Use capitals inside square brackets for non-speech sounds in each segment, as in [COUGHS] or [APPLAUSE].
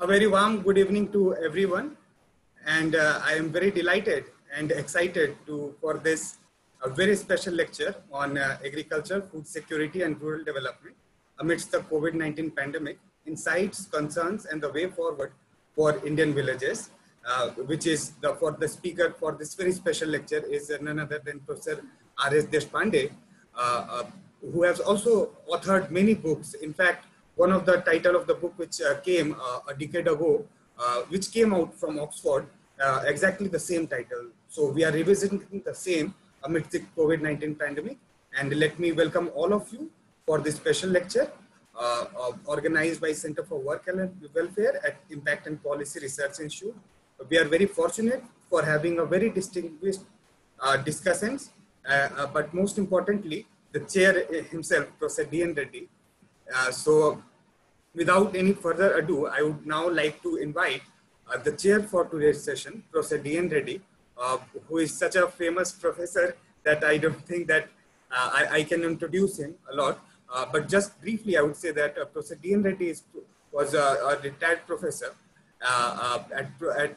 A very warm good evening to everyone. And uh, I am very delighted and excited to for this a very special lecture on uh, agriculture, food security and rural development amidst the COVID-19 pandemic, insights, concerns and the way forward for Indian villages, uh, which is the, for the speaker for this very special lecture is none other than Professor R.S. Deshpande, uh, uh, who has also authored many books. In fact, one of the title of the book which uh, came uh, a decade ago, uh, which came out from Oxford, exactly the same title. So we are revisiting the same amidst the COVID-19 pandemic. And let me welcome all of you for this special lecture uh, organized by Center for Work and Welfare at Impact and Policy Research Institute. We are very fortunate for having a very distinguished uh, uh, but most importantly, the chair himself, Professor D.N. Reddy. so without any further ado, I would now like to invite uh, the chair for today's session, Professor D.N. Reddy, uh, who is such a famous professor that I don't think that uh, I, I, can introduce him a lot. Uh, but just briefly, I would say that uh, Professor D.N. Reddy is, was a, a, retired professor uh, at, at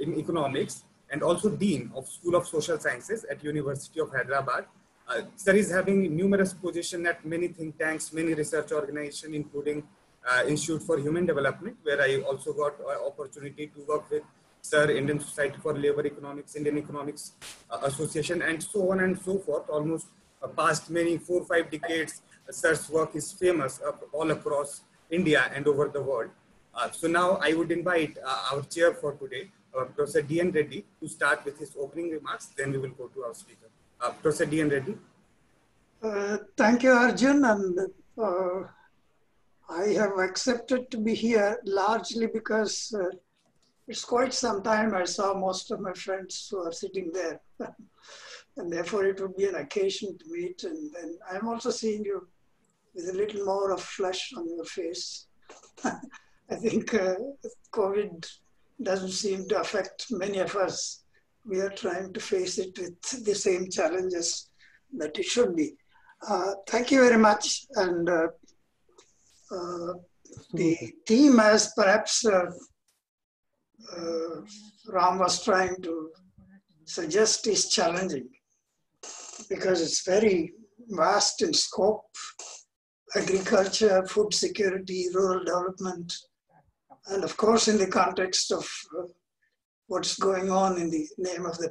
in economics and also Dean of School of Social Sciences at University of Hyderabad uh, sir is having numerous positions at many think tanks, many research organizations, including uh, Institute for Human Development, where I also got uh, opportunity to work with Sir, Indian Society for Labor Economics, Indian Economics uh, Association, and so on and so forth. Almost uh, past many four five decades, uh, Sir's work is famous all across India and over the world. Uh, so now I would invite our chair for today, Professor D.N. Reddy, to start with his opening remarks. Then we will go to our speaker. Uh, Professor D.N. Reddy. Uh, thank you, Arjun. And uh, I have accepted to be here largely because uh, it's quite some time I saw most of my friends who are sitting there. [LAUGHS] and therefore it would be an occasion to meet. And then I'm also seeing you with a little more of flesh on your face. [LAUGHS] I think uh, COVID doesn't seem to affect many of us we are trying to face it with the same challenges that it should be. Uh, thank you very much. And uh, uh, the theme, as perhaps uh, uh, Ram was trying to suggest, is challenging because it's very vast in scope agriculture, food security, rural development, and of course, in the context of uh, what's going on in the name of the,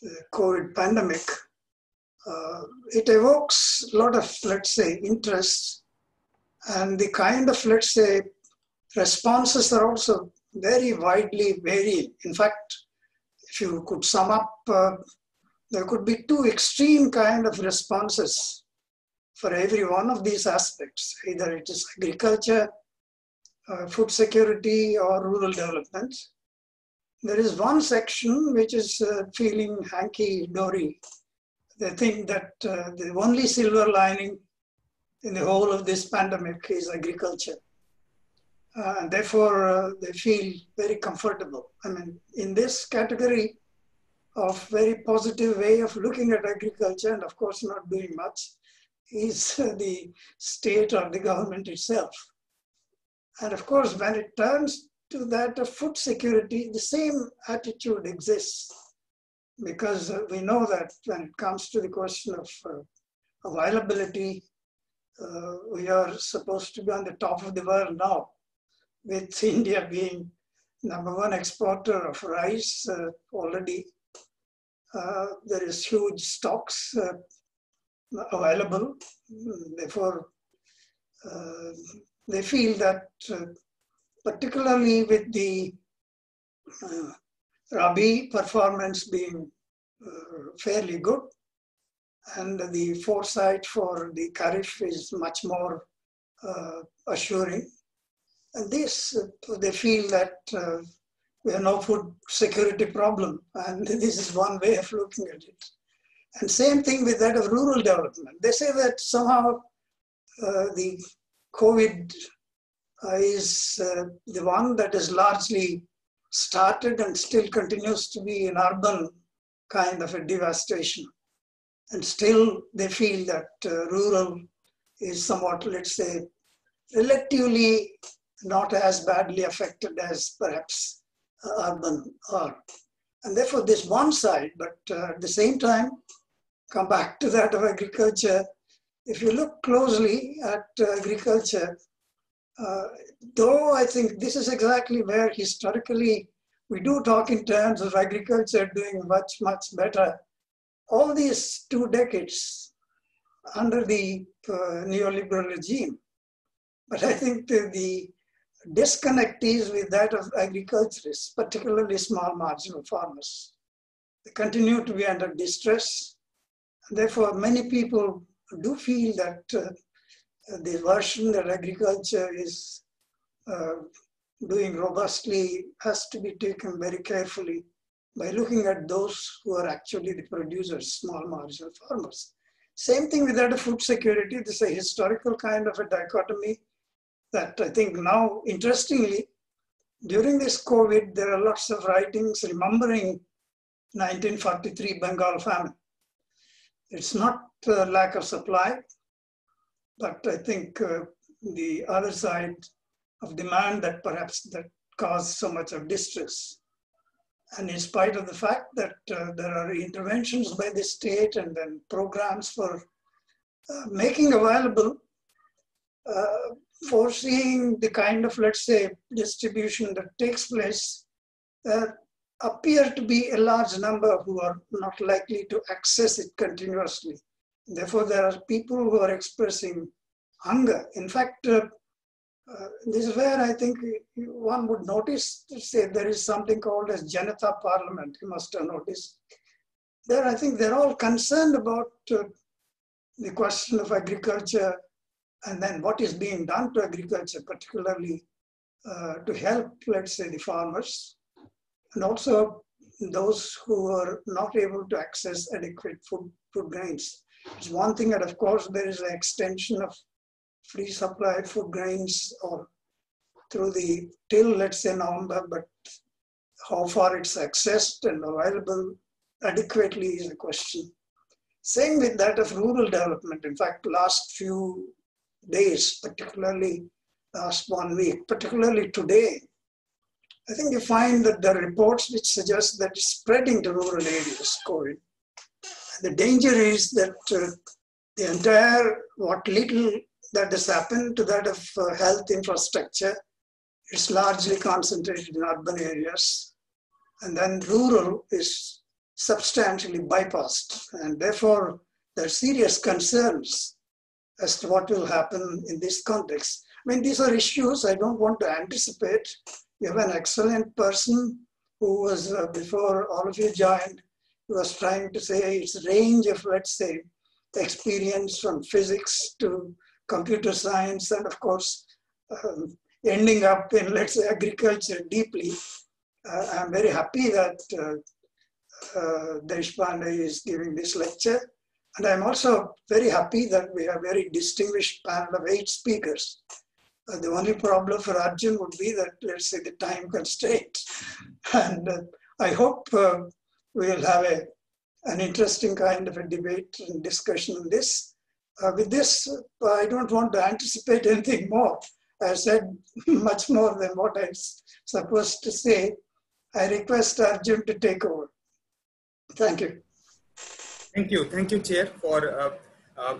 the COVID pandemic, uh, it evokes a lot of, let's say, interest. And the kind of, let's say, responses are also very widely varying. In fact, if you could sum up, uh, there could be two extreme kind of responses for every one of these aspects. Either it is agriculture, uh, food security, or rural development. There is one section which is uh, feeling hanky-dory. They think that uh, the only silver lining in the whole of this pandemic is agriculture. Uh, and therefore, uh, they feel very comfortable. I mean, in this category of very positive way of looking at agriculture, and of course not doing much, is [LAUGHS] the state or the government itself. And of course, when it turns to that of food security, the same attitude exists because uh, we know that when it comes to the question of uh, availability, uh, we are supposed to be on the top of the world now, with [LAUGHS] India being number one exporter of rice uh, already. Uh, there is huge stocks uh, available. Therefore, they feel that particularly with the uh, Rabi performance being uh, fairly good and the foresight for the Kharif is much more uh, assuring. And this, uh, they feel that uh, we have no food security problem and [LAUGHS] this is one way of looking at it. And same thing with that of rural development. They say that somehow uh, the COVID is uh, the one that is largely started and still continues to be an urban kind of a devastation. And still they feel that uh, rural is somewhat, let's say, relatively not as badly affected as perhaps uh, urban are. And therefore, this one side, but uh, at the same time, come back to that of agriculture. If you look closely at uh, agriculture, uh, though I think this is exactly where historically we do talk in terms of agriculture doing much, much better. All these two decades under the uh, neoliberal regime. But I think the, the disconnect is with that of agriculturists, particularly small marginal farmers. They continue to be under distress. Therefore, many people do feel that uh, the version that agriculture is uh, doing robustly has to be taken very carefully by looking at those who are actually the producers, small marginal farmers. Same thing with that food security. This is a historical kind of a dichotomy that I think now, interestingly, during this COVID, there are lots of writings remembering 1943 Bengal famine. It's not lack of supply, but I think uh, the other side of demand that perhaps that caused so much of distress. And in spite of the fact that uh, there are interventions by the state and then programs for uh, making available, uh, foreseeing the kind of, let's say, distribution that takes place, there appear to be a large number who are not likely to access it continuously. Therefore, there are people who are expressing hunger. In fact, uh, uh, this is where I think one would notice, say there is something called as Janata Parliament, you must have noticed. There, I think they're all concerned about uh, the question of agriculture and then what is being done to agriculture, particularly uh, to help, let's say, the farmers, and also those who are not able to access adequate food, food grains. It's one thing that, of course, there is an extension of free supply of food grains or through the till let's say November, but how far it's accessed and available adequately is a question. Same with that of rural development. In fact, last few days, particularly last one week, particularly today, I think you find that the reports which suggest that it's spreading to rural areas, COVID. The danger is that uh, the entire, what little that has happened to that of uh, health infrastructure. It's largely concentrated in urban areas. And then rural is substantially bypassed. And therefore, there are serious concerns as to what will happen in this context. I mean, these are issues I don't want to anticipate. You have an excellent person who was, uh, before all of you joined, was trying to say its range of, let's say, the experience from physics to computer science, and of course, um, ending up in, let's say, agriculture deeply. Uh, I'm very happy that uh, uh, Deshpande is giving this lecture. And I'm also very happy that we have a very distinguished panel of eight speakers. Uh, the only problem for Arjun would be that, let's say, the time constraint. [LAUGHS] And uh, I hope uh, we'll have a, an interesting kind of a debate and discussion on this. Uh, with this, uh, I don't want to anticipate [LAUGHS] anything more. I said [LAUGHS] much more than what I was supposed to say. I request Arjun to take over. Thank you. Thank you. Thank you, Chair, for, uh, uh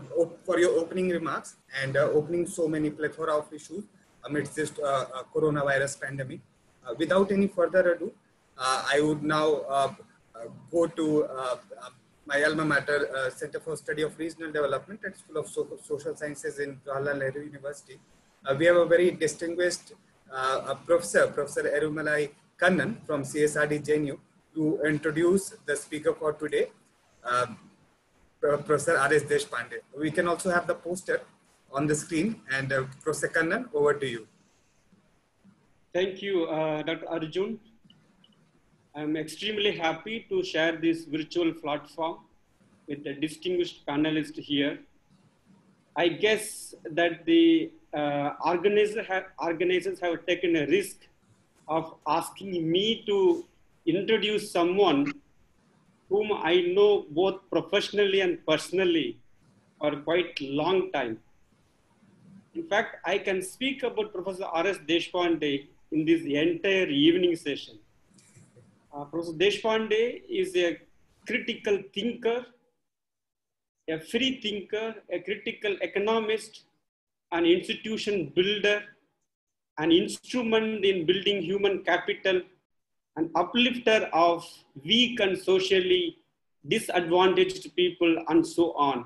for your opening remarks and uh, opening so many plethora of issues amidst this uh, coronavirus pandemic. without any further ado, I would now go to my alma mater, uh, Center for Study of Regional Development at School of so Social Sciences in Jawaharlal Nehru University. Uh, we have a very distinguished uh, professor, Professor Elumalai Kannan from CSRD JNU to introduce the speaker for today, um, Professor R.S. Deshpande. We can also have the poster on the screen and uh, Professor Kannan, over to you. Thank you, uh, Dr. Arjun. I'm extremely happy to share this virtual platform with the distinguished panelists here. I guess that the uh, organizer have, organizers have taken a risk of asking me to introduce someone whom I know both professionally and personally for quite a long time. In fact, I can speak about Professor R.S. Deshpande in this entire evening session. Uh, Professor Deshpande is a critical thinker, a free thinker, a critical economist, an institution builder, an instrument in building human capital, an uplifter of weak and socially disadvantaged people, and so on.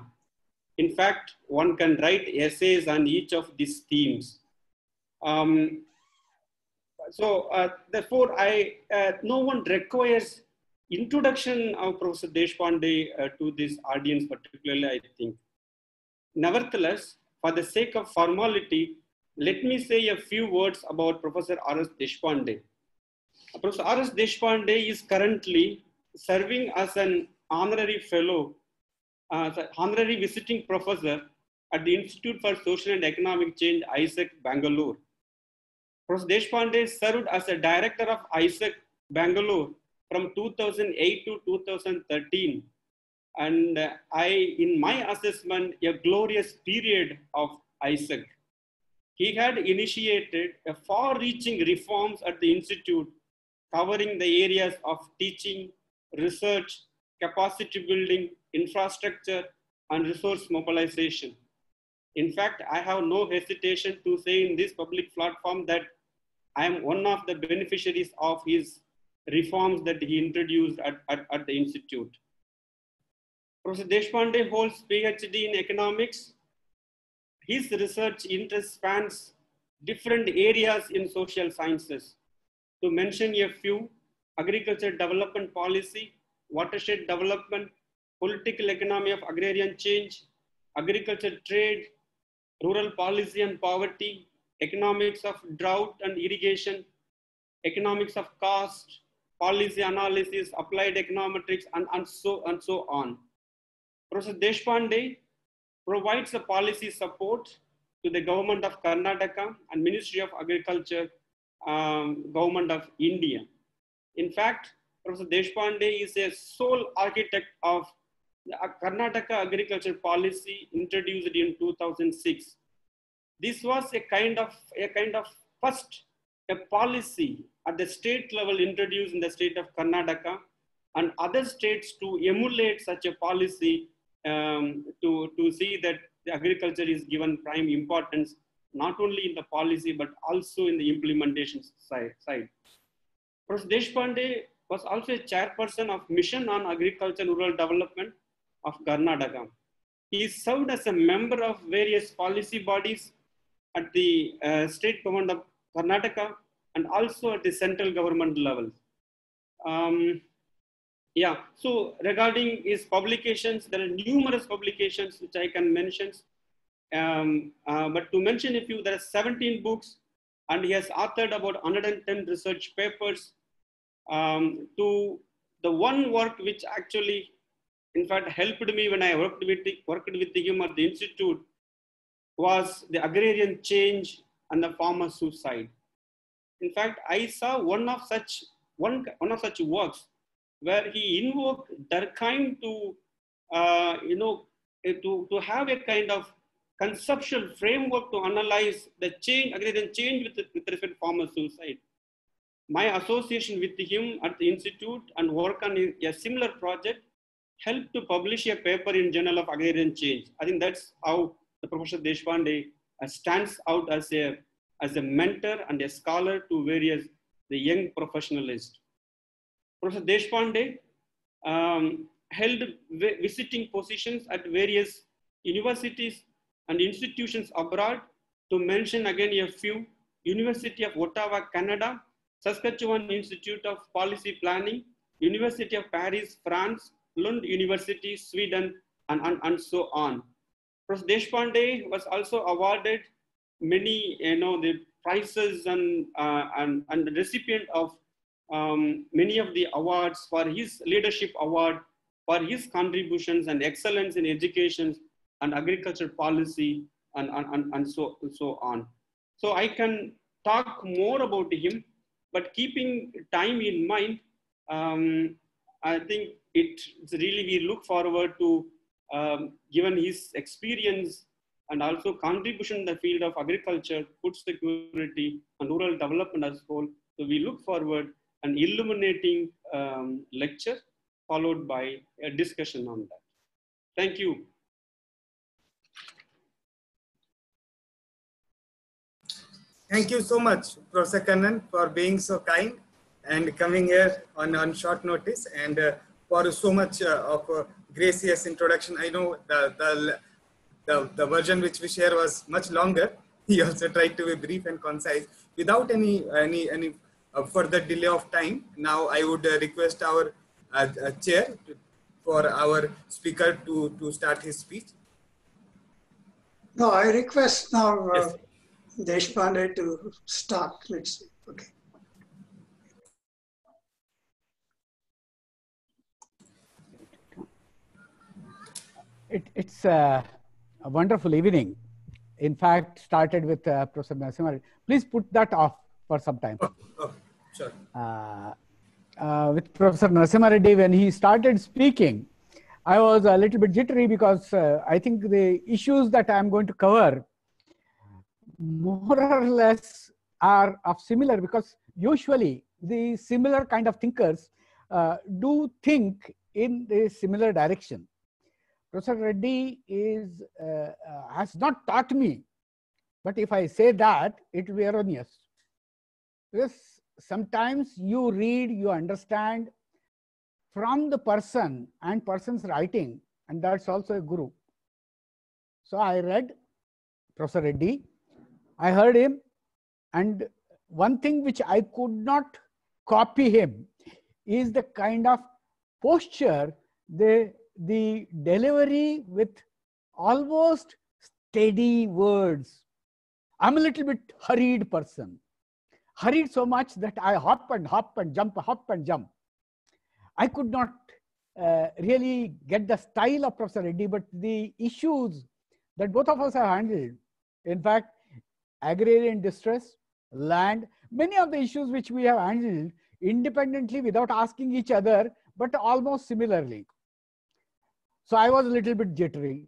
In fact, one can write essays on each of these themes. Um, so uh, therefore, I uh, no one requires introduction of Professor Deshpande uh, to this audience particularly, I think. Nevertheless, for the sake of formality, let me say a few words about Professor R.S. Deshpande. Professor R.S. Deshpande is currently serving as an honorary fellow, uh, honorary visiting professor at the Institute for Social and Economic Change, ISEC, Bangalore. Professor Deshpande served as a director of ISEC, Bangalore from 2008 to 2013. And uh, I, in my assessment, a glorious period of ISEC. He had initiated a far-reaching reforms at the Institute covering the areas of teaching, research, capacity building, infrastructure, and resource mobilization. In fact, I have no hesitation to say in this public platform that I am one of the beneficiaries of his reforms that he introduced at, at, at the Institute. Professor Deshpande holds PhD in economics. His research interest spans different areas in social sciences. To mention a few, agriculture development policy, watershed development, political economy of agrarian change, agriculture trade, rural policy and poverty, economics of drought and irrigation, economics of cost, policy analysis, applied econometrics, and, and, so, and so on. Professor Deshpande provides the policy support to the government of Karnataka and Ministry of Agriculture, um, government of India. In fact, Professor Deshpande is a sole architect of Karnataka agriculture policy introduced in 2006. This was a kind of a kind of first a policy at the state level introduced in the state of Karnataka and other states to emulate such a policy um, to, to see that the agriculture is given prime importance, not only in the policy, but also in the implementation side. side. Professor Deshpande was also a chairperson of Mission on Agriculture and Rural Development of Karnataka. He served as a member of various policy bodies at the uh, state government of Karnataka and also at the central government level. Um, yeah, so regarding his publications, there are numerous publications which I can mention. Um, uh, but to mention a few, there are 17 books and he has authored about 110 research papers. Um, to the one work which actually, in fact, helped me when I worked with, the, worked with him at the Institute was the agrarian change and the farmer suicide. In fact, I saw one of such one, one of such works where he invoked Durkheim to, uh, you know, eh, to, to have a kind of conceptual framework to analyze the change, agrarian change with, with respect to farmer suicide. My association with him at the institute and work on a similar project helped to publish a paper in Journal of Agrarian Change. I think that's how the Professor Deshpande uh, stands out as a as a mentor and a scholar to various the young professionalists. Professor Deshpande um, held visiting positions at various universities and institutions abroad. To mention again a few, University of Ottawa, Canada, Saskatchewan Institute of Policy Planning, University of Paris, France, Lund University, Sweden, and, and, and so on. Professor Deshpande was also awarded many, you know, the prizes and, uh, and, and the recipient of um, many of the awards for his leadership award, for his contributions and excellence in education and agriculture policy and, and, and, so, so on. So I can talk more about him, but keeping time in mind, um, I think it really we look forward to, um, given his experience and also contribution in the field of agriculture, food security, and rural development as a whole. So we look forward an illuminating um, lecture followed by a discussion on that. Thank you. Thank you so much, Professor Kannan, for being so kind and coming here on, on short notice and uh, for so much uh, of uh, gracious introduction. I know the, the, the, the version which we share was much longer. [LAUGHS] He also tried to be brief and concise without any, any, any uh, further delay of time. Now I would uh, request our uh, chair to, for our speaker to, to start his speech. No, I request now Yes. Deshpande to start. Let's see. Okay. It, it's uh, a wonderful evening. In fact, started with uh, Professor Narasimha. Please put that off for some time. Oh, oh, sure. Uh, uh, with Professor Narasimha Reddy, when he started speaking, I was a little bit jittery because uh, I think the issues that I'm going to cover more or less are of similar because usually the similar kind of thinkers uh, do think in a similar direction. Professor Reddy is, uh, uh, has not taught me, but if I say that, it will be erroneous. Because sometimes you read, you understand from the person and person's writing, and that's also a guru. So I read Professor Reddy, I heard him, and one thing which I could not copy him is the kind of posture, the, the delivery with almost steady words. I'm a little bit hurried person, hurried so much that I hop and hop and jump, hop and jump. I could not uh, really get the style of Professor Reddy, but the issues that both of us have handled, in fact, agrarian distress, land, many of the issues which we have handled independently without asking each other, but almost similarly. So I was a little bit jittery.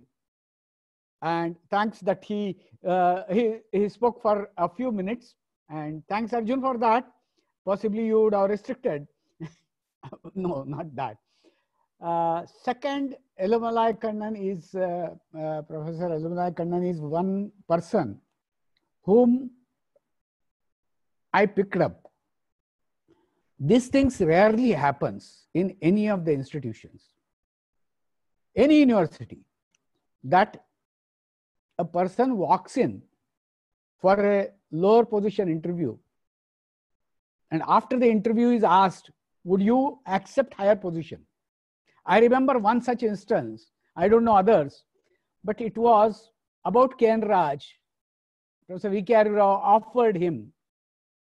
And thanks that he, uh, he, he spoke for a few minutes. And thanks Arjun for that. Possibly you would have restricted. [LAUGHS] no, not that. Uh, second, Elumalai Kannan is, uh, uh, Professor Elumalai Kannan is one person whom I picked up. These things rarely happens in any of the institutions, any university, that a person walks in for a lower position interview and after the interview is asked, would you accept higher position? I remember one such instance, I don't know others, but it was about K.N. Raj. Professor V.K. Rao offered him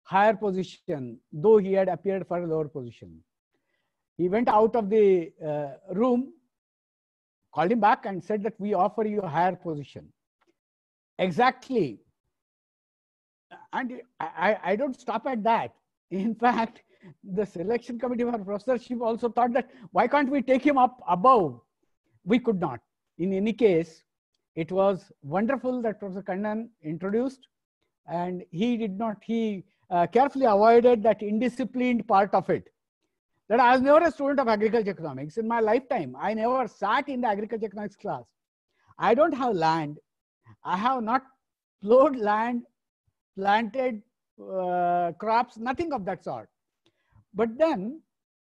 higher position, though he had appeared for a lower position. He went out of the uh, room, called him back and said that we offer you a higher position. Exactly. And I, I, don't stop at that. [LAUGHS] In fact, the selection committee for professorship also thought that why can't we take him up above? We could not. In any case, it was wonderful that Professor Kannan introduced and he did not, he uh, carefully avoided that indisciplined part of it. That I was never a student of agriculture economics. In my lifetime, I never sat in the agriculture economics class. I don't have land. I have not plowed land, planted uh, crops, nothing of that sort. But then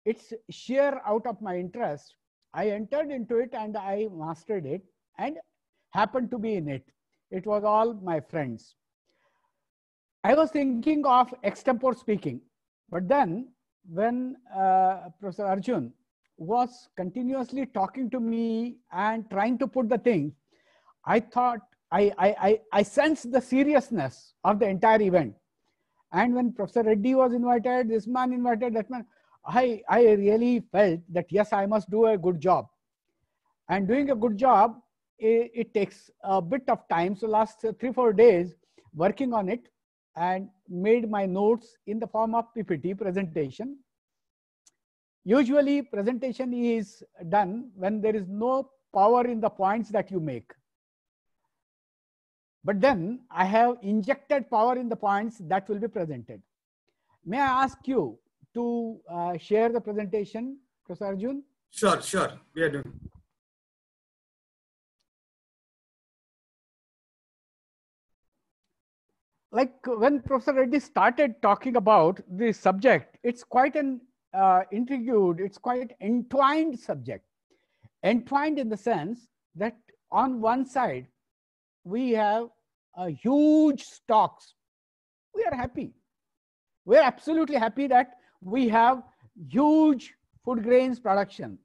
it's sheer out of my interest. I entered into it and I mastered it and happened to be in it. It was all my friends. I was thinking of extempore speaking, but then when uh, Professor Arjun was continuously talking to me and trying to put the thing, I thought I, I, I, I sensed the seriousness of the entire event. And when Professor Reddy was invited, this man invited, that man, I, I really felt that yes, I must do a good job. And doing a good job, it, it takes a bit of time. So last three, four days working on it and made my notes in the form of PPT presentation. Usually presentation is done when there is no power in the points that you make. But then I have injected power in the points that will be presented. May I ask you to uh, share the presentation, Professor Arjun? Sure, sure. We are doing. Like when Professor Reddy started talking about the subject, it's quite an uh, intrigued, it's quite entwined subject. Entwined in the sense that on one side, we have a huge stocks. We are happy. We're absolutely happy that we have huge food grains production.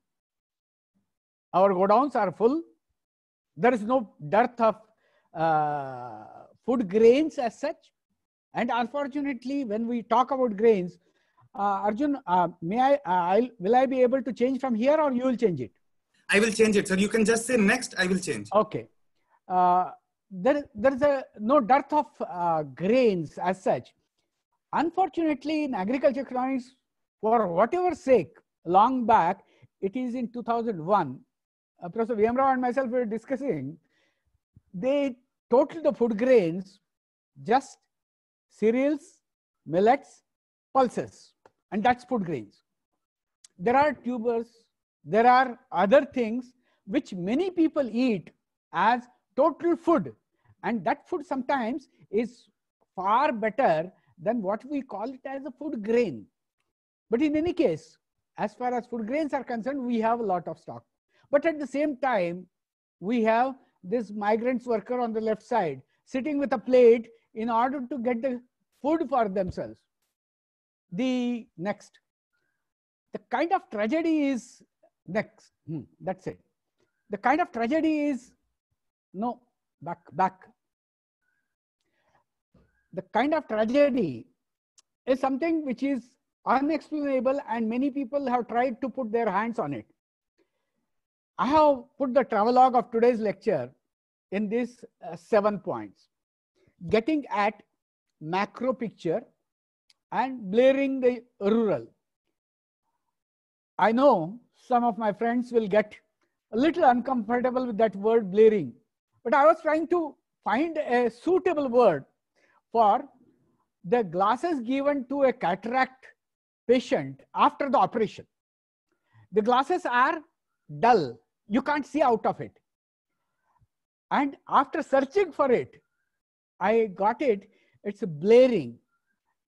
Our godowns are full. There is no dearth of uh, food grains as such. And unfortunately, when we talk about grains, uh, Arjun, uh, may I, I'll, will I be able to change from here or you will change it? I will change it. So you can just say next, I will change. Okay. Uh, there, there is a no dearth of uh, grains as such. Unfortunately, in agriculture economics, for whatever sake, long back, it is in 2001, uh, Professor V.M. Rao and myself were discussing, they total the food grains, just cereals, millets, pulses, and that's food grains. There are tubers, there are other things which many people eat as total food. And that food sometimes is far better than what we call it as a food grain. But in any case, as far as food grains are concerned, we have a lot of stock. But at the same time, we have this migrants worker on the left side sitting with a plate in order to get the food for themselves. The next, the kind of tragedy is next. Hmm, that's it. The kind of tragedy is no back back. The kind of tragedy is something which is unexplainable and many people have tried to put their hands on it. I have put the travelogue of today's lecture in these uh, seven points. Getting at macro picture and blurring the rural. I know some of my friends will get a little uncomfortable with that word blurring, but I was trying to find a suitable word for the glasses given to a cataract patient after the operation. The glasses are dull. You can't see out of it. And after searching for it, I got it. It's blaring.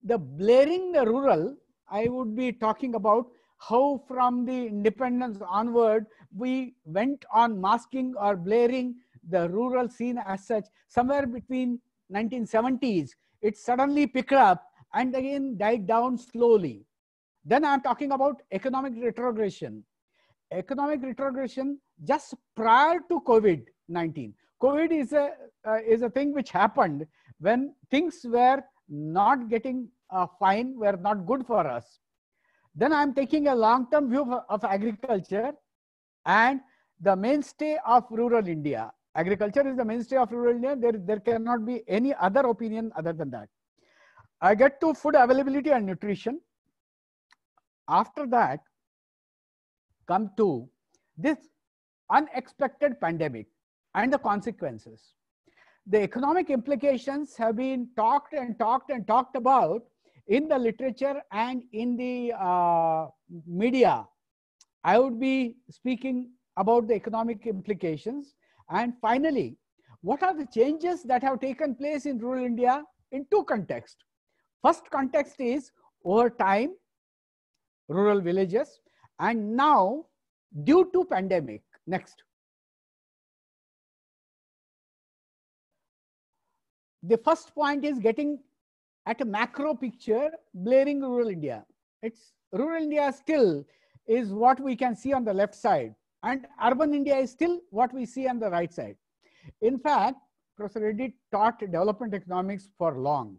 The blaring the rural, I would be talking about how from the independence onward, we went on masking or blaring the rural scene as such. Somewhere between 1970s, it suddenly picked up and again died down slowly. Then I'm talking about economic retrogression. Economic retrogression just prior to COVID-19. COVID is a, uh, is a thing which happened when things were not getting uh, fine, were not good for us. Then I'm taking a long-term view of, of agriculture and the mainstay of rural India. Agriculture is the mainstay of rural India. There, there cannot be any other opinion other than that. I get to food availability and nutrition. After that, come to this unexpected pandemic and the consequences. The economic implications have been talked and talked and talked about in the literature and in the uh, media. I would be speaking about the economic implications. And finally, what are the changes that have taken place in rural India in two contexts? First context is over time, rural villages, and now due to pandemic. Next. The first point is getting at a macro picture, blurring rural India. It's rural India still is what we can see on the left side and urban India is still what we see on the right side. In fact, Professor Reddy taught development economics for long.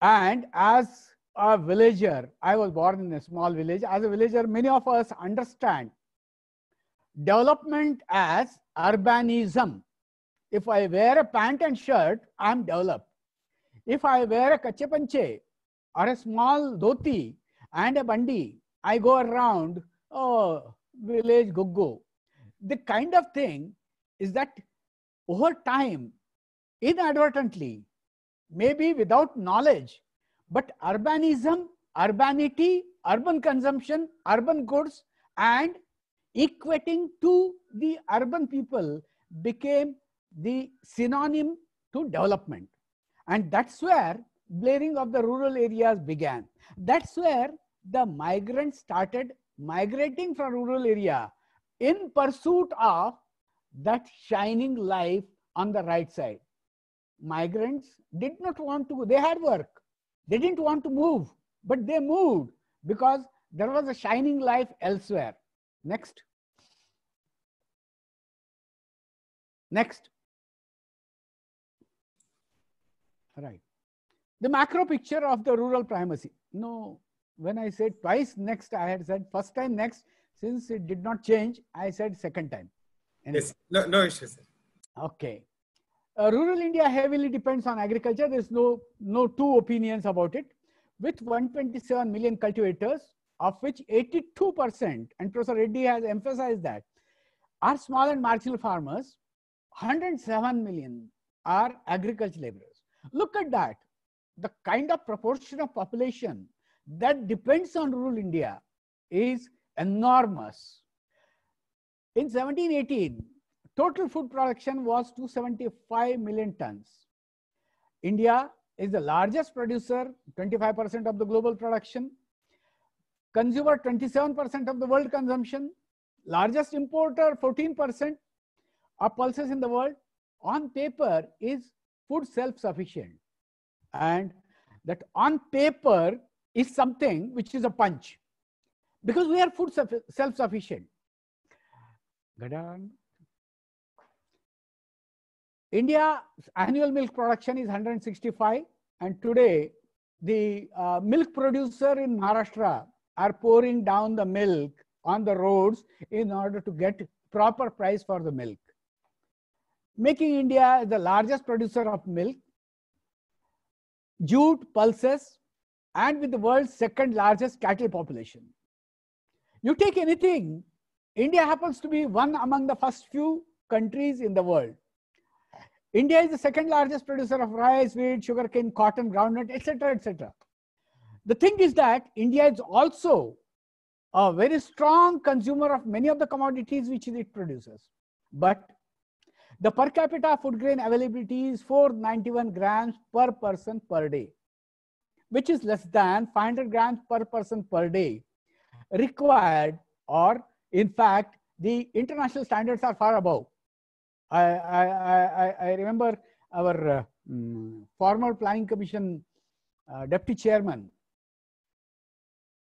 And as a villager, I was born in a small village. As a villager, many of us understand development as urbanism. If I wear a pant and shirt, I'm developed. If I wear a kache panche or a small dhoti and a bandi, I go around, oh, village go. The kind of thing is that over time, inadvertently, maybe without knowledge, but urbanism, urbanity, urban consumption, urban goods, and equating to the urban people became the synonym to development. And that's where blaring of the rural areas began. That's where the migrants started migrating from rural area in pursuit of that shining life on the right side. Migrants did not want to, they had work. They didn't want to move, but they moved because there was a shining life elsewhere. Next. Next. Right. The macro picture of the rural primacy. No, when I said twice next, I had said first time next. Since it did not change, I said second time. Yes, no, no issues. Okay. Uh, rural India heavily depends on agriculture. There's no, no two opinions about it. With 127 million cultivators, of which 82%, and Professor Reddy has emphasized that, are small and marginal farmers, 107 million are agricultural laborers. Look at that. The kind of proportion of population that depends on rural India is enormous. In 1718, total food production was 275 million tons. India is the largest producer, 25% of the global production. Consumer, 27% of the world consumption. Largest importer, 14% of pulses in the world. On paper is food self-sufficient. And that on paper is something which is a punch because we are food self-sufficient. india's annual milk production is 165 and today the uh, milk producer in Maharashtra are pouring down the milk on the roads in order to get proper price for the milk. Making India the largest producer of milk, jute, pulses, and with the world's second largest cattle population. You take anything, India happens to be one among the first few countries in the world. India is the second largest producer of rice, wheat, sugarcane, cotton, groundnut, etc., etc. The thing is that India is also a very strong consumer of many of the commodities which it produces. But the per capita food grain availability is 491 grams per person per day which is less than 500 grams per person per day required or in fact the international standards are far above. I, I, I, I remember our uh, um, former planning commission uh, deputy chairman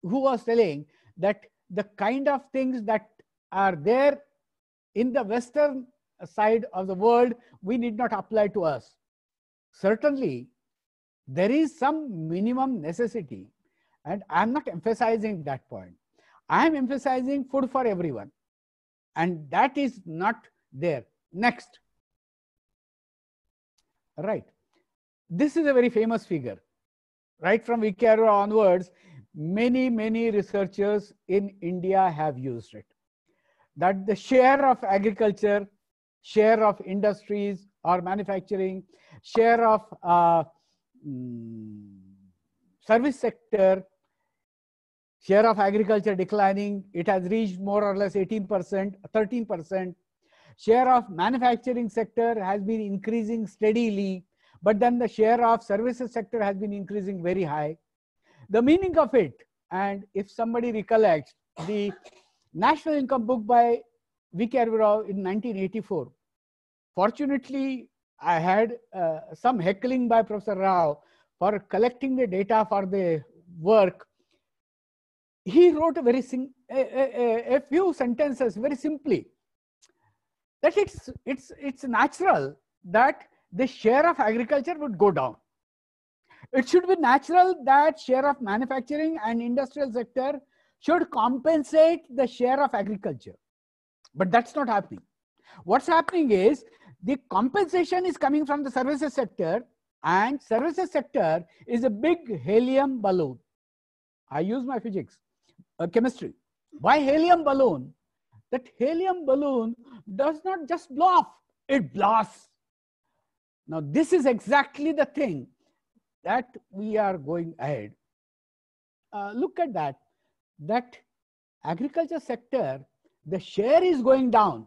who was telling that the kind of things that are there in the western side of the world we need not apply to us. Certainly there is some minimum necessity and i'm not emphasizing that point. I am emphasizing food for everyone and that is not there. Next. Right. This is a very famous figure. Right from Vicario onwards many many researchers in india have used it. That the share of agriculture share of industries or manufacturing share of uh, Mm, service sector, share of agriculture declining. It has reached more or less 18%, 13%. Share of manufacturing sector has been increasing steadily, but then the share of services sector has been increasing very high. The meaning of it, and if somebody recollects, the national income book by V.K. Rao in 1984. Fortunately, I had uh, some heckling by Professor Rao for collecting the data for the work. He wrote a very a, a, a few sentences very simply that it's it's it's natural that the share of agriculture would go down. It should be natural that share of manufacturing and industrial sector should compensate the share of agriculture. But that's not happening. What's happening is the compensation is coming from the services sector and services sector is a big helium balloon. I use my physics, uh, chemistry. Why helium balloon? That helium balloon does not just blow off, it blasts. Now, this is exactly the thing that we are going ahead. Uh, look at that, that agriculture sector, the share is going down.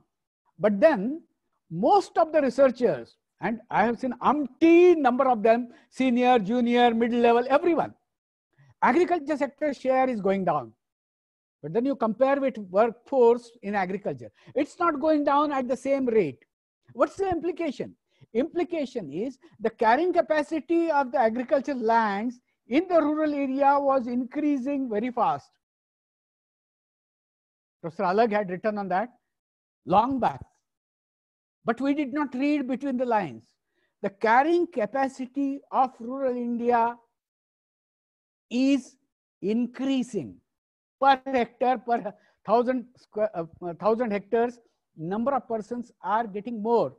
But then most of the researchers, and I have seen umpteen number of them, senior, junior, middle level, everyone, agriculture sector share is going down. But then you compare with workforce in agriculture, it's not going down at the same rate. What's the implication? Implication is the carrying capacity of the agricultural lands in the rural area was increasing very fast. Professor Alagh had written on that long back. But we did not read between the lines. The carrying capacity of rural India is increasing per hectare, per thousand, square, uh, thousand hectares, number of persons are getting more.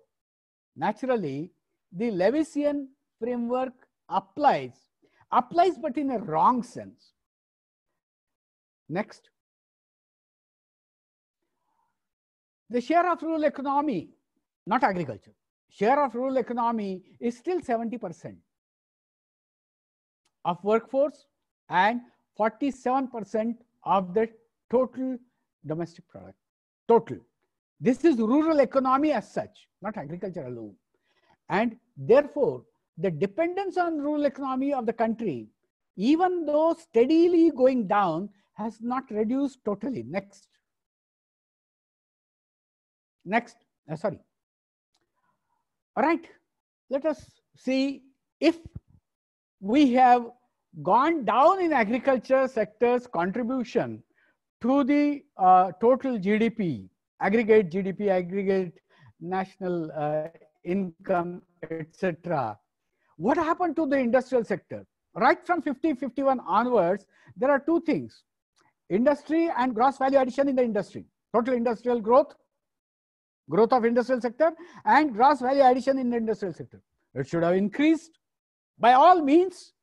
Naturally, the Lewisian framework applies, applies but in a wrong sense. Next. The share of rural economy, not agriculture, share of rural economy is still 70% of workforce and 47% of the total domestic product. Total. This is rural economy as such, not agriculture alone. And therefore, the dependence on rural economy of the country, even though steadily going down, has not reduced totally. Next. Next, uh, sorry. All right, let us see if we have gone down in agriculture sector's contribution to the uh, total GDP, aggregate GDP, aggregate national uh, income, etc. What happened to the industrial sector? Right from 50, 51 onwards, there are two things. Industry and gross value addition in the industry. Total industrial growth growth of industrial sector and gross value addition in the industrial sector. It should have increased by all means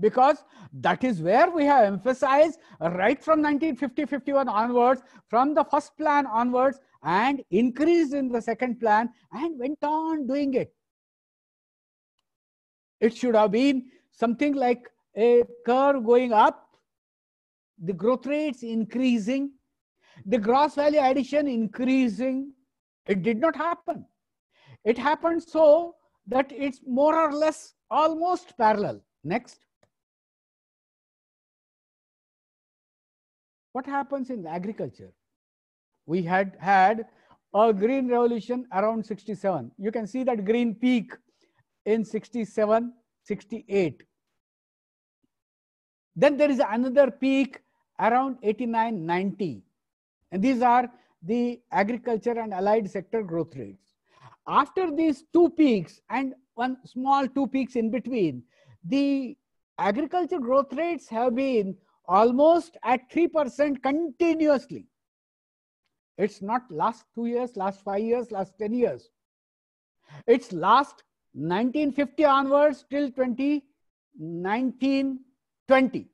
because that is where we have emphasized right from 1950-51 onwards, from the first plan onwards and increased in the second plan and went on doing it. It should have been something like a curve going up, the growth rates increasing, the gross value addition increasing, it did not happen. It happened so that it's more or less almost parallel. Next. What happens in agriculture? We had had a green revolution around 67. You can see that green peak in 67, 68. Then there is another peak around 89, 90. And these are the agriculture and allied sector growth rates. After these two peaks and one small two peaks in between, the agriculture growth rates have been almost at 3% continuously. It's not last two years, last five years, last 10 years. It's last 1950 onwards till 2019 20,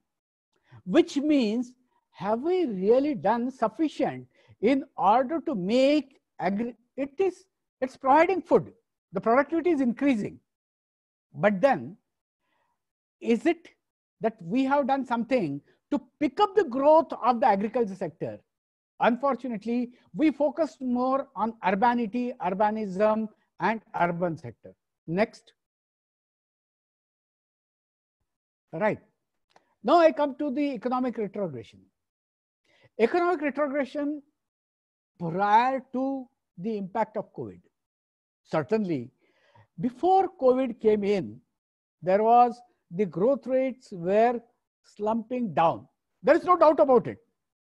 which means have we really done sufficient in order to make agri it is it's providing food. The productivity is increasing. But then is it that we have done something to pick up the growth of the agriculture sector? Unfortunately we focused more on urbanity urbanism and urban sector. Next. Right. Now i come to the economic retrogression. Economic retrogression prior to the impact of COVID. Certainly, before COVID came in, there was the growth rates were slumping down. There is no doubt about it.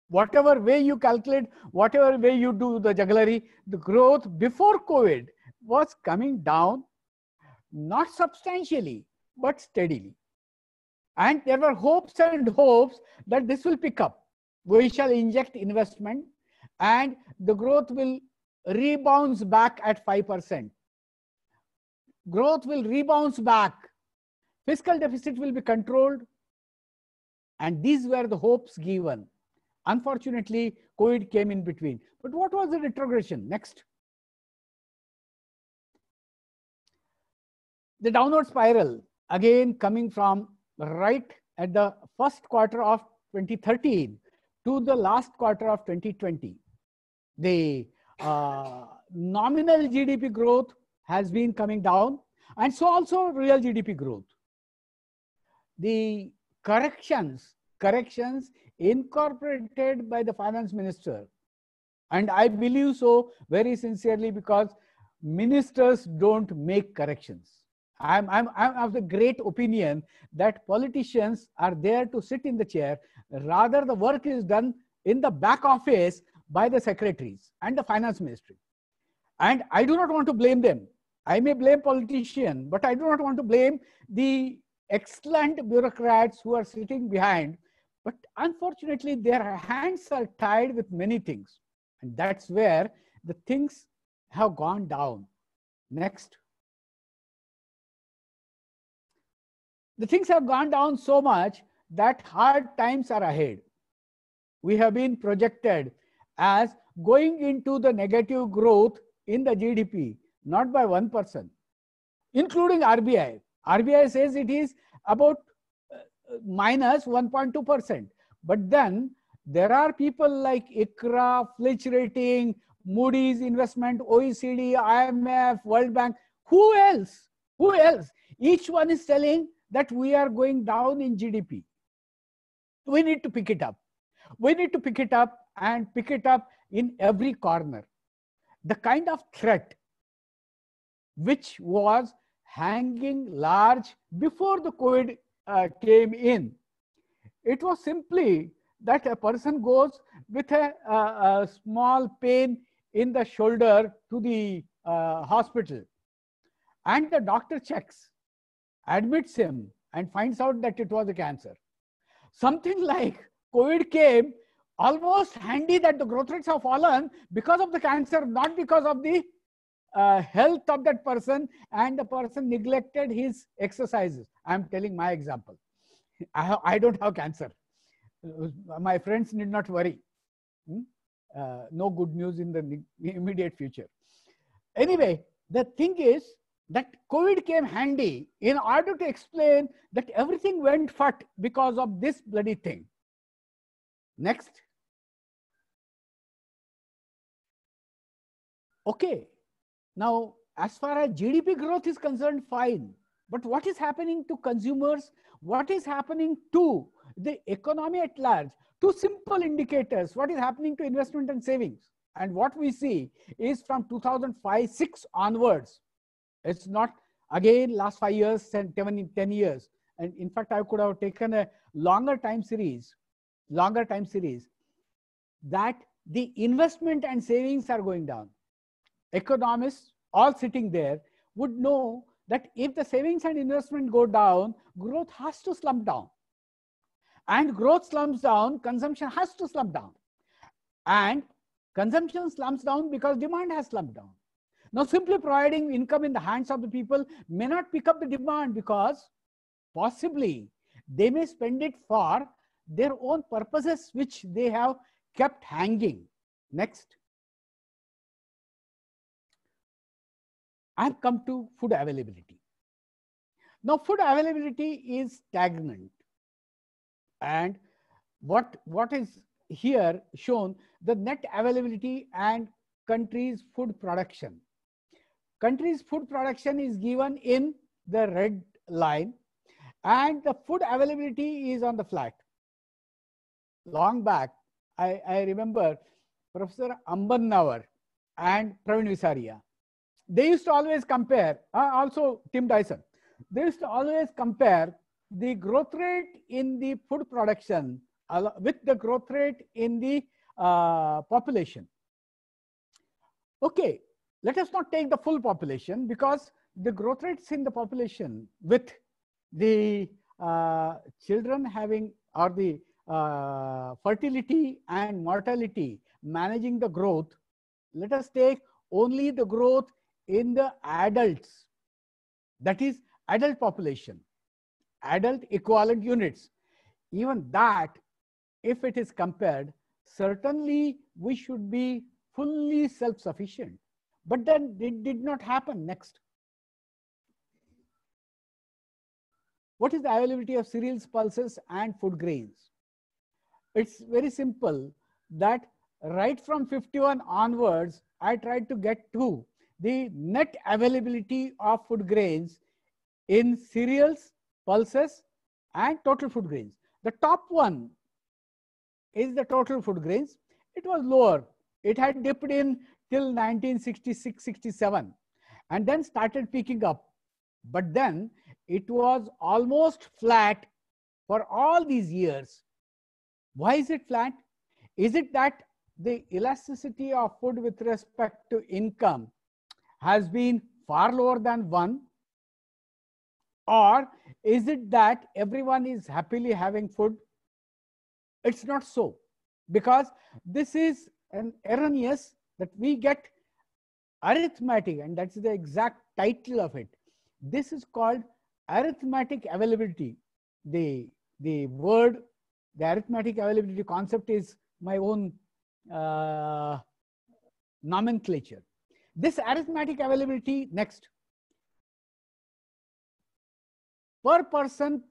Whatever way you calculate, whatever way you do the jugglery, the growth before COVID was coming down, not substantially, but steadily. And there were hopes and hopes that this will pick up. We shall inject investment and the growth will rebounds back at 5%. Growth will rebounds back. Fiscal deficit will be controlled. And these were the hopes given. Unfortunately, COVID came in between. But what was the retrogression? Next. the downward spiral again coming from right at the first quarter of 2013 to the last quarter of 2020. The uh, nominal GDP growth has been coming down and so also real GDP growth. The corrections, corrections incorporated by the finance minister and I believe so very sincerely because ministers don't make corrections. I'm, I'm, I'm of the great opinion that politicians are there to sit in the chair. Rather, the work is done in the back office by the secretaries and the finance ministry. And I do not want to blame them. I may blame politicians, but I do not want to blame the excellent bureaucrats who are sitting behind. But unfortunately, their hands are tied with many things. And that's where the things have gone down. Next. The things have gone down so much that hard times are ahead. We have been projected as going into the negative growth in the GDP, not by 1%, including RBI. RBI says it is about uh, minus 1.2%. But then there are people like ICRA, Fitch Rating, Moody's Investment, OECD, IMF, World Bank. Who else? Who else? Each one is telling that we are going down in GDP. We need to pick it up. We need to pick it up and pick it up in every corner. The kind of threat which was hanging large before the COVID uh, came in, it was simply that a person goes with a, a, a small pain in the shoulder to the uh, hospital. And the doctor checks admits him and finds out that it was a cancer. Something [LAUGHS] like covid came almost handy that the growth rates have fallen because of the cancer not because of the uh, health of that person and the person neglected his exercises i'm telling my example I, I don't have cancer my friends need not worry. Hmm? Uh, no good news in the immediate future. Anyway, the thing is that COVID came handy in order to explain that everything went fat because of this bloody thing. Next. Okay. Now, as far as GDP growth is concerned, fine. But what is happening to consumers? What is happening to the economy at large two simple indicators what is happening to investment and savings and what we see is from 2005 6 onwards it's not again last 5 years 10, 10 years and in fact i could have taken a longer time series longer time series that the investment and savings are going down economists all sitting there would know that if the savings and investment go down growth has to slump down and growth slumps down, consumption has to slump down. And consumption slumps down because demand has slumped down. Now, simply providing income in the hands of the people may not pick up the demand because possibly they may spend it for their own purposes which they have kept hanging. Next. I've come to food availability. Now, food availability is stagnant. And what what is here shown the net availability and country's food production. Country's food production is given in the red line and the food availability is on the flat. Long back i, I remember professor Ambannavar and Pravin Visaria they used to always compare uh, also tim dyson they used to always compare the growth rate in the food production with the growth rate in the uh, population. Okay, let us not take the full population because the growth rates in the population with the uh, children having or the uh, fertility and mortality managing the growth, let us take only the growth in the adults, that is adult population adult equivalent units. Even that, if it is compared, certainly we should be fully self-sufficient. But then it did not happen next. what is the availability of cereals, pulses, and food grains? It's very simple that right from 51 onwards, I tried to get to the net availability of food grains in cereals, pulses, and total food grains. The top one is the total food grains. It was lower. It had dipped in till 1966-67 and then started picking up. But then it was almost flat for all these years. Why is it flat? Is it that the elasticity of food with respect to income has been far lower than one? Or is it that everyone is happily having food? It's not so because this is an erroneous that we get arithmetic and that's the exact title of it. This is called arithmetic availability. The, the word, the arithmetic availability concept is my own uh, nomenclature. This arithmetic availability next. Per person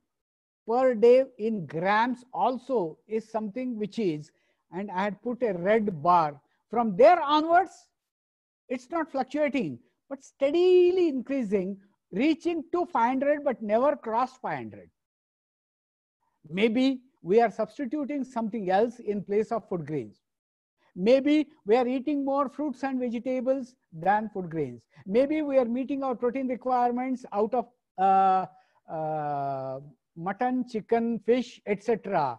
per day in grams also is something which is, and I had put a red bar. From there onwards, it's not fluctuating, but steadily increasing, reaching to 500, but never crossed 500. Maybe we are substituting something else in place of food grains. Maybe we are eating more fruits and vegetables than food grains. Maybe we are meeting our protein requirements out of uh, uh, mutton, chicken, fish, etc.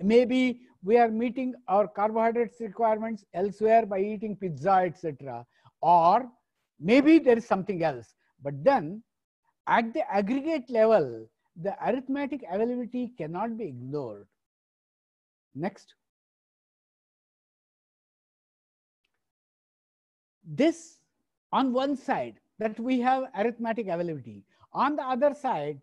Maybe we are meeting our carbohydrates requirements elsewhere by eating pizza, etc. Or maybe there is something else. But then at the aggregate level, the arithmetic availability cannot be ignored. Next. This on one side that we have arithmetic availability. On the other side,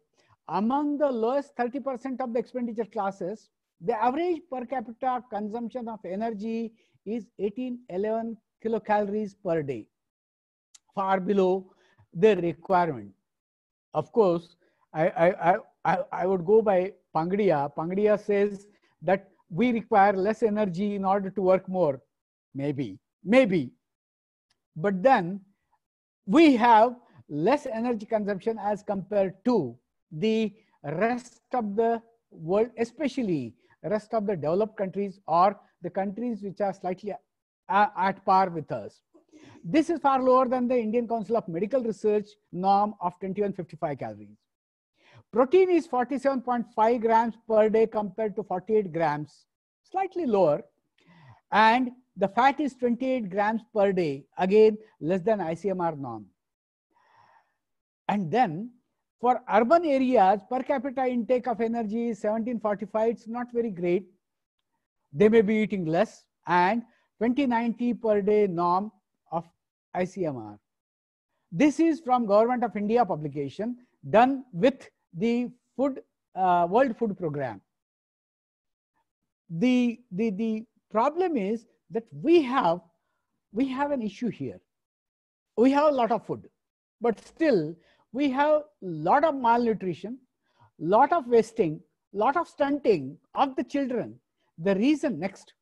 among the lowest 30% of the expenditure classes, the average per capita consumption of energy is 1811 kilocalories per day, far below the requirement. Of course, I, I, I, I would go by Pangdia. Pangdia says that we require less energy in order to work more. Maybe, maybe. But then we have less energy consumption as compared to the rest of the world, especially rest of the developed countries or the countries which are slightly at par with us. This is far lower than the Indian Council of Medical Research norm of 2155 calories. Protein is 47.5 grams per day compared to 48 grams, slightly lower. And the fat is 28 grams per day, again less than ICMR norm. And then for urban areas, per capita intake of energy is 1745. It's not very great. They may be eating less and 2090 per day norm of ICMR. This is from Government of India publication done with the food uh, World Food Program. The, the, the problem is that we have, we have an issue here. We have a lot of food, but still we have a lot of malnutrition, lot of wasting, lot of stunting of the children. The reason next,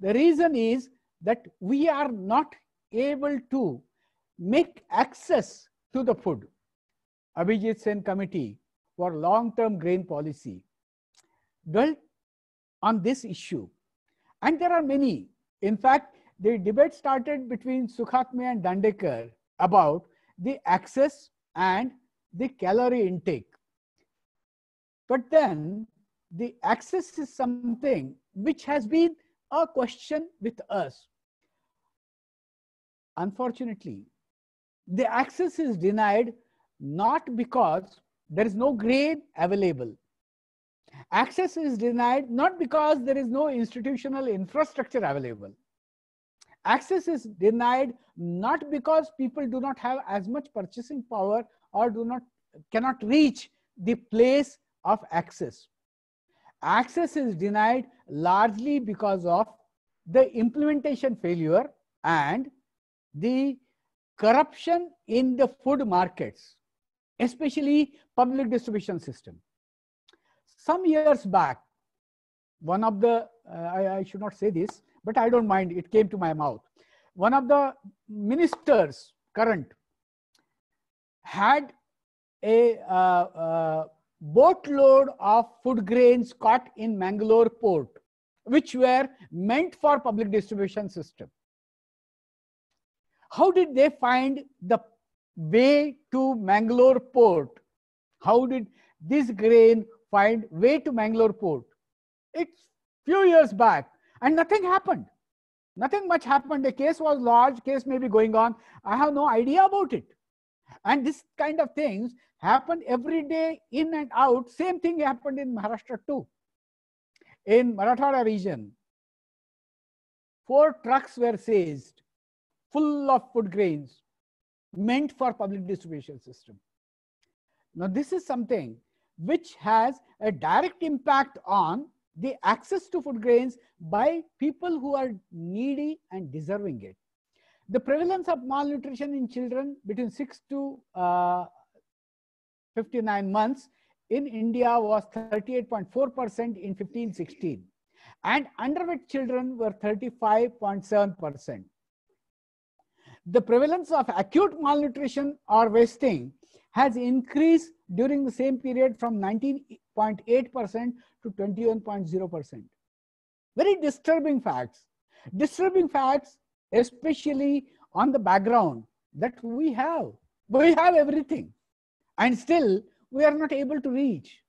the reason is that we are not able to make access to the food. Abhijit Sen Committee for Long-Term Grain Policy dwelt on this issue. And there are many. In fact, the debate started between Sukhatme and Dandekar about the access and the calorie intake. But then the access is something which has been a question with us. Unfortunately, the access is denied not because there is no grain available. Access is denied not because there is no institutional infrastructure available. Access is denied not because people do not have as much purchasing power or do not cannot reach the place of access. Access is denied largely because of the implementation failure and the corruption in the food markets, especially public distribution system. Some years back, one of the, uh, I, I should not say this, but I don't mind, it came to my mouth. One of the ministers, current, had a uh, uh, boatload of food grains caught in Mangalore port, which were meant for public distribution system. How did they find the way to Mangalore port? How did this grain find way to Mangalore port? It's few years back and nothing happened. Nothing much happened. The case was large, case may be going on. I have no idea about it. And this kind of things happen every day in and out. Same thing happened in Maharashtra too. In Marathwada region, four trucks were seized full of food grains meant for public distribution system. Now this is something which has a direct impact on the access to food grains by people who are needy and deserving it. The prevalence of malnutrition in children between 6 to uh, 59 months in India was 38.4% in 1516 and underweight children were 35.7%. The prevalence of acute malnutrition or wasting has increased during the same period from 19.8% to 21.0%. Very disturbing facts. Disturbing facts, especially on the background that we have. We have everything and still we are not able to reach.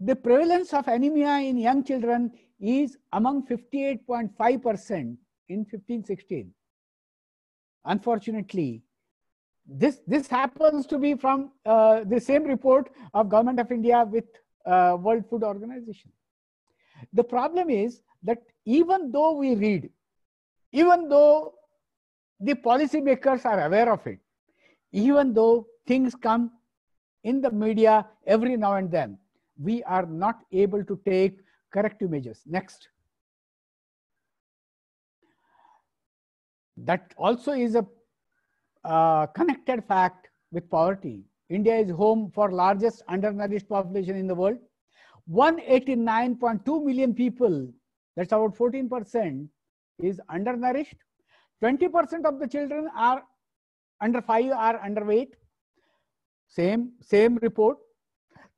The prevalence of anemia in young children is among 58.5% in 1516. Unfortunately, this, this happens to be from uh, the same report of Government of India with uh, World Food Organization. The problem is that even though we read, even though the policymakers are aware of it, even though things come in the media every now and then. We are not able to take corrective measures. Next. That also is a connected fact with poverty. India is home for largest undernourished population in the world. 189.2 million people, that's about 14%, is undernourished. 20% of the children are under 5 are underweight. Same, same report.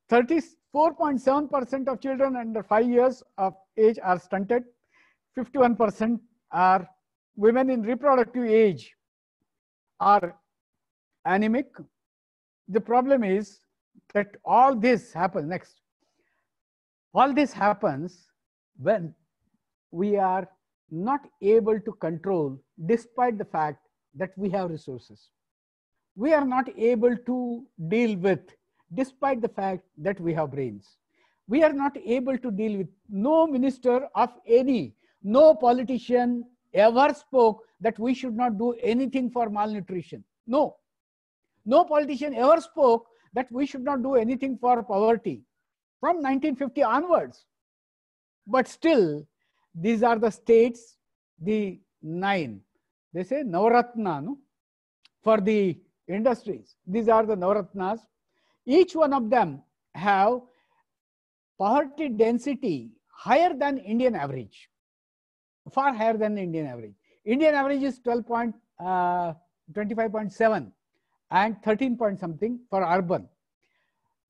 34.7% of children under 5 years of age are stunted. 51% are women in reproductive age are anemic. The problem is that all this happens next. All this happens when we are not able to control despite the fact that we have resources we are not able to deal with despite the fact that we have brains. We are not able to deal with no minister of any, no politician ever spoke that we should not do anything for malnutrition. No. No politician ever spoke that we should not do anything for poverty from 1950 onwards. But still, these are the states, the nine. They say Navaratna no? for the industries. These are the Navaratnas. Each one of them have poverty density higher than Indian average, far higher than Indian average. Indian average is 12.25.7 uh, and 13 point something for urban.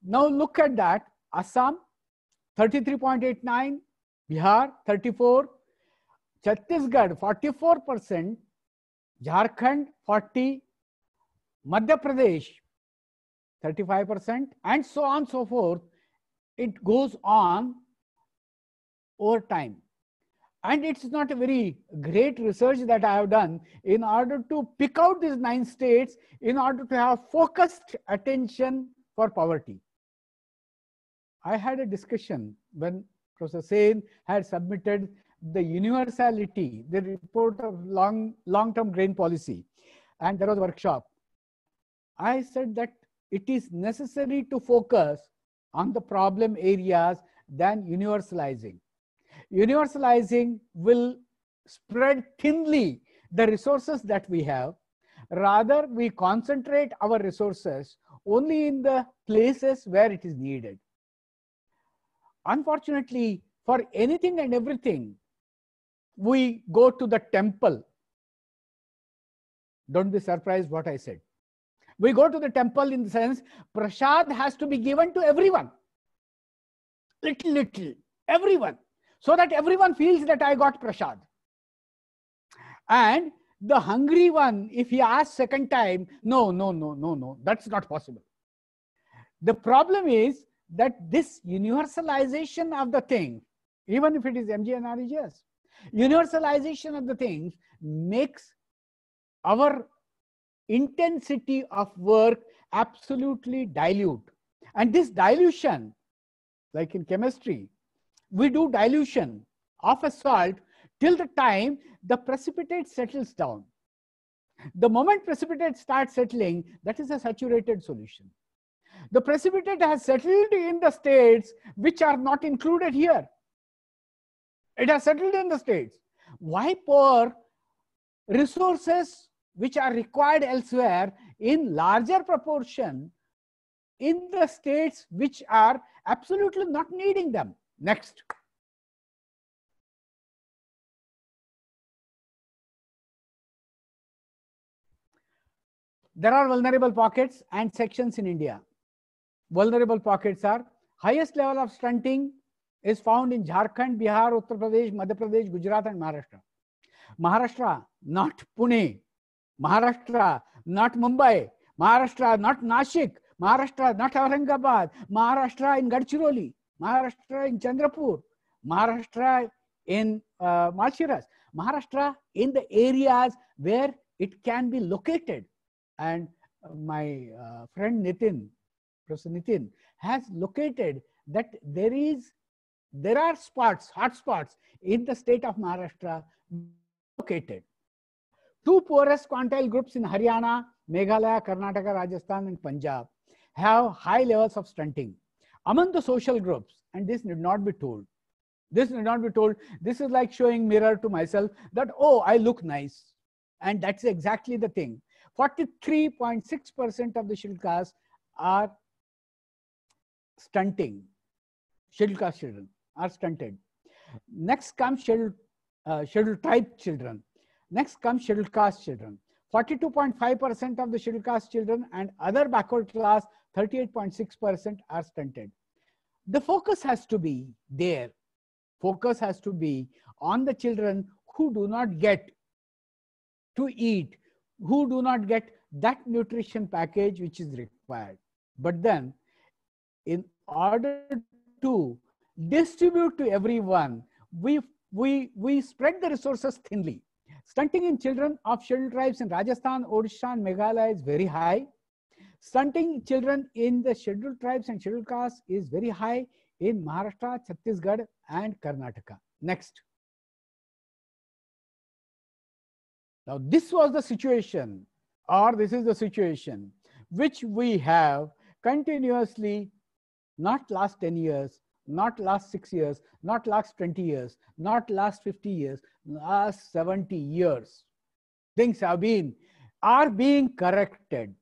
Now look at that. Assam 33.89, Bihar 34, Chhattisgarh 44%, Jharkhand 40, Madhya Pradesh, 35%, and so on so forth. It goes on over time. And it's not a very great research that I have done in order to pick out these nine states in order to have focused attention for poverty. I had a discussion when Professor Sen had submitted the universality, the report of long, long-term grain policy. And there was a workshop. I said that it is necessary to focus on the problem areas than universalizing. Universalizing will spread thinly the resources that we have. Rather, we concentrate our resources only in the places where it is needed. unfortunately, for anything and everything, we go to the temple. Don't be surprised what I said. We go to the temple in the sense prasad has to be given to everyone. Little, little, everyone. So that everyone feels that I got prasad. And the hungry one, if he asks second time, no, no, no, no, no, that's not possible. The problem is that this universalization of the thing, even if it is M.G. MGNREGS, universalization of the things makes our intensity of work absolutely dilute. And this dilution, like in chemistry, we do dilution of a salt till the time the precipitate settles down. The moment precipitate starts settling, that is a saturated solution. The precipitate has settled in the states which are not included here. It has settled in the states. Why pour resources which are required elsewhere in larger proportion in the states which are absolutely not needing them? Next. There are vulnerable pockets and sections in India. Vulnerable pockets are highest level of stunting is found in Jharkhand, Bihar, Uttar Pradesh, Madhya Pradesh, Gujarat, and Maharashtra. Maharashtra, not Pune. Maharashtra, not Mumbai. Maharashtra, not Nashik. Maharashtra, not Aurangabad. Maharashtra in Gadchiroli. Maharashtra in Chandrapur. Maharashtra in uh, Malshiras. Maharashtra in the areas where it can be located. And my uh, friend Nitin, Professor Nitin, has located that there is there are spots, hot spots in the state of Maharashtra located. Two poorest quantile groups in Haryana, Meghalaya, Karnataka, Rajasthan, and Punjab have high levels of stunting. Among the social groups, and this need not be told, this need not be told, this is like showing mirror to myself that, oh, I look nice. And that's exactly the thing. 43.6% of the castes are stunting, scheduled children are stunted. Next comes scheduled, uh, tribe children. Next comes scheduled caste children. 42.5% of the scheduled caste children and other backward class, 38.6% are stunted. The focus has to be there. Focus has to be on the children who do not get to eat, who do not get that nutrition package which is required. But then, in order to distribute to everyone, we, we, we spread the resources thinly. Stunting in children of scheduled tribes in Rajasthan, Odisha, and Meghalaya is very high. Stunting children in the scheduled tribes and scheduled castes is very high in Maharashtra, Chhattisgarh, and Karnataka. Next. Now, this was the situation, or this is the situation, which we have continuously, not last 10 years, not last six years, not last 20 years, not last 50 years, last 70 years. Things have been, are being corrected.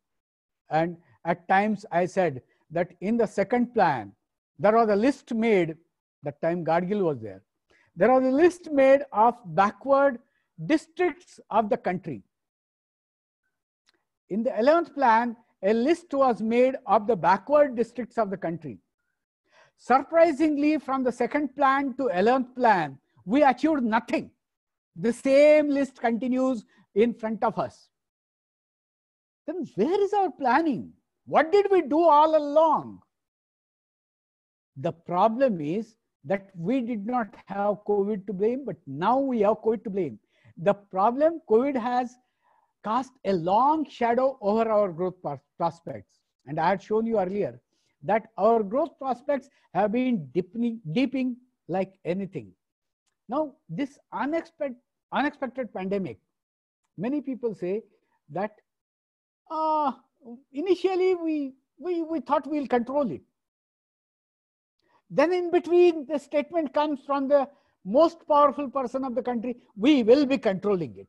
And at times I said that in the second plan, there was a list made, that time Gadgil was there. There was a list made of backward districts of the country. In the 11th plan, a list was made of the backward districts of the country. Surprisingly, from the second plan to 11th plan, we achieved nothing. The same list continues in front of us. Then where is our planning? What did we do all along? The problem is that we did not have COVID to blame, but now we have COVID to blame. The problem, COVID has cast a long shadow over our growth prospects. And I had shown you earlier that our growth prospects have been deepening, like anything. Now, this unexpected, unexpected pandemic, many people say that uh, initially we, we, we thought we'll control it. Then in between, the statement comes from the most powerful person of the country, we will be controlling it.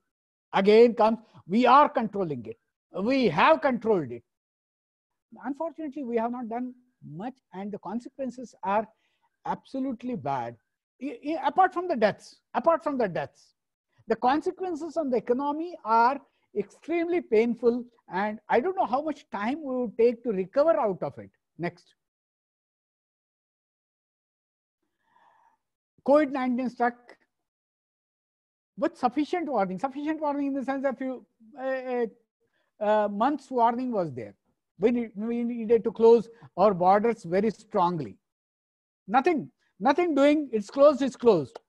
Again comes, we are controlling it. We have controlled it. Unfortunately, we have not done much and the consequences are absolutely bad. apart from the deaths, apart from the deaths, the consequences on the economy are extremely painful and I don't know how much time we would take to recover out of it. Next. COVID-19 struck with sufficient warning, sufficient warning in the sense that few months warning was there. We, need, we needed to close our borders very strongly. Nothing, nothing doing, it's closed, it's closed.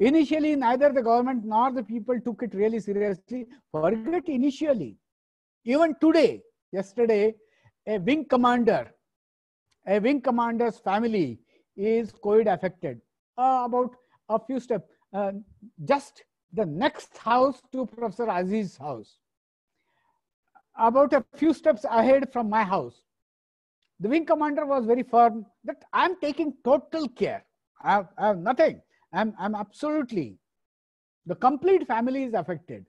Initially, neither the government nor the people took it really seriously. Forget initially. Even today, yesterday, a wing commander, a wing commander's family is COVID affected. Uh, about a few steps, uh, just the next house to Professor Aziz's house. About a few steps ahead from my house. The wing commander was very firm that I'm taking total care. I have, I have nothing. I'm, I'm absolutely, the complete family is affected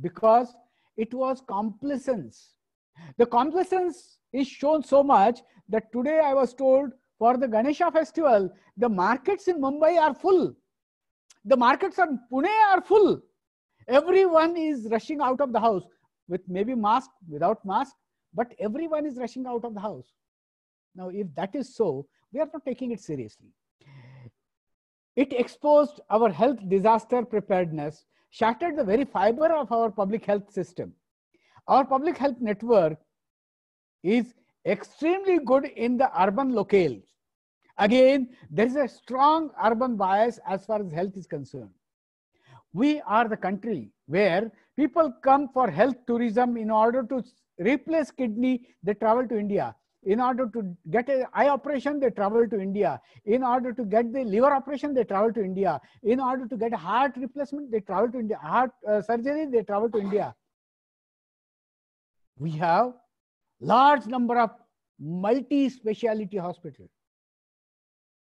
because it was complacence. The complacence is shown so much that today I was told for the Ganesha festival, the markets in Mumbai are full. The markets in Pune are full. Everyone is rushing out of the house with maybe mask, without mask, but everyone is rushing out of the house. Now, if that is so, we are not taking it seriously. It exposed our health disaster preparedness, shattered the very fiber of our public health system. Our public health network is extremely good in the urban locales. Again, there is a strong urban bias as far as health is concerned. We are the country where people come for health tourism in order to replace kidney, they travel to India. In order to get an eye operation, they travel to India. In order to get the liver operation, they travel to India. In order to get a heart replacement, they travel to India. Heart uh, surgery, they travel to India. We have large number of multi-speciality hospitals.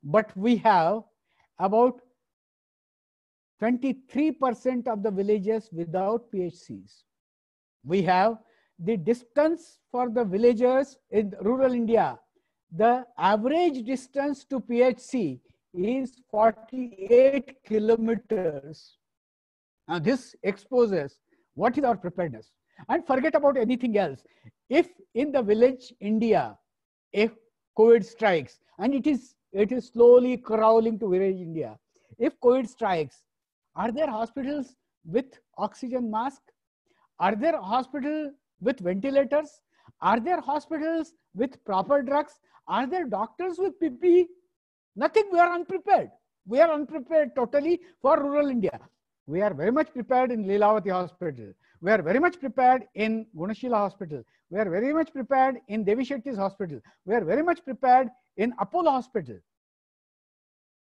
But we have about 23% of the villages without PHCs. We have the distance for the villagers in rural India, the average distance to PHC is 48 kilometers. Now this exposes what is our preparedness. And forget about anything else. If in the village India, if COVID strikes, and it is it is slowly crawling to village India. If COVID strikes, are there hospitals with oxygen mask? Are there hospitals with ventilators? Are there hospitals with proper drugs? Are there doctors with PPE? Nothing. We are unprepared. We are unprepared totally for rural India. We are very much prepared in Lilavati Hospital. We are very much prepared in Gunasheela Hospital. We are very much prepared in Devi Shetty's Hospital. We are very much prepared in Apollo Hospital.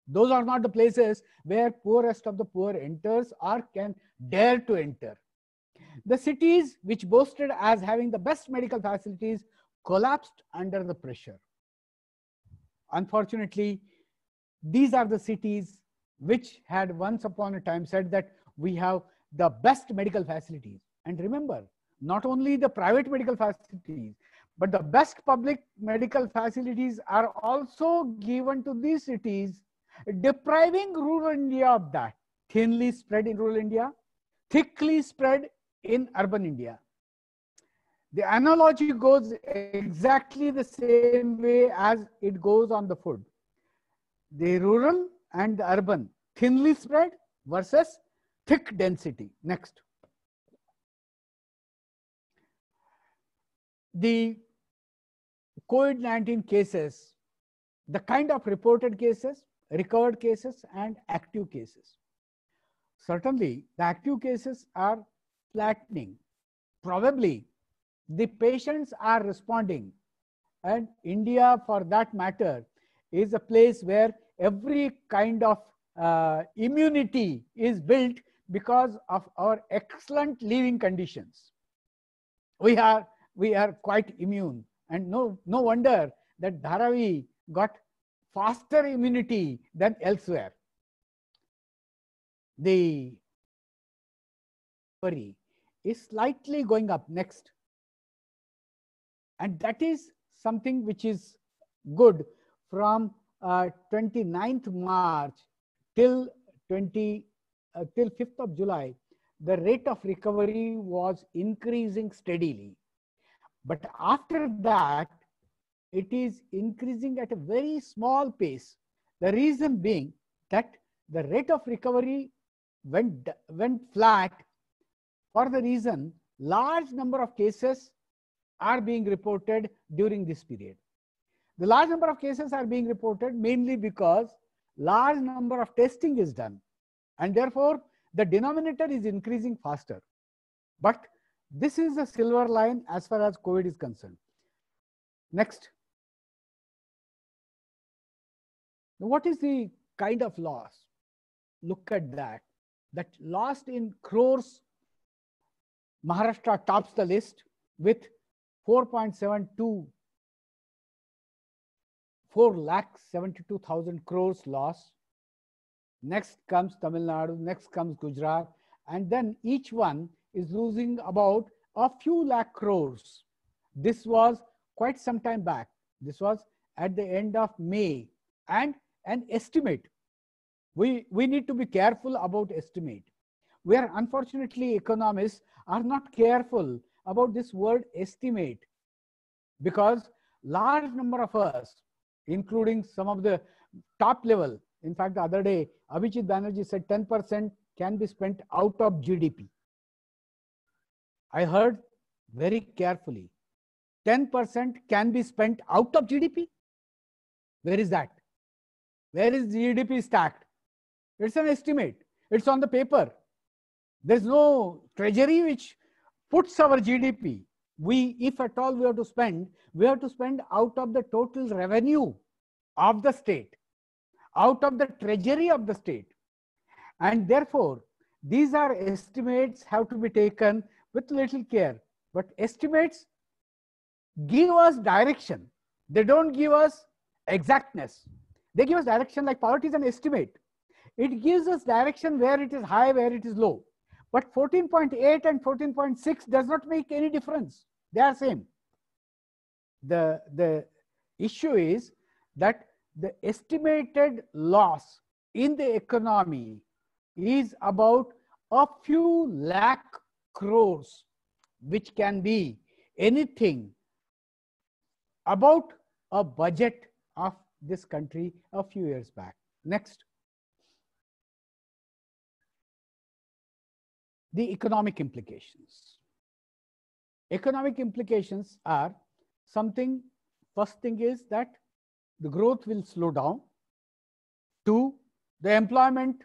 Those are not the places where poorest of the poor enters or can dare to enter. The cities which boasted as having the best medical facilities collapsed under the pressure. Unfortunately, these are the cities which had once upon a time said that we have the best medical facilities. And remember, not only the private medical facilities, but the best public medical facilities are also given to these cities, depriving rural India of that. Thinly spread in rural India, thickly spread in urban India. The analogy goes exactly the same way as it goes on the food. The rural and the urban, thinly spread versus thick density. Next. The COVID-19 cases, the kind of reported cases, recovered cases, and active cases. Certainly, the active cases are flattening. Probably the patients are responding. And India, for that matter, is a place where every kind of uh, immunity is built because of our excellent living conditions. We are, we are quite immune. And no, no wonder that Dharavi got faster immunity than elsewhere. The is slightly going up next. And that is something which is good from uh, 29th March till 20 uh, till 5th of July, the rate of recovery was increasing steadily. But after that, it is increasing at a very small pace. The reason being that the rate of recovery went, went flat for the reason large number of cases are being reported during this period. The large number of cases are being reported mainly because large number of testing is done and therefore the denominator is increasing faster. But this is a silver line as far as COVID is concerned. Next. What is the kind of loss? Look at that. That lost in crores, Maharashtra tops the list with 4.72 4 lakh 72,000 crores loss. Next comes Tamil Nadu, next comes Gujarat, and then each one is losing about a few lakh crores. This was quite some time back. This was at the end of May and an estimate. We, we need to be careful about estimate. Where unfortunately economists are not careful about this word estimate because large number of us, including some of the top level, in fact, the other day, Abhijit Banerjee said 10% can be spent out of GDP. I heard very carefully 10% can be spent out of GDP. Where is that? Where is GDP stacked? It's an estimate. It's on the paper. There's no treasury which puts our GDP. We, if at all we have to spend, we have to spend out of the total revenue of the state, out of the treasury of the state. And therefore, these are estimates have to be taken with little care. But estimates give us direction. They don't give us exactness. They give us direction like poverty is an estimate. It gives us direction where it is high, where it is low. But 14.8 and 14.6 does not make any difference. They are same. The, the issue is that the estimated loss in the economy is about a few lakh crores, which can be anything about a budget of this country a few years back. Next. The economic implications. Economic implications are something, first thing is that the growth will slow down. Two, the employment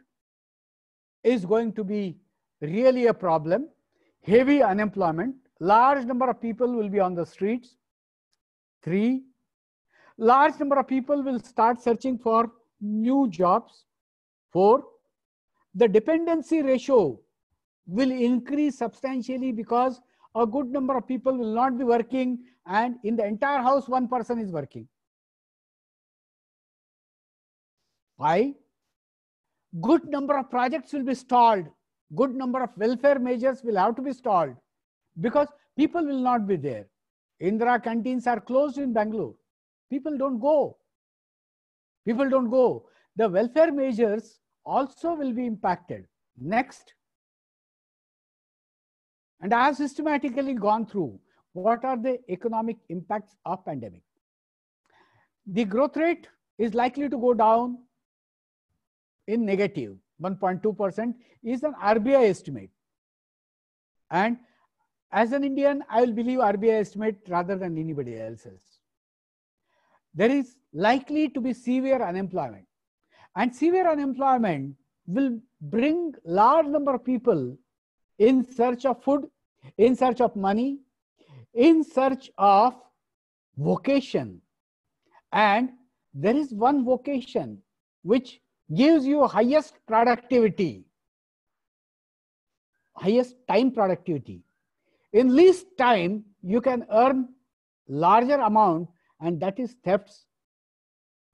is going to be really a problem. Heavy unemployment, large number of people will be on the streets. Three, large number of people will start searching for new jobs. Four, the dependency ratio will increase substantially because a good number of people will not be working and in the entire house one person is working. Why? Good number of projects will be stalled. Good number of welfare measures will have to be stalled because people will not be there. Indira canteens are closed in Bangalore. People don't go. People don't go. The welfare measures also will be impacted. Next. And I have systematically gone through what are the economic impacts of pandemic. The growth rate is likely to go down in negative 1.2% is an RBI estimate. And as an Indian, I will believe RBI estimate rather than anybody else's. There is likely to be severe unemployment. And severe unemployment will bring large number of people in search of food, in search of money, in search of vocation. And there is one vocation which gives you highest productivity, highest time productivity. In least time, you can earn larger amount and that is thefts,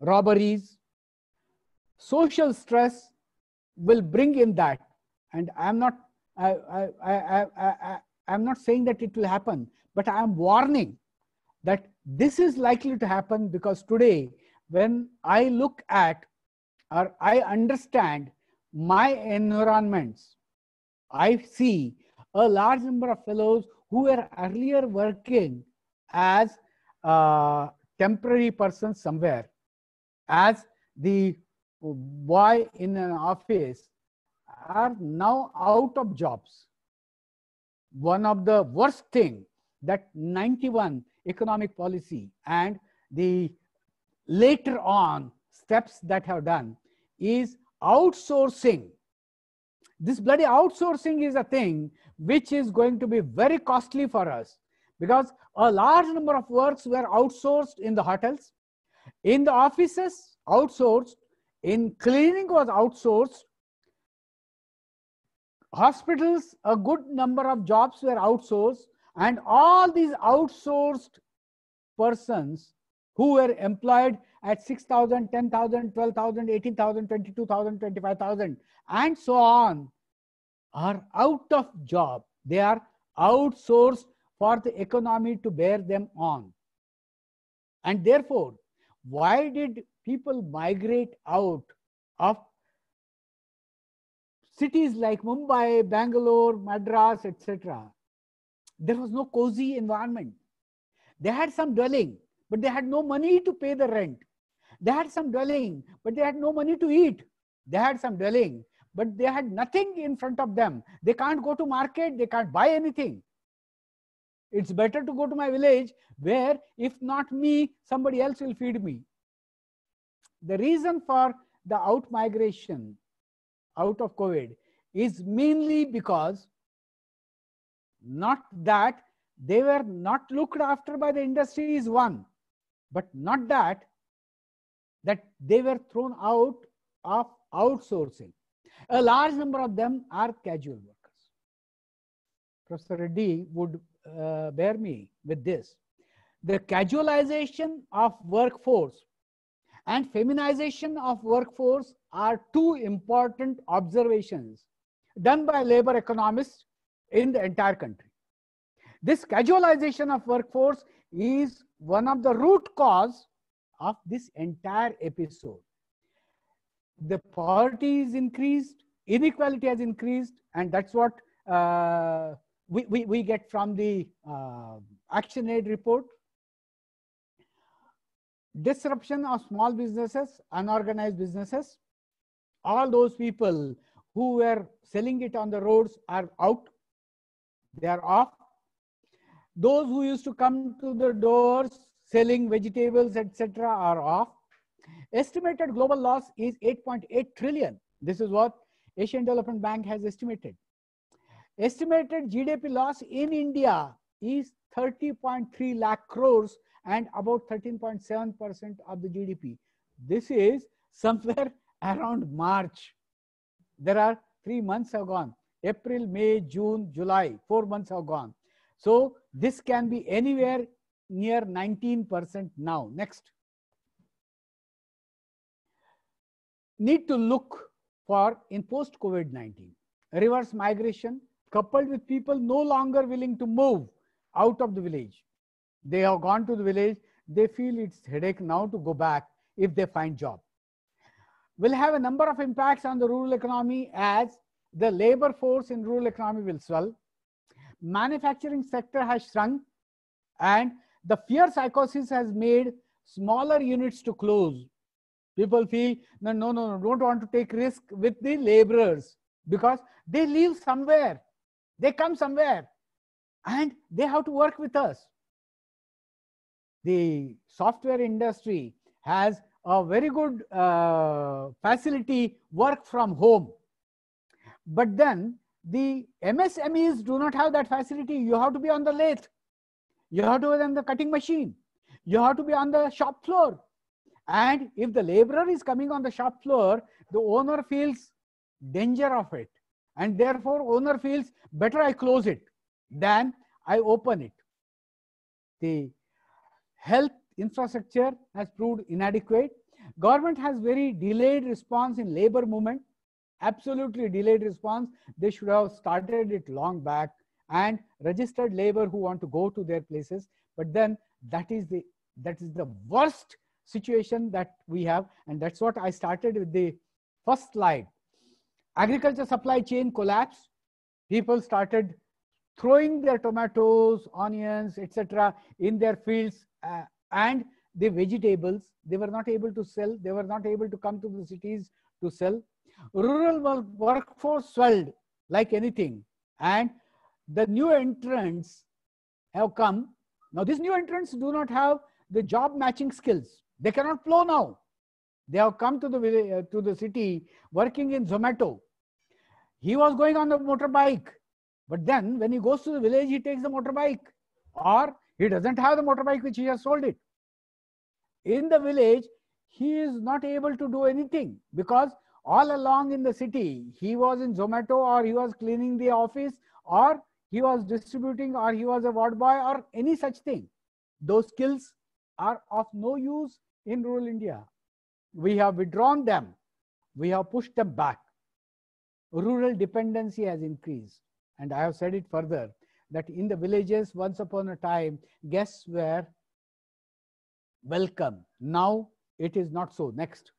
robberies, social stress will bring in that. And I'm not, I, I, I'm not saying that it will happen, but I am warning that this is likely to happen because today when I look at or I understand my environments, I see a large number of fellows who were earlier working as uh, temporary persons somewhere, as the boy in an office, are now out of jobs. One of the worst thing that 91 economic policy and the later on steps that have done is outsourcing. This bloody outsourcing is a thing which is going to be very costly for us because a large number of works were outsourced in the hotels, in the offices, outsourced, in cleaning was outsourced, hospitals, a good number of jobs were outsourced, and all these outsourced persons who were employed at 6,000, 10,000, 12,000, 18,000, 22,000, 25,000, and so on, are out of job. They are outsourced for the economy to bear them on. And therefore, why did people migrate out of cities like Mumbai, Bangalore, Madras, etc.? There was no cozy environment. They had some dwelling, but they had no money to pay the rent. They had some dwelling, but they had no money to eat. They had some dwelling, but they had nothing in front of them. They can't go to market, they can't buy anything. It's better to go to my village where, if not me, somebody else will feed me. The reason for the out migration out of COVID is mainly because not that they were not looked after by the industry is one, but not that that they were thrown out of outsourcing. A large number of them are casual workers. Professor Reddy would uh, bear me with this. The casualization of workforce and feminization of workforce are two important observations done by labor economists in the entire country. This casualization of workforce is one of the root cause of this entire episode. The poverty is increased, inequality has increased, and that's what uh, we, we, we get from the uh, Action Aid report. Disruption of small businesses, unorganized businesses. All those people who were selling it on the roads are out. They are off. Those who used to come to the doors selling vegetables, etc., are off. Estimated global loss is 8.8 trillion. This is what Asian Development Bank has estimated. Estimated GDP loss in India is 30.3 lakh crores and about 13.7% of the GDP. This is somewhere [LAUGHS] around March. There are three months have gone. April, May, June, July, four months have gone. So this can be anywhere near 19% now. Next. Need to look for in post-COVID-19. Reverse migration coupled with people no longer willing to move out of the village. They have gone to the village. They feel it's headache now to go back if they find job. Will have a number of impacts on the rural economy as the labor force in rural economy will swell. Manufacturing sector has shrunk and the fear psychosis has made smaller units to close. People feel, no, no, no, don't want to take risk with the laborers because they live somewhere. They come somewhere and they have to work with us. The software industry has a very good uh, facility work from home. But then the MSMEs do not have that facility. You have to be on the lathe. You have to be on the cutting machine. You have to be on the shop floor. And if the laborer is coming on the shop floor, the owner feels danger of it. And therefore, owner feels better I close it than I open it. The health infrastructure has proved inadequate. Government has very delayed response in labor movement, absolutely delayed response. They should have started it long back and registered labor who want to go to their places. But then that is the that is the worst situation that we have. And that's what I started with the first slide. Agriculture supply chain collapsed. People started throwing their tomatoes, onions, etc. in their fields uh, and the vegetables. They were not able to sell. They were not able to come to the cities to sell. Rural workforce swelled like anything. And the new entrants have come. Now, these new entrants do not have the job matching skills. They cannot plow now. They have come to the uh, to the city working in Zomato. He was going on the motorbike, but then when he goes to the village, he takes the motorbike, or he doesn't have the motorbike which he has sold it. In the village, he is not able to do anything because all along in the city, he was in Zomato or he was cleaning the office or he was distributing or he was a ward boy or any such thing. Those skills are of no use in rural India. We have withdrawn them. We have pushed them back. Rural dependency has increased. And I have said it further that in the villages, once upon a time, guests were welcome. Now it is not so. Next.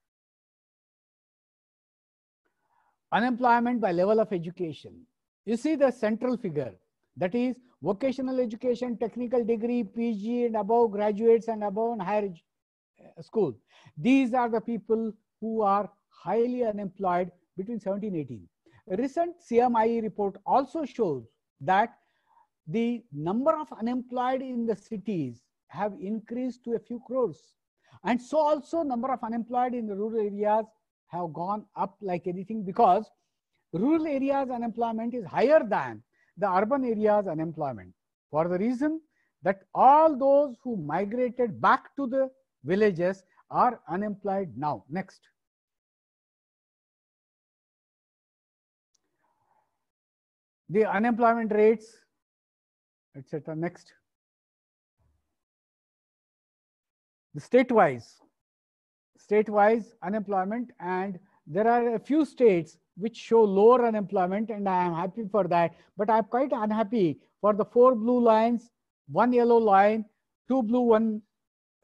Unemployment by level of education. You see the central figure that is vocational education, technical degree, PG and above graduates and above in higher uh, school. These are the people who are highly unemployed between 17 18. A recent CMIE report also shows that the number of unemployed in the cities have increased to a few crores. And so also number of unemployed in the rural areas have gone up like anything because rural areas unemployment is higher than the urban areas unemployment for the reason that all those who migrated back to the villages are unemployed now. Next. The unemployment rates, etc. Next. The state-wise, state-wise unemployment and there are a few states which show lower unemployment and I am happy for that. But I'm quite unhappy for the four blue lines, one yellow line, two blue, one,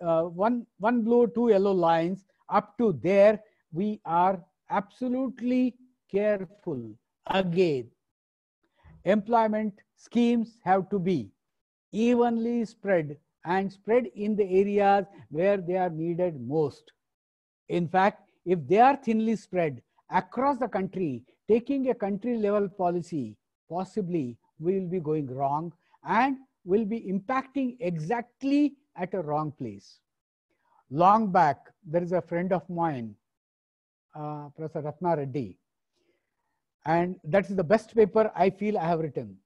uh, one, one blue, two yellow lines. Up to there, we are absolutely careful. Again, employment schemes have to be evenly spread and spread in the areas where they are needed most. In fact, if they are thinly spread, across the country, taking a country level policy possibly will be going wrong and will be impacting exactly at a wrong place. Long back, there is a friend of mine, uh, Professor Ratna Reddy, and that is the best paper I feel I have written.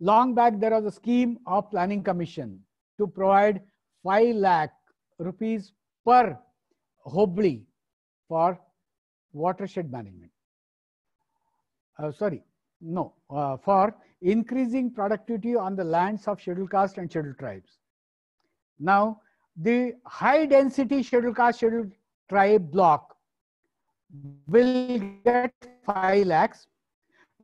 Long back, there was a scheme of planning commission to provide 5 lakh rupees per hobli for watershed management. Uh, sorry, no, uh, for increasing productivity on the lands of scheduled caste and scheduled tribes. Now, the high density scheduled caste, scheduled tribe block will get 5 lakhs.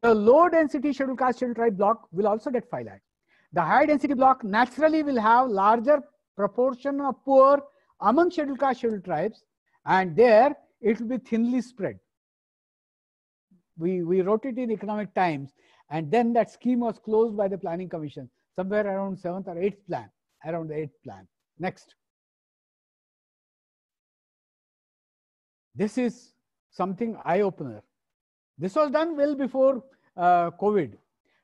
The low density scheduled caste, scheduled tribe block will also get 5 lakhs. The high density block naturally will have larger proportion of poor among scheduled caste, scheduled tribes, and there it will be thinly spread. We, we wrote it in Economic Times, and then that scheme was closed by the Planning Commission, somewhere around seventh or eighth plan, around the eighth plan. Next. This is something eye-opener. This was done well before uh, COVID,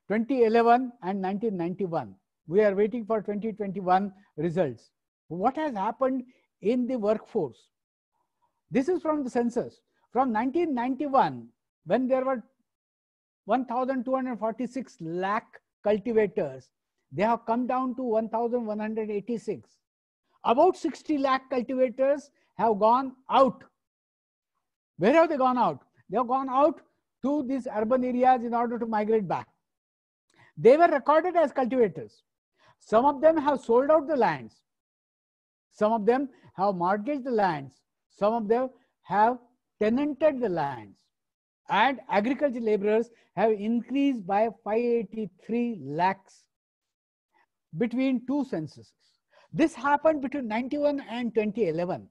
2011 and 1991. We are waiting for 2021 results. What has happened in the workforce? This is from the census. From 1991, when there were 1,246 lakh cultivators, they have come down to 1,186. About 60 lakh cultivators have gone out. Where have they gone out? They have gone out to these urban areas in order to migrate back. They were recorded as cultivators. Some of them have sold out the lands. Some of them have mortgaged the lands. Some of them have tenanted the lands and agriculture laborers have increased by 583 lakhs between two censuses. This happened between 91 and 2011.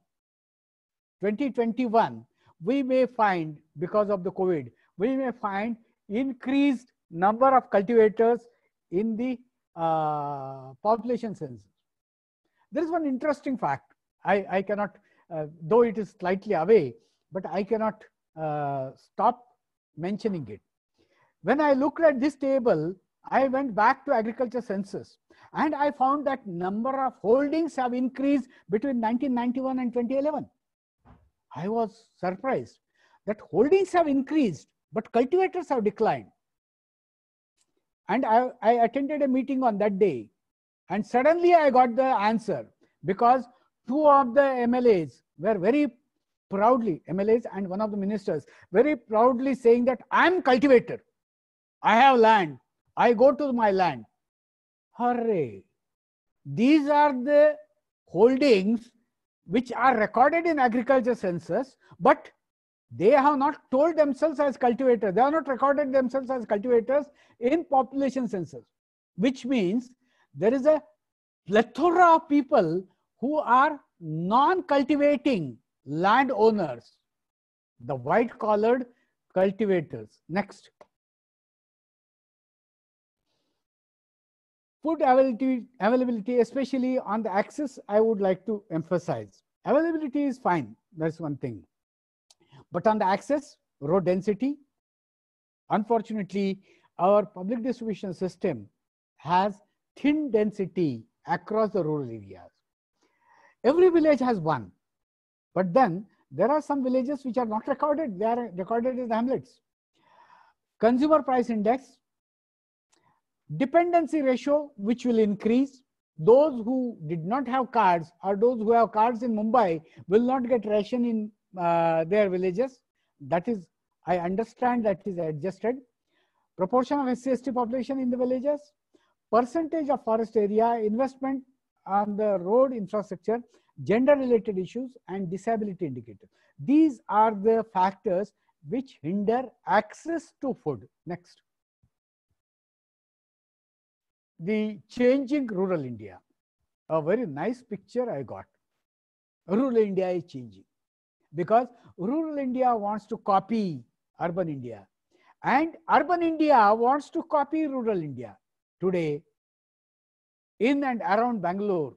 2021, we may find, because of the COVID, we may find increased number of cultivators in the uh, population census. There is one interesting fact. I, I cannot, uh, though it is slightly away, but I cannot uh, stop mentioning it. When I looked at this table, I went back to agriculture census and I found that number of holdings have increased between 1991 and 2011. I was surprised that holdings have increased, but cultivators have declined. And I, I attended a meeting on that day and suddenly I got the answer because two of the MLAs were very proudly, MLAs and one of the ministers, very proudly saying that I'm cultivator. I have land. I go to my land. Hooray. These are the holdings which are recorded in agriculture census, but they have not told themselves as cultivators. They have not recorded themselves as cultivators in population census, which means there is a plethora of people who are non-cultivating landowners, the white-collared cultivators. Next. Food availability, availability, especially on the access, I would like to emphasize. Availability is fine, that's one thing. But on the access, road density, unfortunately, our public distribution system has thin density across the rural areas. Every village has one, but then there are some villages which are not recorded. They are recorded as hamlets. Consumer price index, dependency ratio, which will increase. Those who did not have cards or those who have cards in Mumbai will not get ration in uh, their villages. That is, I understand that is adjusted. Proportion of SC/ST population in the villages, percentage of forest area, investment on the road infrastructure, gender related issues and disability indicator. These are the factors which hinder access to food. Next. The changing rural India. A very nice picture I got. Rural India is changing because rural India wants to copy urban India and urban India wants to copy rural India. Today, in and around Bangalore,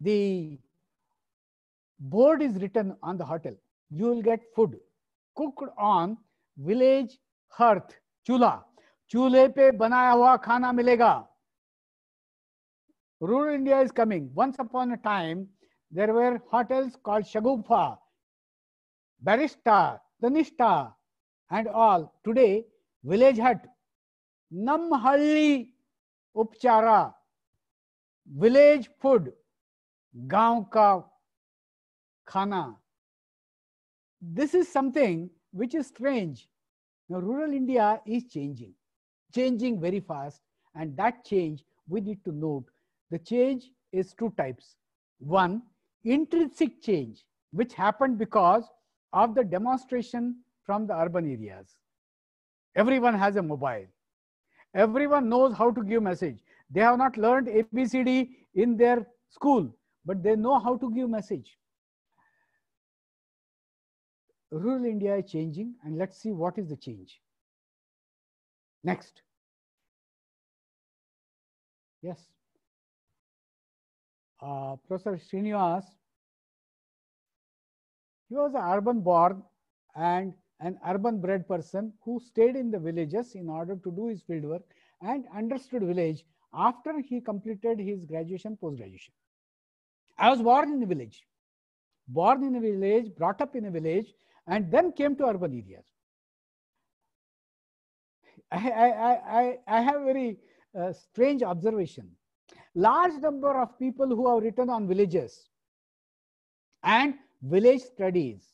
the board is written on the hotel. You will get food cooked on village hearth, chula. Chule pe banaya hua khana milega. Rural India is coming. Once upon a time, there were hotels called Shagufa, Barista, Tanishta, and all. Today, village hut, Namhalli Upchara, village food, Gaon ka khana. This is something which is strange. Now, rural India is changing, changing very fast, and that change we need to note. The change is two types. One, intrinsic change which happened because of the demonstration from the urban areas everyone has a mobile everyone knows how to give message they have not learned abcd in their school but they know how to give message. Rural India is changing and let's see what is the change. Next. Yes. Uh, Professor Srinivas, he was an urban born and an urban bred person who stayed in the villages in order to do his fieldwork and understood village after he completed his graduation, post-graduation. I was born in a village, born in a village, brought up in a village, and then came to urban areas. I, I, I, I have very uh, strange observation. Large number of people who have written on villages and village studies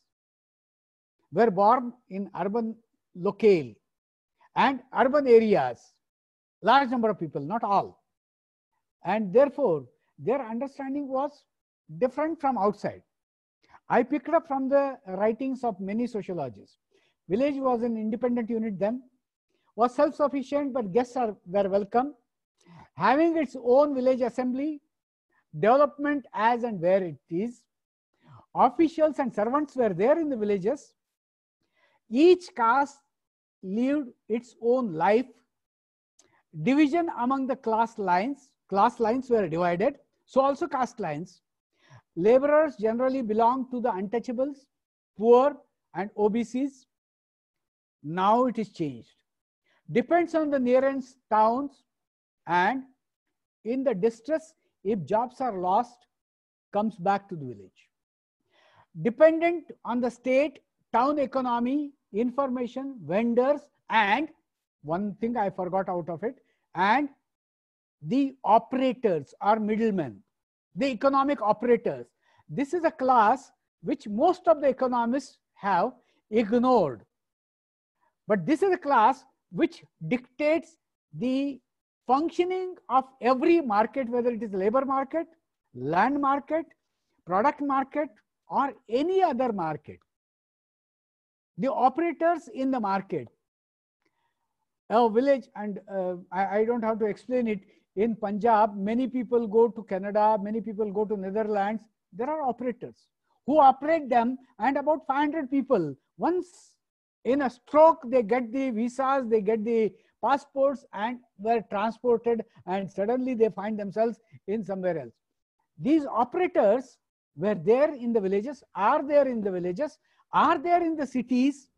were born in urban locale and urban areas. Large number of people, not all. And therefore, their understanding was different from outside. I picked up from the writings of many sociologists. Village was an independent unit then, was self-sufficient, but guests are, were welcome, having its own village assembly, development as and where it is. Officials and servants were there in the villages. Each caste lived its own life. Division among the class lines, class lines were divided, so also caste lines. Laborers generally belong to the untouchables, poor and OBCs. Now it is changed. Depends on the nearest towns and in the distress, if jobs are lost, comes back to the village. Dependent on the state, town economy, information, vendors, and one thing I forgot out of it, and the operators or middlemen, the economic operators. This is a class which most of the economists have ignored. But this is a class which dictates the functioning of every market, whether it is labor market, land market, product market, or any other market. The operators in the market, a village, and uh, I, I don't have to explain it, in Punjab, many people go to Canada, many people go to Netherlands. There are operators who operate them and about 500 people. Once in a stroke, they get the visas, they get the passports and were transported and suddenly they find themselves in somewhere else. These operators were there in the villages, are there in the villages, are there in the cities,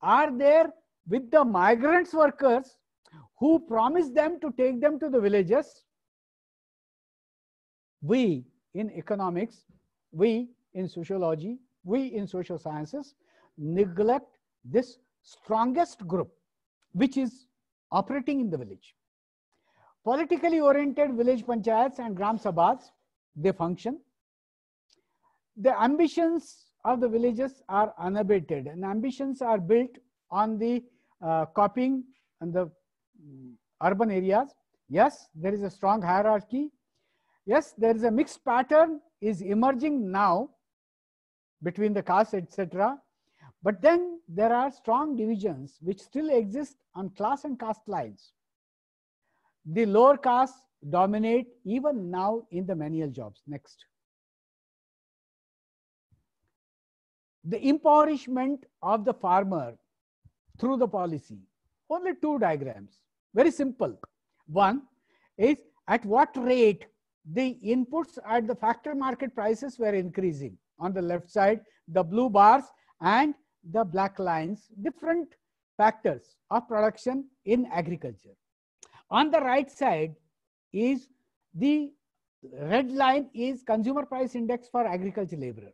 are there with the migrants workers who promise them to take them to the villages. We in economics, we in sociology, we in social sciences neglect this strongest group, which is operating in the village. Politically oriented village panchayats and gram sabhas, they function. The ambitions of the villages are unabated and ambitions are built on the uh, copying and the um, urban areas. Yes, there is a strong hierarchy. Yes, there is a mixed pattern is emerging now between the castes, etc. But then there are strong divisions which still exist on class and caste lines. The lower castes dominate even now in the manual jobs. Next. The impoverishment of the farmer through the policy. Only two diagrams. Very simple. One is at what rate the inputs at the factor market prices were increasing. On the left side, the blue bars and the black lines, different factors of production in agriculture. On the right side is the red line is consumer price index for agriculture laborer.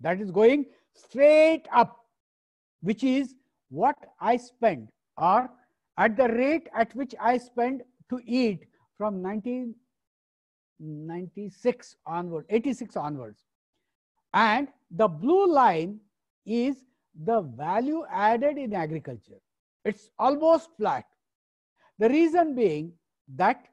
That is going straight up, which is what I spend or at the rate at which I spend to eat from 1996 onward, 86 onwards. And the blue line is the value added in agriculture. It's almost flat. The reason being that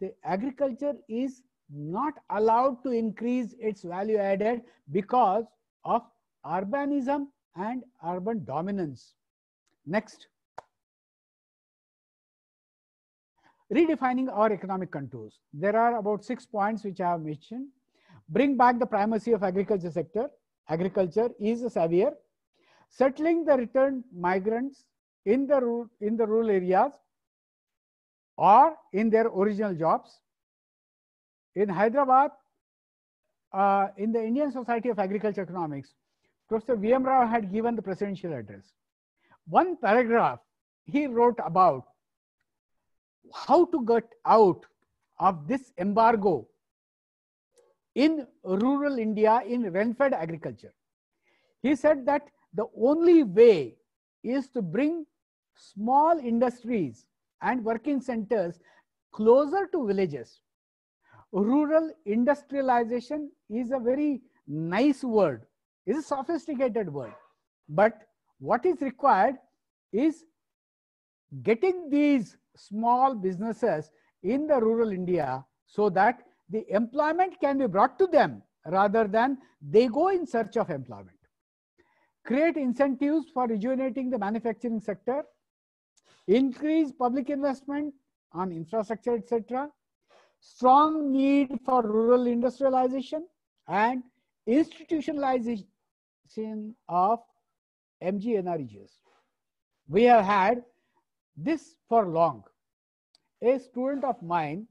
the agriculture is not allowed to increase its value added because of urbanism and urban dominance. Next. Redefining our economic contours. There are about six points which I have mentioned. Bring back the primacy of agriculture sector agriculture is a savior. Settling the returned migrants in the, in the rural areas or in their original jobs. In Hyderabad, uh, in the Indian Society of Agriculture Economics, Professor V.M. Rao had given the presidential address. One paragraph he wrote about how to get out of this embargo in rural India in rain-fed agriculture. He said that the only way is to bring small industries and working centers closer to villages. Rural industrialization is a very nice word, is a sophisticated word. But what is required is getting these small businesses in the rural India so that the employment can be brought to them rather than they go in search of employment. Create incentives for rejuvenating the manufacturing sector. Increase public investment on infrastructure, etc. Strong need for rural industrialization and institutionalization of MGNREGS. We have had this for long. A student of mine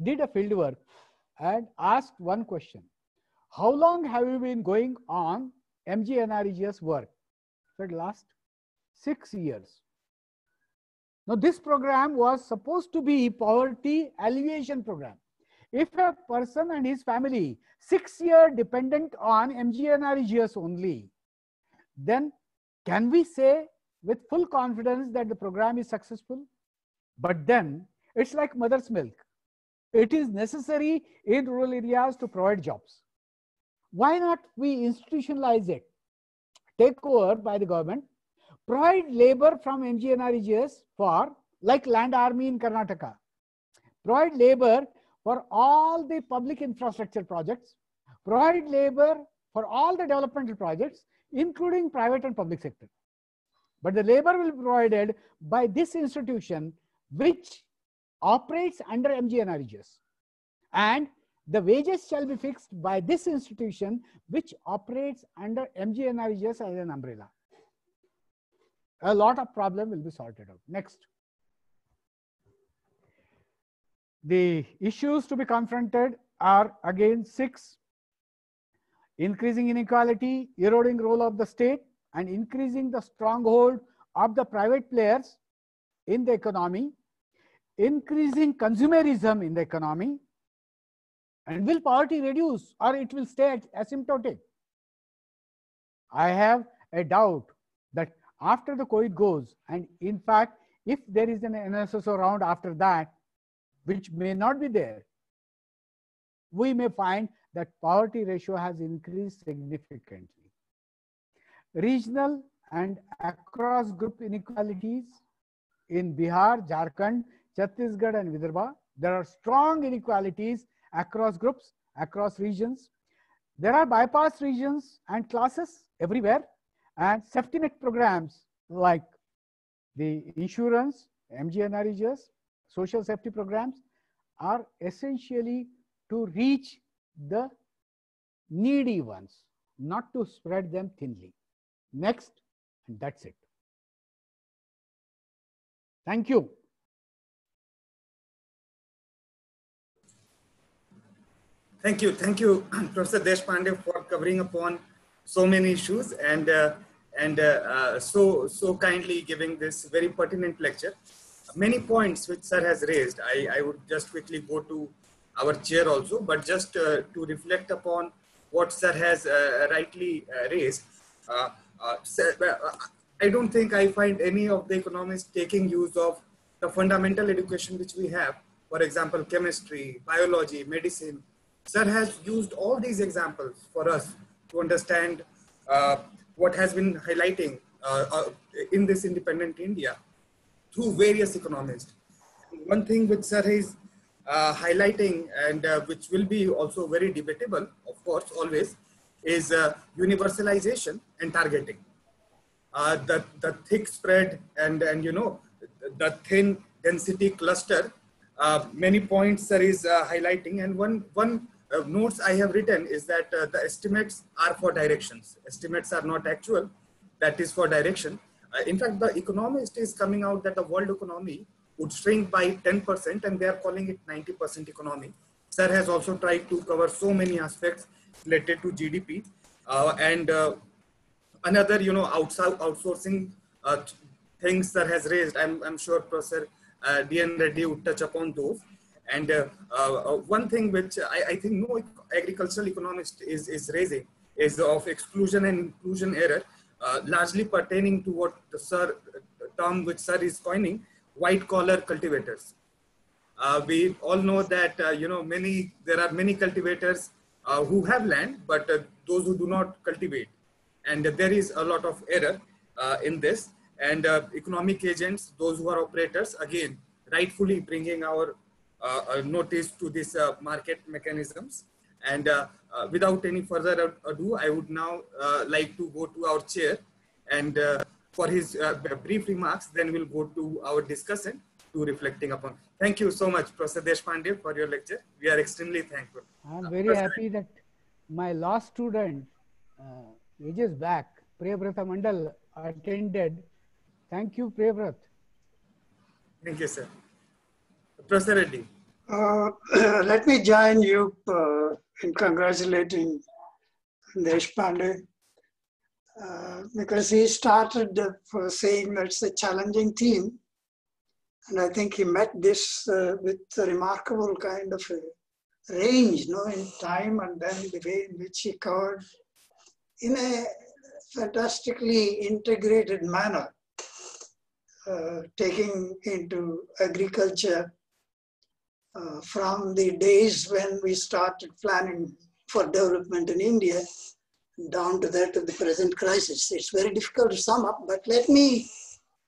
did a field work and asked one question. How long have you been going on MGNREGS work? The last six years. Now this program was supposed to be poverty alleviation program. If a person and his family six year dependent on MGNREGS only, then can we say with full confidence that the program is successful? But then it's like mother's milk. It is necessary in rural areas to provide jobs. Why not we institutionalize it? Take over by the government, provide labor from MGNREGS for like land army in Karnataka. Provide labor for all the public infrastructure projects, provide labor for all the developmental projects, including private and public sector. But the labor will be provided by this institution, which operates under MGNREGS. And the wages shall be fixed by this institution, which operates under MGNREGS as an umbrella. A lot of problem will be sorted out. Next. The issues to be confronted are again six. Increasing inequality, eroding role of the state, and increasing the stronghold of the private players in the economy, increasing consumerism in the economy, and will poverty reduce or it will stay asymptotic? I have a doubt that after the COVID goes, and in fact, if there is an NSSO round after that, which may not be there, we may find that poverty ratio has increased significantly. Regional and across group inequalities in Bihar, Jharkhand, Chhattisgarh and Vidarbha, there are strong inequalities across groups, across regions. There are bypass regions and classes everywhere and safety net programs like the insurance, MGNREGS, social safety programs are essentially to reach the needy ones, not to spread them thinly. Next, and that's it. Thank you. Thank you. Thank you, [CLEARS THROAT] Professor Deshpande, for covering upon so many issues and uh, and uh, uh, so so kindly giving this very pertinent lecture. Many points which sir has raised, I, I would just quickly go to our chair also, but just uh, to reflect upon what sir has uh, rightly uh, raised. Sir, I don't think I find any of the economists taking use of the fundamental education which we have. For example, chemistry, biology, medicine, Sir has used all these examples for us to understand uh, what has been highlighting uh, uh, in this independent India through various economists. One thing which Sir is uh, highlighting and uh, which will be also very debatable, of course, always, is universalization and targeting. the, the thick spread and, and, you know, the thin density cluster uh, many points sir is uh, highlighting and one one uh, notes I have written is that uh, the estimates are for directions. Estimates are not actual. That is for direction. Uh, in fact, the economist is coming out that the world economy would shrink by 10% and they are calling it 90% economy. Sir has also tried to cover so many aspects related to GDP uh, and uh, another, you know, outsourcing uh, things Sir has raised. I'm, I'm sure Professor uh, DN Reddy would touch upon those. And uh, uh, one thing which I, I, think no agricultural economist is, is raising is of exclusion and inclusion error, uh, largely pertaining to what the sir term which sir is coining, white collar cultivators. Uh, we all know that uh, you know many there are many cultivators uh, who have land, but those who do not cultivate, and there is a lot of error in this. And economic agents, those who are operators, again rightfully bringing our uh, notice to these uh, market mechanisms. And uh, without any further ado, I would now like to go to our chair and for his brief remarks, then we'll go to our discussion. to reflecting upon. Thank you so much, Professor Deshpande, for your lecture. We are extremely thankful. I'm very happy that my last student, uh, ages back, Priyabrata Mandal, attended. Thank you, Priyabrat. Thank you, sir. Professor Reddy. Uh, [CLEARS THROAT] let me join you uh, in congratulating Deshpande uh, because he started uh, saying that it's a challenging theme. And I think he met this uh, with a remarkable kind of range you know, in time and then the way in which he covered in a fantastically integrated manner, uh, taking into agriculture uh, from the days when we started planning for development in India down to that of the present crisis. It's very difficult to sum up, but let me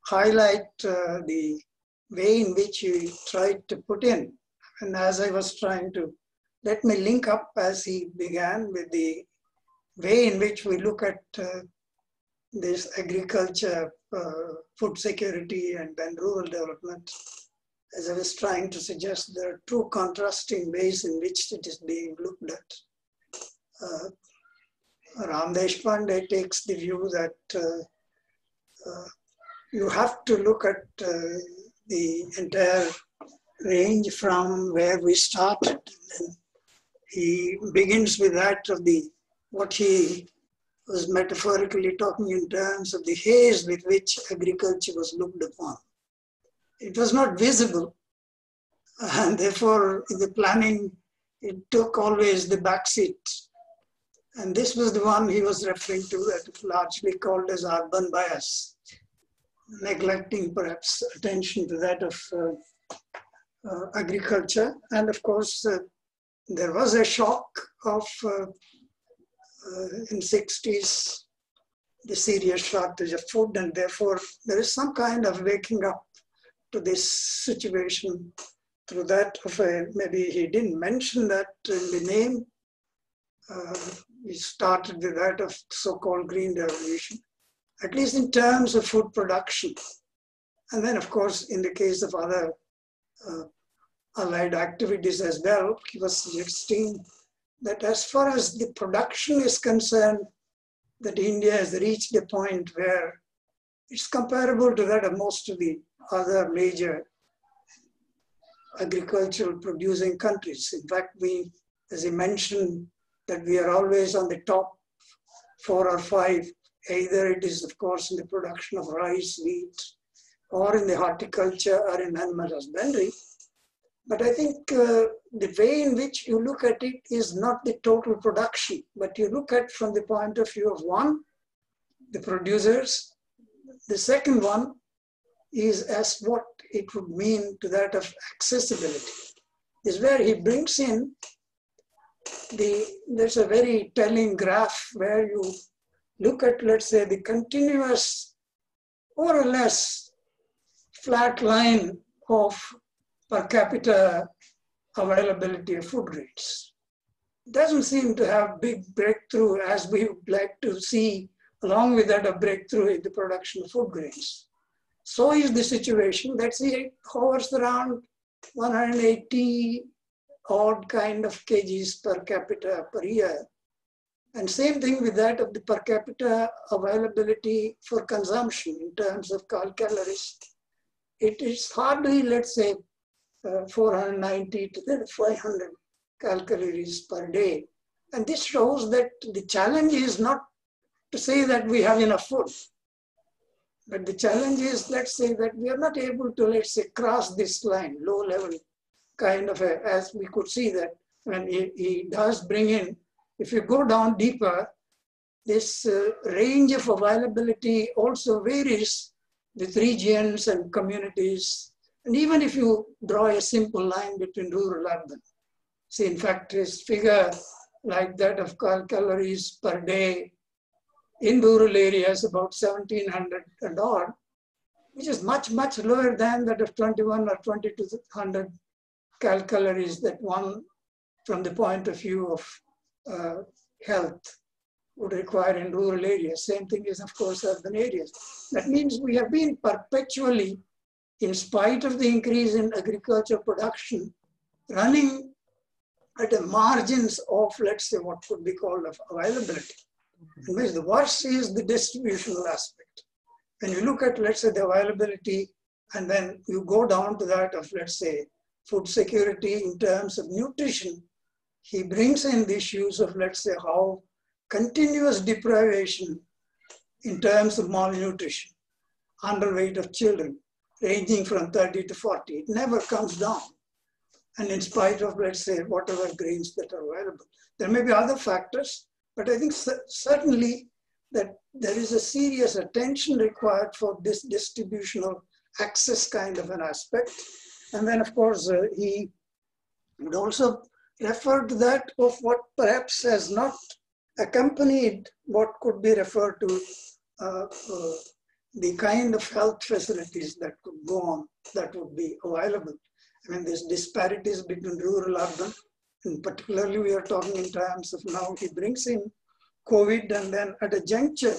highlight uh, the way in which you tried to put in. And as I was trying to, let me link up as he began with the way in which we look at uh, this agriculture, uh, food security, and then rural development. As I was trying to suggest, there are two contrasting ways in which it is being looked at. Uh, Ram Deshpande takes the view that uh, uh, you have to look at uh, the entire range from where we started. And he begins with that of the what he was metaphorically talking in terms of the haze with which agriculture was looked upon. It was not visible, [LAUGHS] and therefore, in the planning, it took always the back seat. And this was the one he was referring to that largely called as urban bias, neglecting perhaps attention to that of uh, uh, agriculture. And of course, uh, there was a shock of uh, uh, in 60s, the serious shortage of food, and therefore there is some kind of waking up to this situation through that of a, maybe he didn't mention that in the name. Uh, we started with that of so-called green revolution, at least in terms of food production. And then, of course, in the case of other uh, allied activities as well, he was suggesting that as far as the production is concerned, that India has reached a point where it's comparable to that of most of the other major agricultural producing countries. In fact, we, as he mentioned, that we are always on the top four or five. Either it is, of course, in the production of rice, wheat, or in the horticulture or in animal husbandry. But I think uh, the way in which you look at it is not the total production, but you look at from the point of view of one, the producers. The second one is as what it would mean to that of accessibility. Is where he brings in the, there's a very telling graph where you look at, let's say, the continuous, more or less, flat line of per capita availability of food grains. Doesn't seem to have big breakthrough as we would like to see, along with that a breakthrough in the production of food grains. So is the situation that it hovers around 180 odd kind of kgs per capita per year. And same thing with that of the per capita availability for consumption in terms of calories. It is hardly, let's say, uh, 490 to 500 calories per day. And this shows that the challenge is not to say that we have enough food. But the challenge is, let's say that we are not able to, let's say, cross this line, low level kind of a, as we could see that when he, he does bring in, if you go down deeper, this uh, range of availability also varies with regions and communities. And even if you draw a simple line between rural and urban, see, in fact, his figure like that of cal calories per day in rural areas, about 1700 and odd, which is much, much lower than that of 21 or 2200 calories that one, from the point of view of uh, health, would require in rural areas. Same thing is, of course, urban areas. That means we have been perpetually in spite of the increase in agriculture production, running at the margins of, let's say, what could be called of availability. And the worst is the distributional aspect. When you look at, let's say, the availability, and then you go down to that of, let's say, food security in terms of nutrition, he brings in the issues of, let's say, how continuous deprivation in terms of malnutrition, underweight of children, ranging from 30 to 40, it never comes down. And in spite of, let's say, whatever grains that are available. There may be other factors, but I think certainly that there is a serious attention required for this distributional access kind of an aspect. And then, of course, uh, he would also refer to that of what perhaps has not accompanied what could be referred to uh, uh, the kind of health facilities that could go on that would be available. I mean, there's disparities between rural and urban, and particularly we are talking in terms of now he brings in COVID and then at a juncture,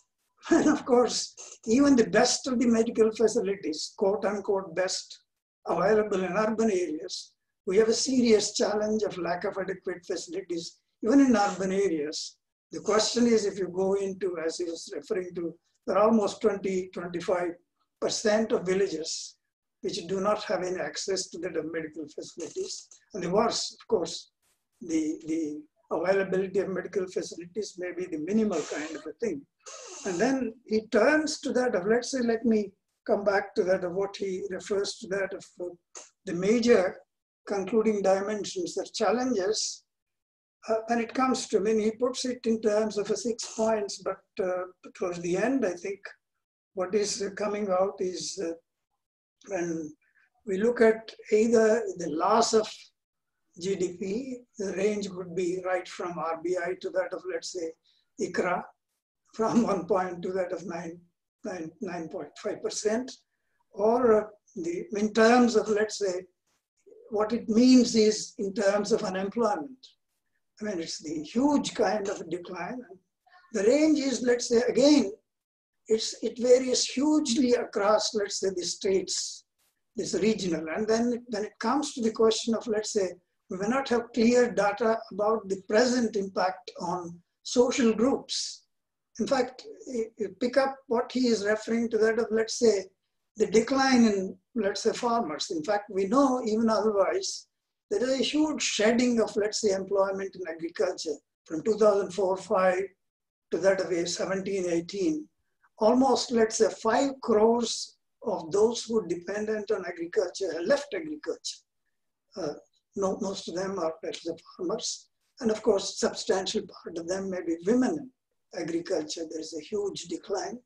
[LAUGHS] and of course, even the best of the medical facilities, quote unquote best available in urban areas, we have a serious challenge of lack of adequate facilities, even in urban areas. The question is if you go into, as he was referring to, there are almost 20, 25% of villages which do not have any access to the medical facilities. And the worst, of course, the, the availability of medical facilities may be the minimal kind of a thing. And then he turns to that of, let's say, let me come back to that of what he refers to that of uh, the major concluding dimensions or challenges. Uh, when it comes to, I mean, he puts it in terms of a six points, but uh, towards the end, I think what is coming out is uh, when we look at either the loss of GDP, the range would be right from RBI to that of, let's say, ICRA, from [LAUGHS] one point to that of 9, 9, 9.5%, or uh, the, in terms of, let's say, what it means is in terms of unemployment. I mean, it's the huge kind of decline. The range is, let's say, again, it's, it varies hugely across, let's say, the states, this regional. And then when it comes to the question of, let's say, we may not have clear data about the present impact on social groups. In fact, pick up what he is referring to that of, let's say, the decline in, let's say, farmers. In fact, we know even otherwise, there is a huge shedding of, let's say, employment in agriculture from 2004-5 to that of 17-18. Almost, let's say, five crores of those who are dependent on agriculture left agriculture. Uh, most of them are the farmers. And of course, substantial part of them may be women in agriculture. There's a huge decline.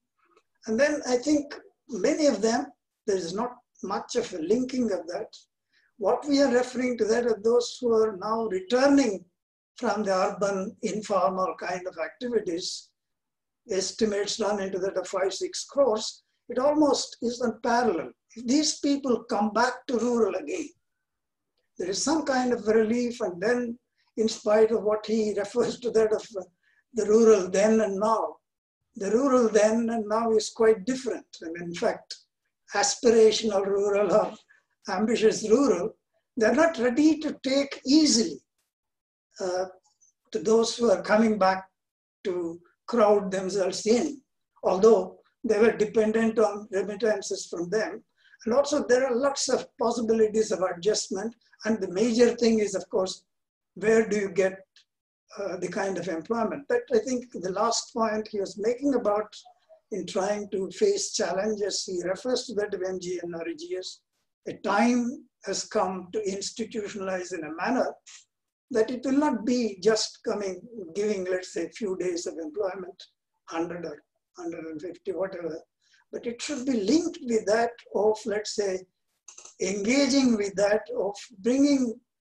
And then I think many of them, there's not much of a linking of that. What we are referring to that are those who are now returning from the urban informal kind of activities, estimates done into that of five, six crores, it almost is unparalleled. If these people come back to rural again, there is some kind of relief and then in spite of what he [LAUGHS] refers to that of the rural then and now, the rural then and now is quite different. And in fact, aspirational rural or ambitious rural, they're not ready to take easily uh, to those who are coming back to crowd themselves in, although they were dependent on remittances from them. And also there are lots of possibilities of adjustment. And the major thing is, of course, where do you get uh, the kind of employment. But I think the last point he was making about in trying to face challenges, he refers to that of MGNREGS. A time has come to institutionalize in a manner that it will not be just coming, giving, let's say, a few days of employment, 100 or 150, whatever, but it should be linked with that of, let's say, engaging with that of bringing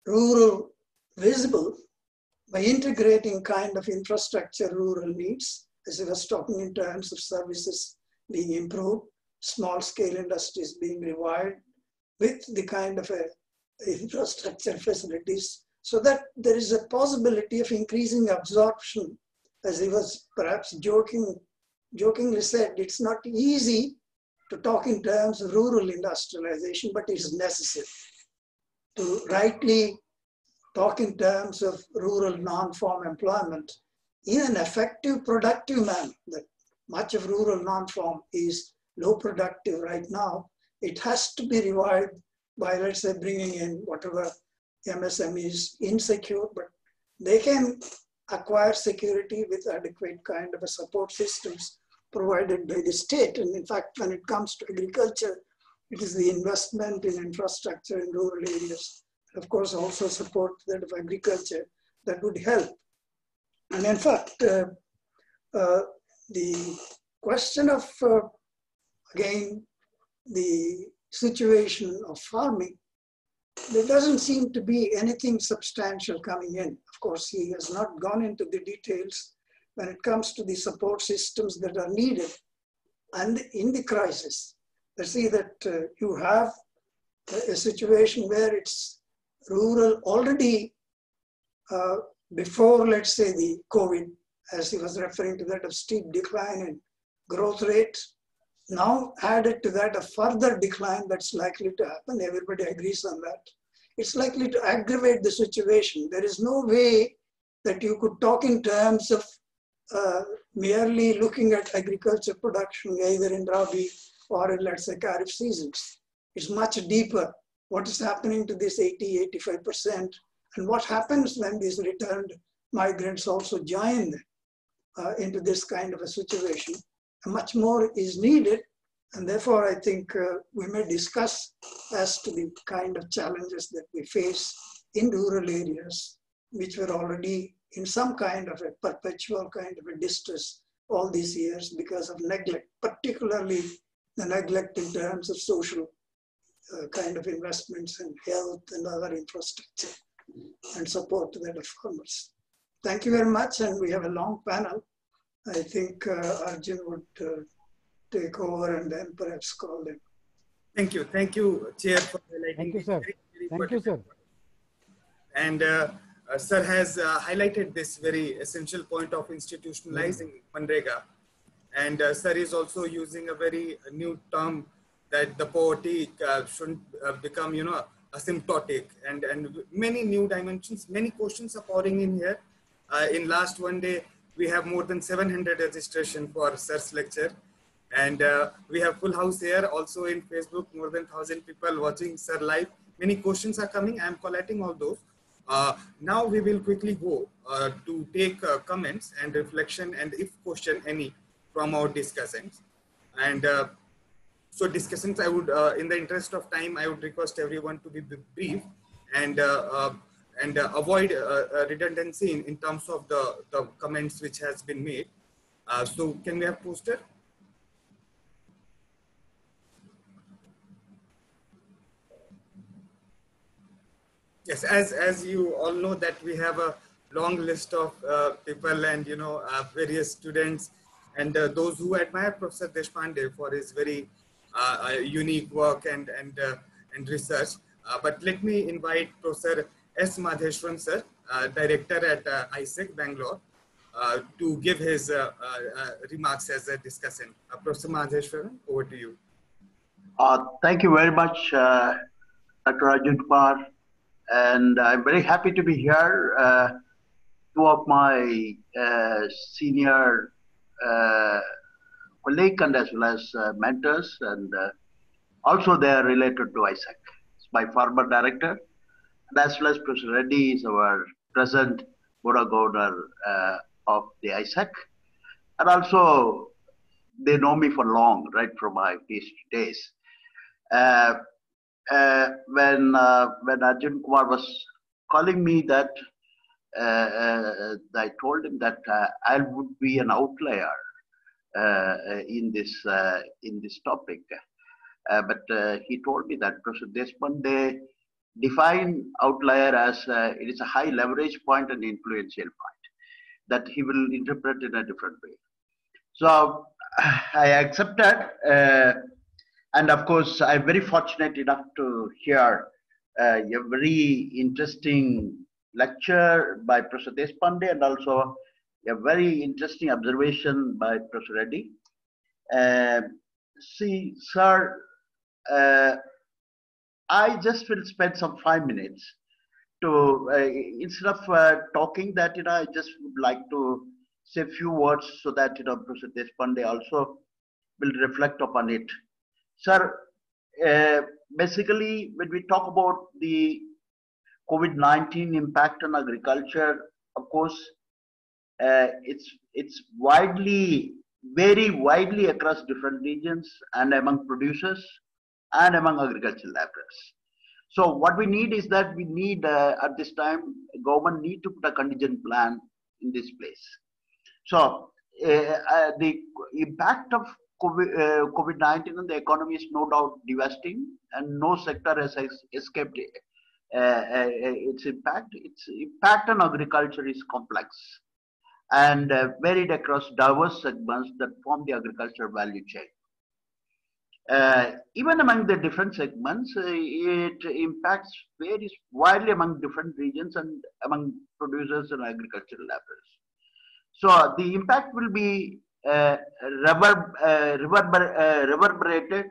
rural visible by integrating kind of infrastructure rural needs, as I was talking in terms of services being improved, small scale industries being revived with the kind of a infrastructure facilities so that there is a possibility of increasing absorption as he was perhaps joking, jokingly said, it's not easy to talk in terms of rural industrialization, but it is necessary to rightly talk in terms of rural non-farm employment in an effective, productive manner. That much of rural non-farm is low productive right now. It has to be revived by, let's say, bringing in whatever MSMEs insecure, but they can acquire security with adequate kind of a support systems provided by the state. And in fact, when it comes to agriculture, it is the investment in infrastructure in rural areas. Of course, also support that of agriculture that would help. And in fact, uh, uh, the question of, uh, again, the situation of farming, there doesn't seem to be anything substantial coming in. Of course, he has not gone into the details when it comes to the support systems that are needed and in the crisis. Let's see that uh, you have a situation where it's rural already uh, before, let's say, the COVID, as he was referring to that, of steep decline in growth rate. Now added to that a further decline that's likely to happen. Everybody agrees on that. It's likely to aggravate the situation. There is no way that you could talk in terms of uh, merely looking at agriculture production either in Rabi or in, let's say, Kharif seasons. It's much deeper. What is happening to this 80, 85%, and what happens when these returned migrants also join uh, into this kind of a situation. Much more is needed, and therefore I think uh, we may discuss as to the kind of challenges that we face in rural areas, which were already in some kind of a perpetual kind of a distress all these years because of neglect, particularly the neglect in terms of social uh, kind of investments in health and other infrastructure and support to the farmers. Thank you very much, and we have a long panel. I think uh, Arjun would uh, take over and then perhaps call them. Thank you. Thank you, Chair, for highlighting. Thank you, sir. Very, very Thank you, sir. And uh, uh, sir has uh, highlighted this very essential point of institutionalizing Manrega. And uh, sir is also using a very new term that the poverty uh, shouldn't uh, become, you know, asymptotic and, and many new dimensions, many questions are pouring in here. Uh, in last one day, we have more than 700 registration for sir's lecture. And we have full house here also in Facebook, more than 1000 people watching sir live. Many questions are coming. I'm collecting all those. Uh, now we will quickly go uh, to take uh, comments and reflection and if question any from our discussants. And uh, so discussions, I would, uh, in the interest of time, I would request everyone to be brief and uh, and avoid redundancy in, in terms of the, the comments which has been made. so can we have poster? Yes, as as you all know that we have a long list of uh, people and you know uh, various students and uh, those who admire Professor Deshpande for his very uh, uh, unique work and and uh, and research. but let me invite Professor S. Madheswaran sir, director at ISEC Bangalore, to give his remarks as a discussant. Professor Madheswaran, over to you. thank you very much, Dr. Arjun Kumar and I'm very happy to be here. Uh, two of my uh, senior uh, colleagues and as well as uh, mentors, and uh, also they are related to ISEC. It's my former director, as well Professor Reddy is our present board uh, of the ISEC, and also they know me for long, right from my PhD days. Uh, uh, when uh, when Arjun Kumar was calling me that uh, uh I told him that uh, I would be an outlier in this in this topic. but he told me that Professor Deshpande define outlier as it is a high leverage point and influential point that he will interpret in a different way. So I accepted and of course, I'm very fortunate enough to hear uh, a very interesting lecture by Professor Deshpande and also a very interesting observation by Professor Reddy. Uh, see, sir, uh, I just will spend some five minutes to uh, instead of uh, talking that you know I just would like to say a few words so that you know Professor Deshpande also will reflect upon it. Sir, uh, basically when we talk about the COVID-19 impact on agriculture, of course, uh, it's it's widely very widely across different regions and among producers and among agricultural laborers. So what we need is that we need uh, at this time government need to put a contingent plan in this place. So uh, uh the impact of uh, COVID-19 on the economy is no doubt devastating and no sector has escaped uh, uh, its impact. Its impact on agriculture is complex and varied across diverse segments that form the agriculture value chain. Uh, even among the different segments, uh, it impacts varies widely among different regions and among producers and agricultural laborers. So the impact will be uh, uh, reverber, uh, reverberated,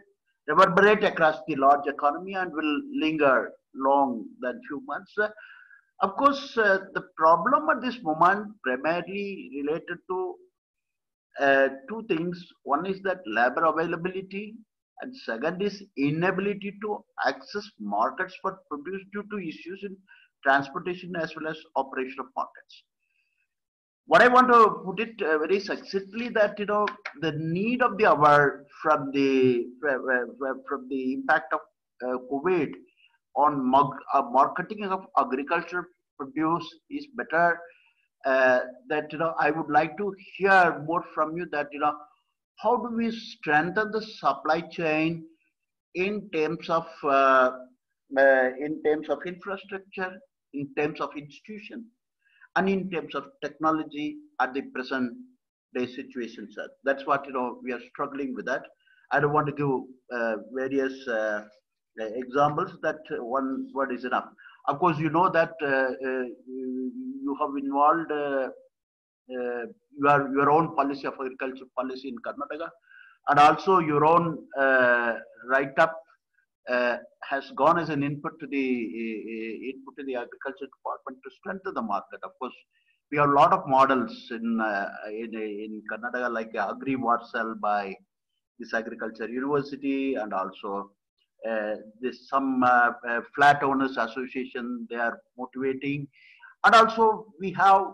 reverberate across the large economy and will linger long than few months. of course, the problem at this moment primarily related to uh, two things. One is that labor availability, and second is inability to access markets for produce due to issues in transportation as well as operation of markets what I want to put it uh, very succinctly that you know the need of the hour from the from the impact of uh, COVID on uh, marketing of agriculture produce is better. Uh, that you know I would like to hear more from you that you know how do we strengthen the supply chain in terms of uh, uh, in terms of infrastructure, in terms of institution, and in terms of technology at the present day situation, sir. That's what, you know, we are struggling with that. I don't want to give uh, various uh, examples that one word is enough. Of course, you know that uh, uh you have involved uh, uh, your, your own policy of agriculture policy in Karnataka and also your own write-up uh, has gone as an input to the uh, input to the agriculture department to strengthen the market. Of course, we have a lot of models in uh, in, in Karnataka like Agri Varsal by this agriculture university and also uh, this some uh, uh, flat owners association they are motivating and also we have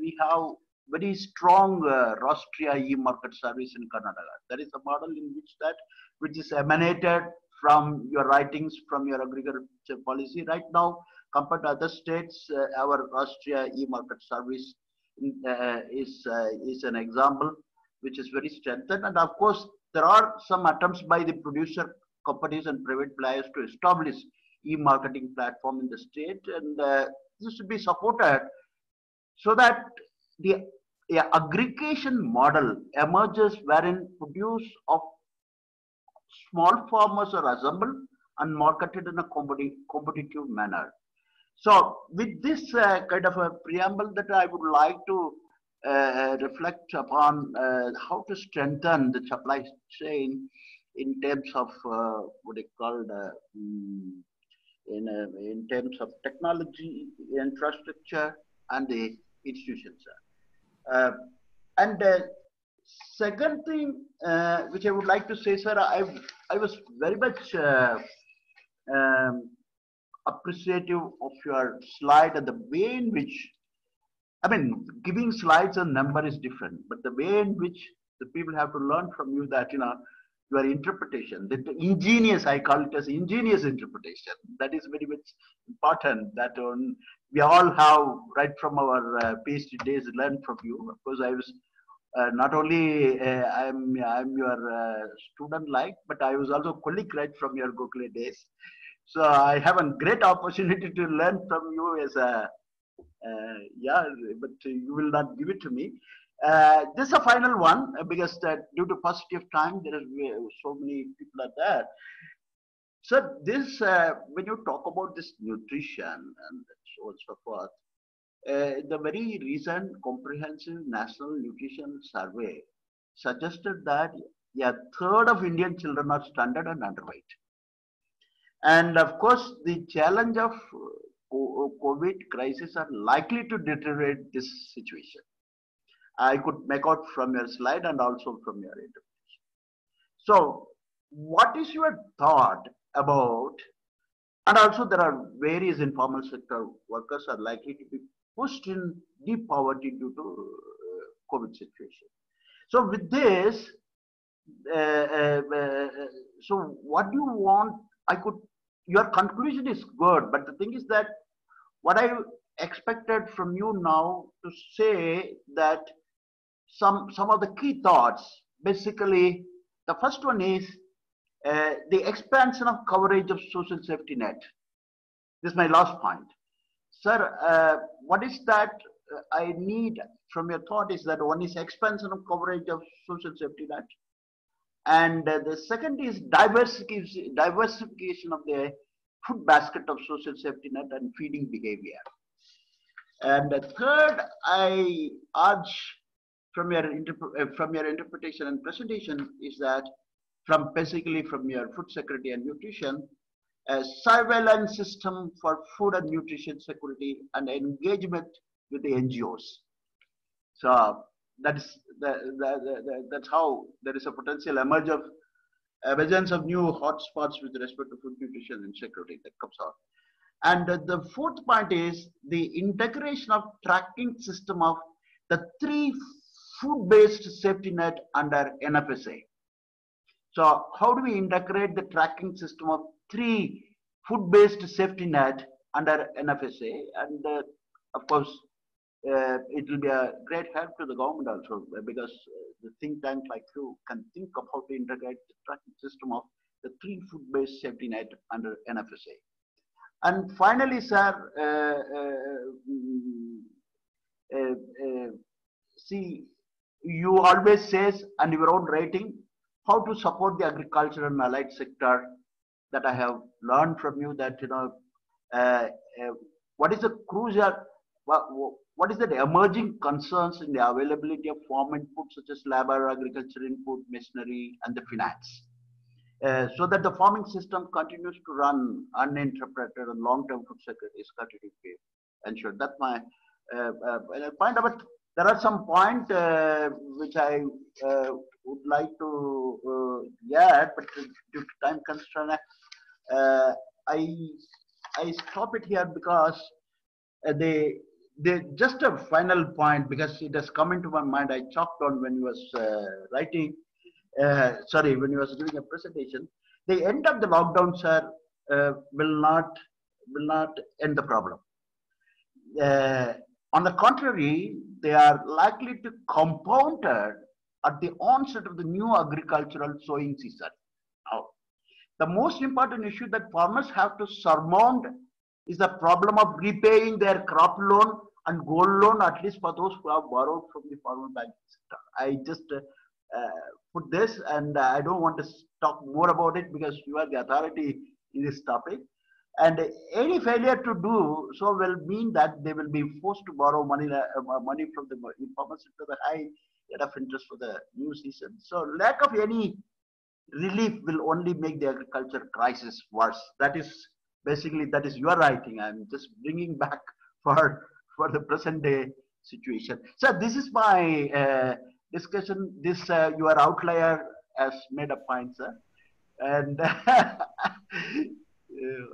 we have very strong uh, Rashtriya e-market service in Karnataka. There is a model in which that, which is emanated from your writings from your agriculture policy. Right now, compared to other states, uh, our Rashtriya e-market service uh, is, uh, is an example which is very strengthened. And of course, there are some attempts by the producer companies and private players to establish e-marketing platform in the state. And uh, this should be supported so that the a aggregation model emerges wherein produce of small farmers are assembled and marketed in a competitive manner. So with this uh, kind of a preamble that I would like to uh, reflect upon uh, how to strengthen the supply chain in terms of uh, what it called mm, in, uh, in terms of technology, infrastructure, and the institutions. Uh, and uh, second thing uh, which I would like to say, sir, I, I was very much um, appreciative of your slide and the way in which, I mean, giving slides and number is different, but the way in which the people have to learn from you that, you know, your interpretation, the ingenious, I call it as ingenious interpretation. That is very much important. That um, we all have, right from our uh, PhD days, learned from you. Of course, I was uh, not only uh, I'm I'm your uh, student like, but I was also colleague right from your Gokhale days. So I have a great opportunity to learn from you as a uh, yeah, but you will not give it to me. Uh, this is a final one uh, because uh, due to paucity of time, there are so many people are there. So this, uh, when you talk about this nutrition and so on and so forth, uh, the very recent comprehensive national nutrition survey suggested that a third of Indian children are stunted and underweight. And of course, the challenge of COVID crisis are likely to deteriorate this situation. I could make out from your slide and also from your interpretation. So, what is your thought about? And also, there are various informal sector workers are likely to be pushed in deep poverty due to uh, COVID situation. So, with this, uh, uh, uh, so what do you want? I could. Your conclusion is good, but the thing is that what I expected from you now to say that some some of the key thoughts. Basically, the first one is uh, the expansion of coverage of social safety net. This is my last point. Sir, uh, what is that uh, I need from your thought is that one is expansion of coverage of social safety net. And uh, the second is diversification, diversification of the food basket of social safety net and feeding behavior. And the third, I urge from your, uh, from your interpretation and presentation is that from basically from your food security and nutrition, a surveillance system for food and nutrition security and engagement with the NGOs. So that is the, the, the, that's how there is a potential emerge of emergence of new hotspots with respect to food nutrition and security that comes out. And the fourth point is the integration of tracking system of the three food-based safety net under NFSA. So how do we integrate the tracking system of three food-based safety net under NFSA? And uh, of course, uh, it will be a great help to the government also because uh, the think tank like you can think of how to integrate the tracking system of the three food-based safety net under NFSA. And finally, sir, uh, uh, uh, see, you always says and your own writing how to support the agriculture and allied sector that I have learned from you that you know uh, uh, what is the crucial what, what is the emerging concerns in the availability of farm inputs such as labor, agriculture input, machinery, and the finance, uh, so that the farming system continues to run uninterrupted and long-term food security is continuing to be ensured. That's my uh, uh, point. But there are some points uh, which I uh, would like to uh, add, but due to time constraint, I I stop it here because they they just a final point because it has come into my mind. I chalked on when he was writing, uh, sorry, when he was giving a presentation. The end of the lockdown, sir, uh, will not will not end the problem. Uh, on the contrary, they are likely to compound at the onset of the new agricultural sowing season. Now, the most important issue that farmers have to surmount is the problem of repaying their crop loan and gold loan at least for those who have borrowed from the farmer bank sector. I just uh, put this and I don't want to talk more about it because you are the authority in this topic. And any failure to do so will mean that they will be forced to borrow money, uh, money from the informal sector, the high rate of interest for the new season. So lack of any relief will only make the agriculture crisis worse. That is basically that is your writing. I'm just bringing back [LAUGHS] for for the present day situation. So this is my uh, discussion. This uh, your outlier has made a point, sir. And [LAUGHS]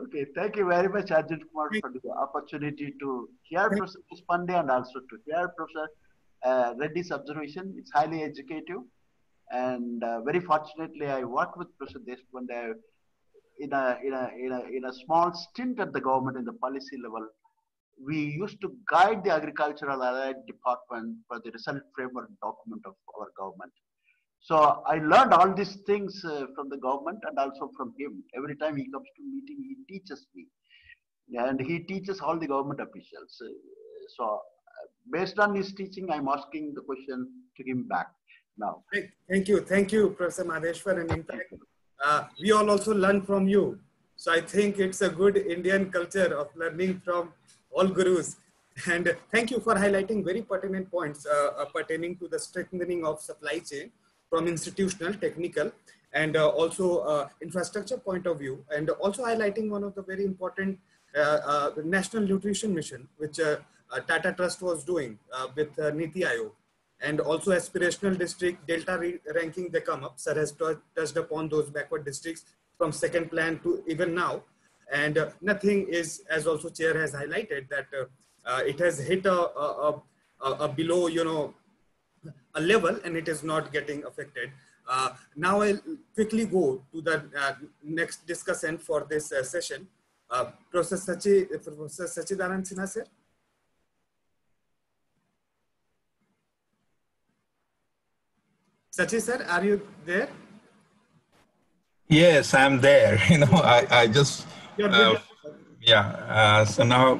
okay, thank you very much, Arjun Kumar, for the opportunity to hear Professor Pandey and also to hear Professor uh, Reddy's observation. It's highly educative. And uh, very fortunately, I worked with Professor Deshpande in a, in, a, in, a, in a small stint at the government in the policy level we used to guide the agricultural allied department for the result framework document of our government. So I learned all these things uh, from the government and also from him. Every time he comes to meeting, he teaches me. And he teaches all the government officials. Uh, so based on his teaching, I'm asking the question to him back now. Thank you. Thank you, Professor Madheshwar. And in fact, uh, we all also learn from you. So I think it's a good Indian culture of learning from all gurus. And thank you for highlighting very pertinent points uh, uh, pertaining to the strengthening of supply chain. From institutional, technical, and uh, also uh, infrastructure point of view, and also highlighting one of the very important uh, national nutrition mission, which Tata Trust was doing with Niti Aayog. And also aspirational district delta ranking they come up. Sir has touched upon those backward districts from second plan to even now. And uh, nothing is as also chair has highlighted that uh, uh, it has hit a, a, a, a, below you know a level and it is not getting affected uh, now i'll quickly go to the uh, next discussion for this uh, session professor sachi professor sachidanand sinha sir Sachi sir, are you there? Yes, I'm there. [LAUGHS] You know, I, I just, uh, yeah. Uh, so now,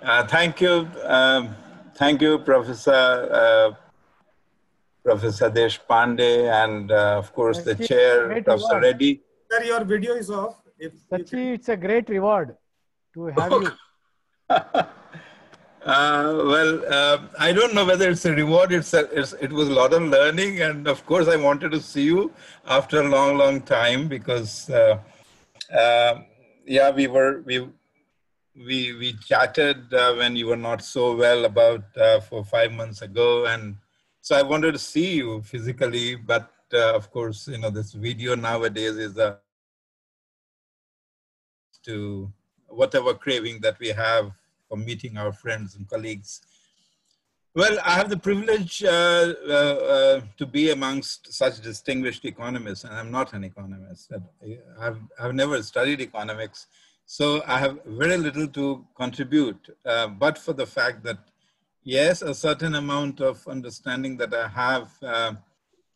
uh, thank you, um, thank you, Professor Professor Deshpande, and uh, of course the chair, Professor Reddy. Sir, your video is off. If Sachi, it's a great reward to have you. [LAUGHS] Uh, well, uh, I don't know whether it's a reward. It's, a, it's, it was a lot of learning, and of course, I wanted to see you after a long, long time because, uh, uh yeah, we were we we we chatted uh, when you were not so well about uh, for five months ago, and so I wanted to see you physically. But of course, you know, this video nowadays is a to whatever craving that we have for meeting our friends and colleagues. Well, I have the privilege uh, uh, uh, to be amongst such distinguished economists, and I'm not an economist. I've, I've never studied economics, so I have very little to contribute, uh, but for the fact that, yes, a certain amount of understanding that I have uh,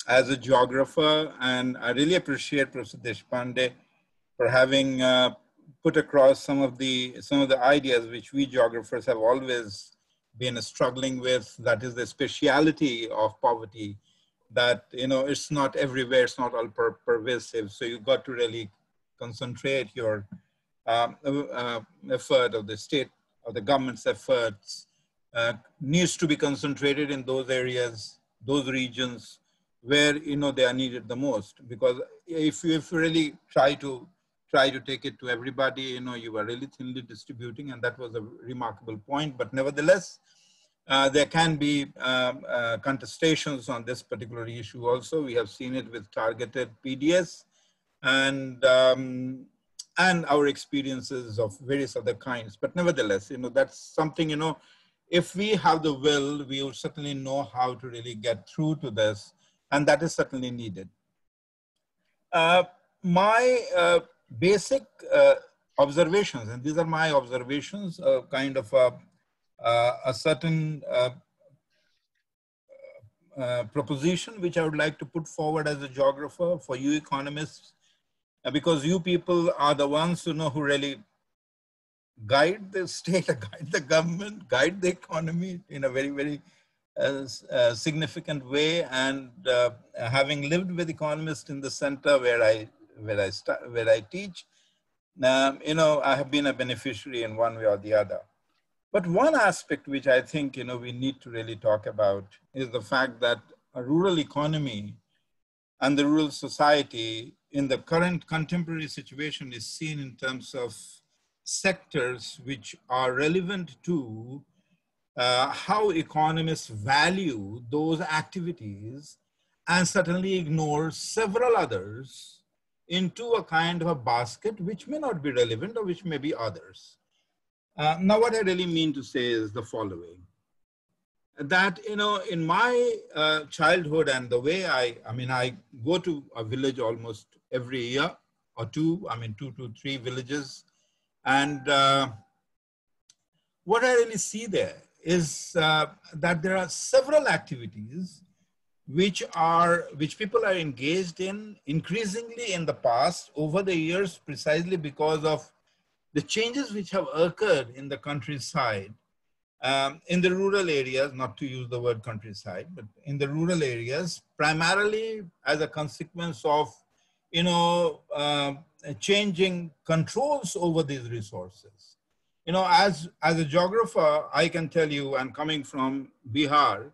as a geographer, and I really appreciate Professor Deshpande for having uh, put across some of the some of the ideas which we geographers have always been struggling with. That is the speciality of poverty. That you know it's not everywhere. It's not all per pervasive. So you've got to really concentrate your um, uh, effort of the state of the government's efforts uh, needs to be concentrated in those areas, those regions where you know they are needed the most. Because if you, if you really try to try to take it to everybody. You know, you were really thinly distributing, and that was a remarkable point. But nevertheless, uh, there can be um, uh, contestations on this particular issue also. We have seen it with targeted PDS and um, and our experiences of various other kinds. But nevertheless, you know, that's something, you know, if we have the will, we will certainly know how to really get through to this. And that is certainly needed. Uh, my uh, basic uh, observations, and these are my observations, uh, kind of a, uh, a certain uh, proposition which I would like to put forward as a geographer for you economists, because you people are the ones who know who really guide the state, [LAUGHS] guide the government, guide the economy in a very, very uh, uh, significant way. And uh, having lived with economists in the center where I where I start, where I teach, um, you know, I have been a beneficiary in one way or the other. But one aspect which I think, you know, we need to really talk about is the fact that a rural economy and the rural society in the current contemporary situation is seen in terms of sectors which are relevant to uh, how economists value those activities and certainly ignore several others into a kind of a basket which may not be relevant or which may be others. Uh, now, what I really mean to say is the following. That, you know, in my uh, childhood and the way I, I mean, I go to a village almost every year or two, I mean, two to three villages. And uh, what I really see there is uh, that there are several activities which are which people are engaged in increasingly in the past over the years precisely because of the changes which have occurred in the countryside um, in the rural areas not to use the word countryside but in the rural areas primarily as a consequence of you know uh, Uh, changing controls over these resources you know as as a geographer i can tell you i'm coming from bihar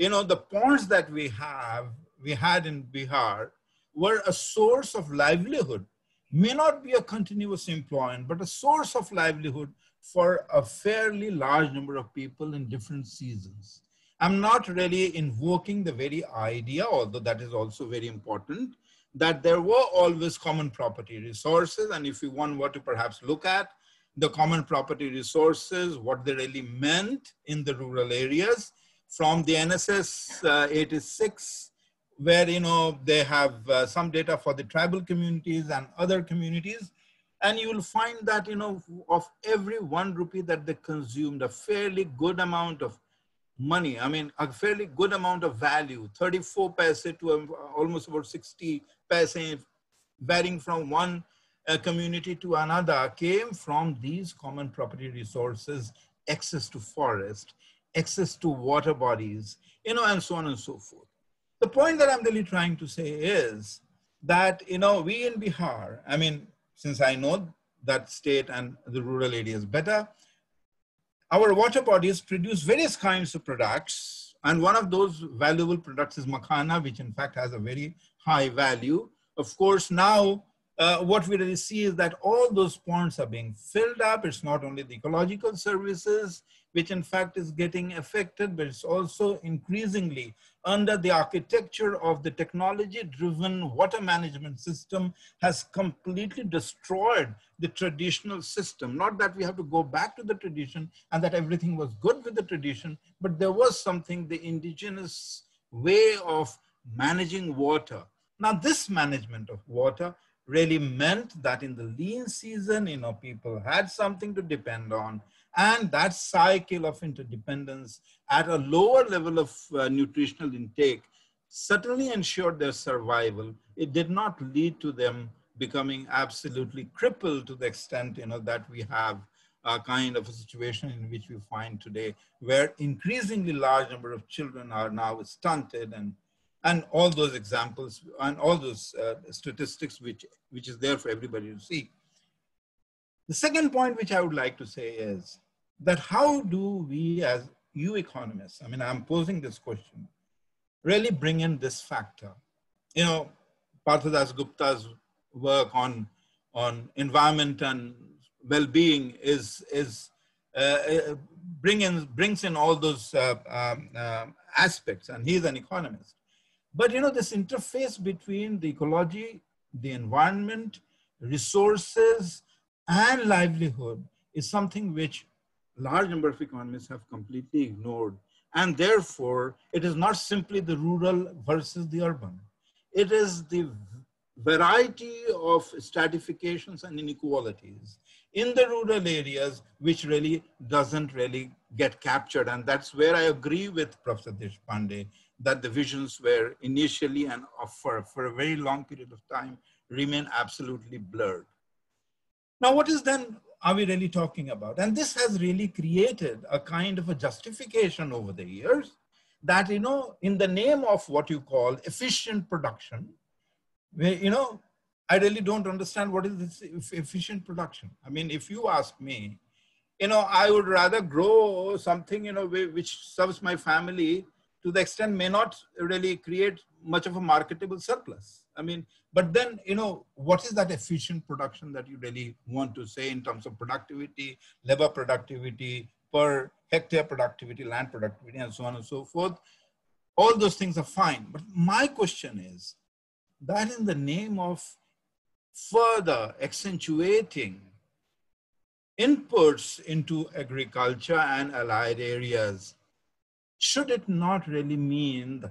you know, the ponds that we have, we had in Bihar were a source of livelihood, may not be a continuous employment, but a source of livelihood for a fairly large number of people in different seasons. I'm not really invoking the very idea, although that is also very important, that there were always common property resources. And if want were to perhaps look at the common property resources, what they really meant in the rural areas, from the NSS uh, 86, where you know they have uh, some data for the tribal communities and other communities, and you will find that you know of every one rupee that they consumed, a fairly good amount of money. I mean, a fairly good amount of value, 34 paise to um, almost about 60 paise, varying from one uh, community to another, came from these common property resources, access to forest, access to water bodies, you know, and so on and so forth. The point that I'm really trying to say is that, you know, we in Bihar, I mean, since I know that state and the rural areas better, our water bodies produce various kinds of products. And one of those valuable products is makhana, which in fact has a very high value. Of course, now uh, what we really see is that all those ponds are being filled up. It's not only the ecological services, which in fact is getting affected, but it's also increasingly under the architecture of the technology driven water management system has completely destroyed the traditional system. Not that we have to go back to the tradition and that everything was good with the tradition, but there was something, the indigenous way of managing water. Now this management of water really meant that in the lean season, you know, people had something to depend on and that cycle of interdependence at a lower level of uh, nutritional intake certainly ensured their survival. It did not lead to them becoming absolutely crippled to the extent you know, that we have a kind of a situation in which we find today, where increasingly large number of children are now stunted and and all those examples and all those uh, statistics which which is there for everybody to see. The second point which I would like to say is that how do we as you economists, I mean, I'm posing this question, really bring in this factor? You know, Partha Dasgupta's work on, on environment and well-being is, is uh, uh, bring in, brings in all those uh, um, uh, aspects, and he's an economist. But you know, this interface between the ecology, the environment, resources, and livelihood is something which large number of economists have completely ignored. And therefore, it is not simply the rural versus the urban. It is the variety of stratifications and inequalities in the rural areas which really doesn't really get captured. And that's where I agree with Professor Deshpande that the visions were initially and for, for a very long period of time remain absolutely blurred. Now, what is then are we really talking about? And this has really created a kind of a justification over the years that, you know, in the name of what you call efficient production, you know, I really don't understand what is this efficient production. I mean, if you ask me, you know, I would rather grow something, you know, which serves my family to the extent may not really create much of a marketable surplus. I mean, but then, you know, what is that efficient production that you really want to say in terms of productivity, labor productivity, per hectare productivity, land productivity, and so on and so forth? All those things are fine. But my question is that in the name of further accentuating inputs into agriculture and allied areas, should it not really mean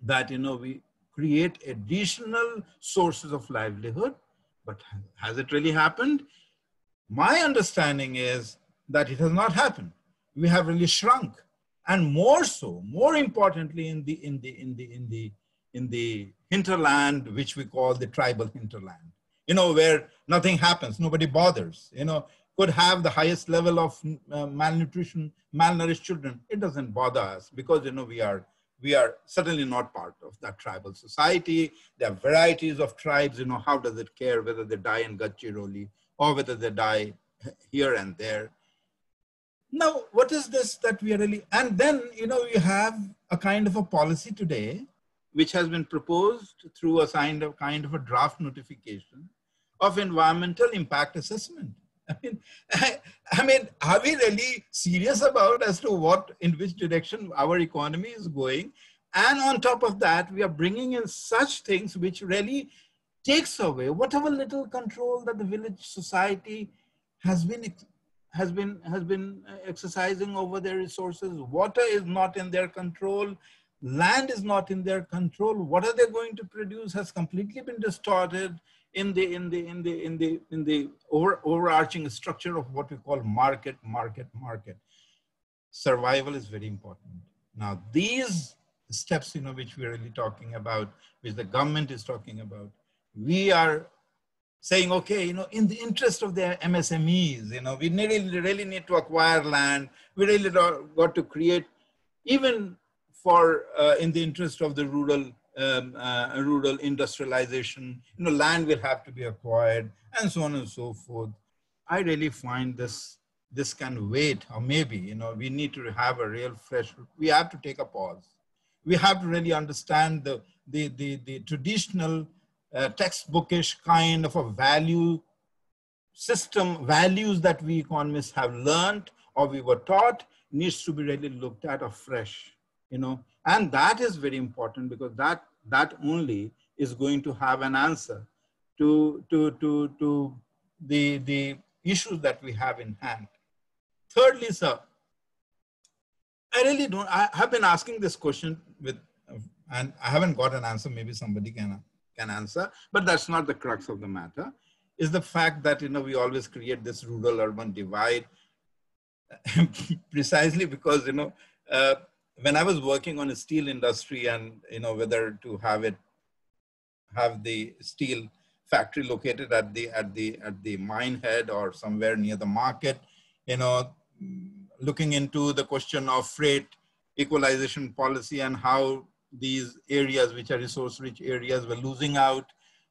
that, you know, we create additional sources of livelihood. But has it really happened? My understanding is that it has not happened. We have really shrunk. And more so, more importantly, in the in the in the in the in the hinterland, which we call the tribal hinterland, you know, where nothing happens, nobody bothers, you know, could have the highest level of uh, malnutrition, malnourished children. It doesn't bother us because, you know, we are we are certainly not part of that tribal society. There are varieties of tribes, you know, how does it care whether they die in Gadchiroli or whether they die here and there. Now, what is this that we are really, and then, you know, we have a kind of a policy today which has been proposed through a kind of, kind of a draft notification of environmental impact assessment. I mean, I, [LAUGHS] I, mean, are we really serious about as to what, in which direction our economy is going? And on top of that, we are bringing in such things which really takes away whatever little control that the village society has been has been has been uh, exercising over their resources. Water is not in their control. Land is not in their control. What are they going to produce has completely been distorted in the in the in the in the in the over, overarching structure of what we call market, market, market. Survival is very important. Now these steps, you know, which we're really talking about, which the government is talking about, we are saying, okay, you know, in the interest of the MSMEs, you know, we really, really need to acquire land. We really got to create, even for uh, in the interest of the rural um, uh, rural industrialization, you know, land will have to be acquired and so on and so forth. I really find this, this can wait, or maybe, you know, we need to have a real fresh, we have to take a pause. We have to really understand the, the, the, the traditional uh, textbookish kind of a value system, values that we economists have learned or we were taught needs to be really looked at afresh, you know, and that is very important because that, that only is going to have an answer to, to, to, to the, the issues that we have in hand. Thirdly, sir, I really don't, I have been asking this question with, and I haven't got an answer, maybe somebody can, can answer, but that's not the crux of the matter, is the fact that, you know, we always create this rural-urban divide [LAUGHS] precisely because, you know, uh, when I was working on a steel industry and, you know, whether to have it, have the steel factory located at the, at the, at the mine head or somewhere near the market, you know, looking into the question of freight equalization policy and how these areas, which are resource rich areas, were losing out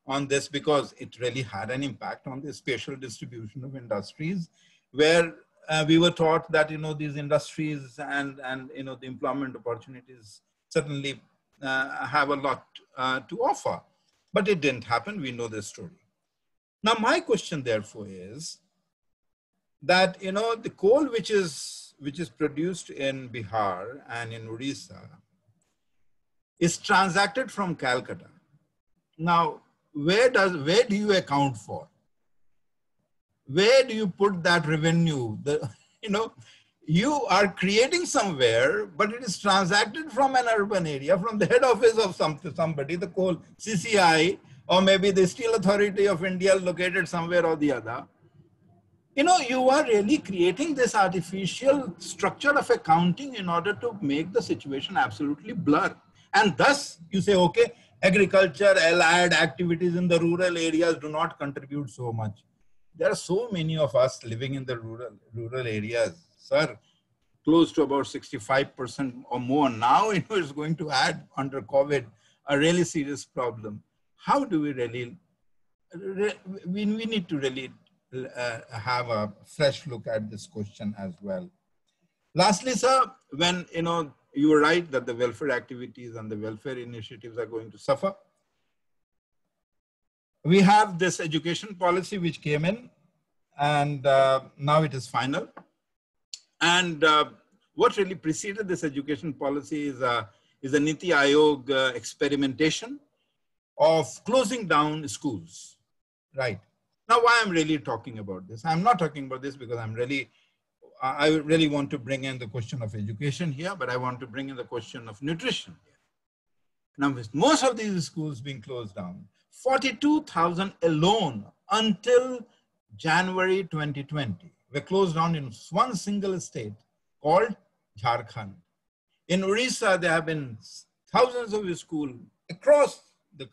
on this because it really had an impact on the spatial distribution of industries where uh, we were taught that you know these industries and and you know the employment opportunities certainly uh, have a lot uh, to offer. But it didn't happen. We know the story. Now my question therefore is that you know the coal which is which is produced in bihar and in orissa is transacted from calcutta. Now where does where do you account for where do you put that revenue? The, [LAUGHS] you know, you are creating somewhere, but it is transacted from an urban area, from the head office of some, somebody, the coal CCI, or maybe the Steel Authority of India located somewhere or the other. You know, you are really creating this artificial structure of accounting in order to make the situation absolutely blur. And thus you say, okay, agriculture, allied activities in the rural areas do not contribute so much there are so many of us living in the rural, rural areas, sir, close to about 65% or more. Now [LAUGHS] it is going to add under COVID a really serious problem. How do we really, we, we need to really uh, have a fresh look at this question as well. Lastly, sir, when, you know, you were right that the welfare activities and the welfare initiatives are going to suffer we have this education policy which came in and uh, now it is final. And uh, what really preceded this education policy is a, is a Niti Aayog uh, experimentation of closing down schools, right? Now, why I'm really talking about this? I'm not talking about this because I'm really, I really want to bring in the question of education here, but I want to bring in the question of nutrition. Now, with most of these schools being closed down, 42,000 alone until January 2020 were closed down in one single state called Jharkhand. In Orissa, there have been thousands of schools across the,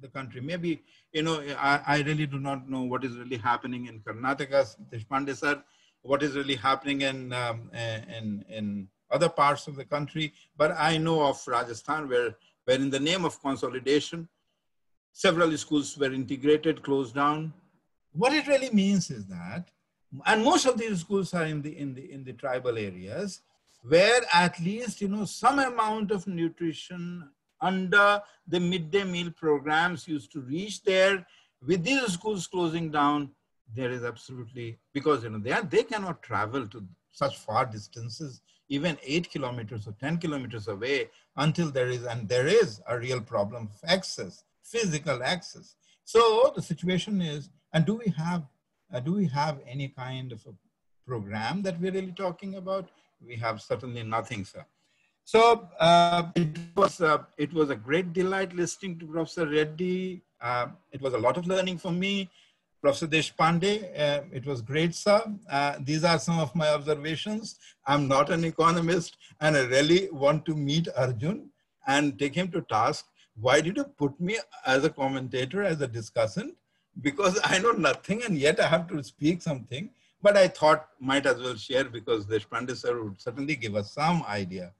the country. Maybe, you know, I, I really do not know what is really happening in Karnataka, Deshpande sir, what is really happening in, um, in, in other parts of the country. But I know of Rajasthan where, where in the name of consolidation, Several schools were integrated, closed down. What it really means is that, and most of these schools are in the, in the, in the tribal areas, where at least, you know, some amount of nutrition under the midday meal programs used to reach there. With these schools closing down, there is absolutely, because you know, they, are, they cannot travel to such far distances, even eight kilometers or 10 kilometers away until there is, and there is a real problem of access, physical access. So the situation is, and do we have, uh, do we have any kind of a program that we're really talking about? We have certainly nothing, sir. So uh, it was uh, it was a great delight listening to Professor Reddy. Uh, it was a lot of learning for me. Professor Deshpande, uh, it was great, sir. Uh, these are some of my observations. I'm not an economist, and I really want to meet Arjun and take him to task. Why did you put me as a commentator, as a discussant? Because I know nothing, and yet I have to speak something. But I thought might as well share because Deshpande sir would certainly give us some idea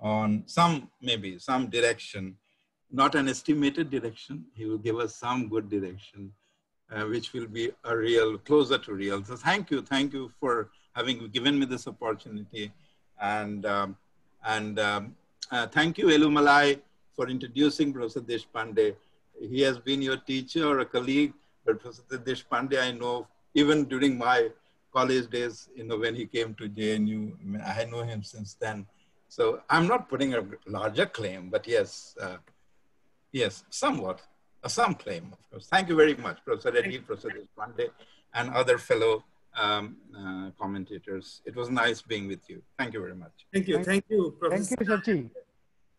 on some, maybe some direction, not an estimated direction. He will give us some good direction uh, which will be a real, closer to real. So thank you, thank you for having given me this opportunity. And, um, and um, uh, thank you, Elumalai, for introducing Professor Deshpande. He has been your teacher or a colleague, but Professor Deshpande, I know even during my college days, you know, when he came to JNU, I know him since then. So I'm not putting a larger claim, but yes, uh, yes, somewhat A some claim, of course. Thank you very much, Professor Reddy, Professor Deshpande, and other fellow um, uh, commentators. It was nice being with you. Thank you very much. Thank you. Thank you, Professor. Thank you, Sachi.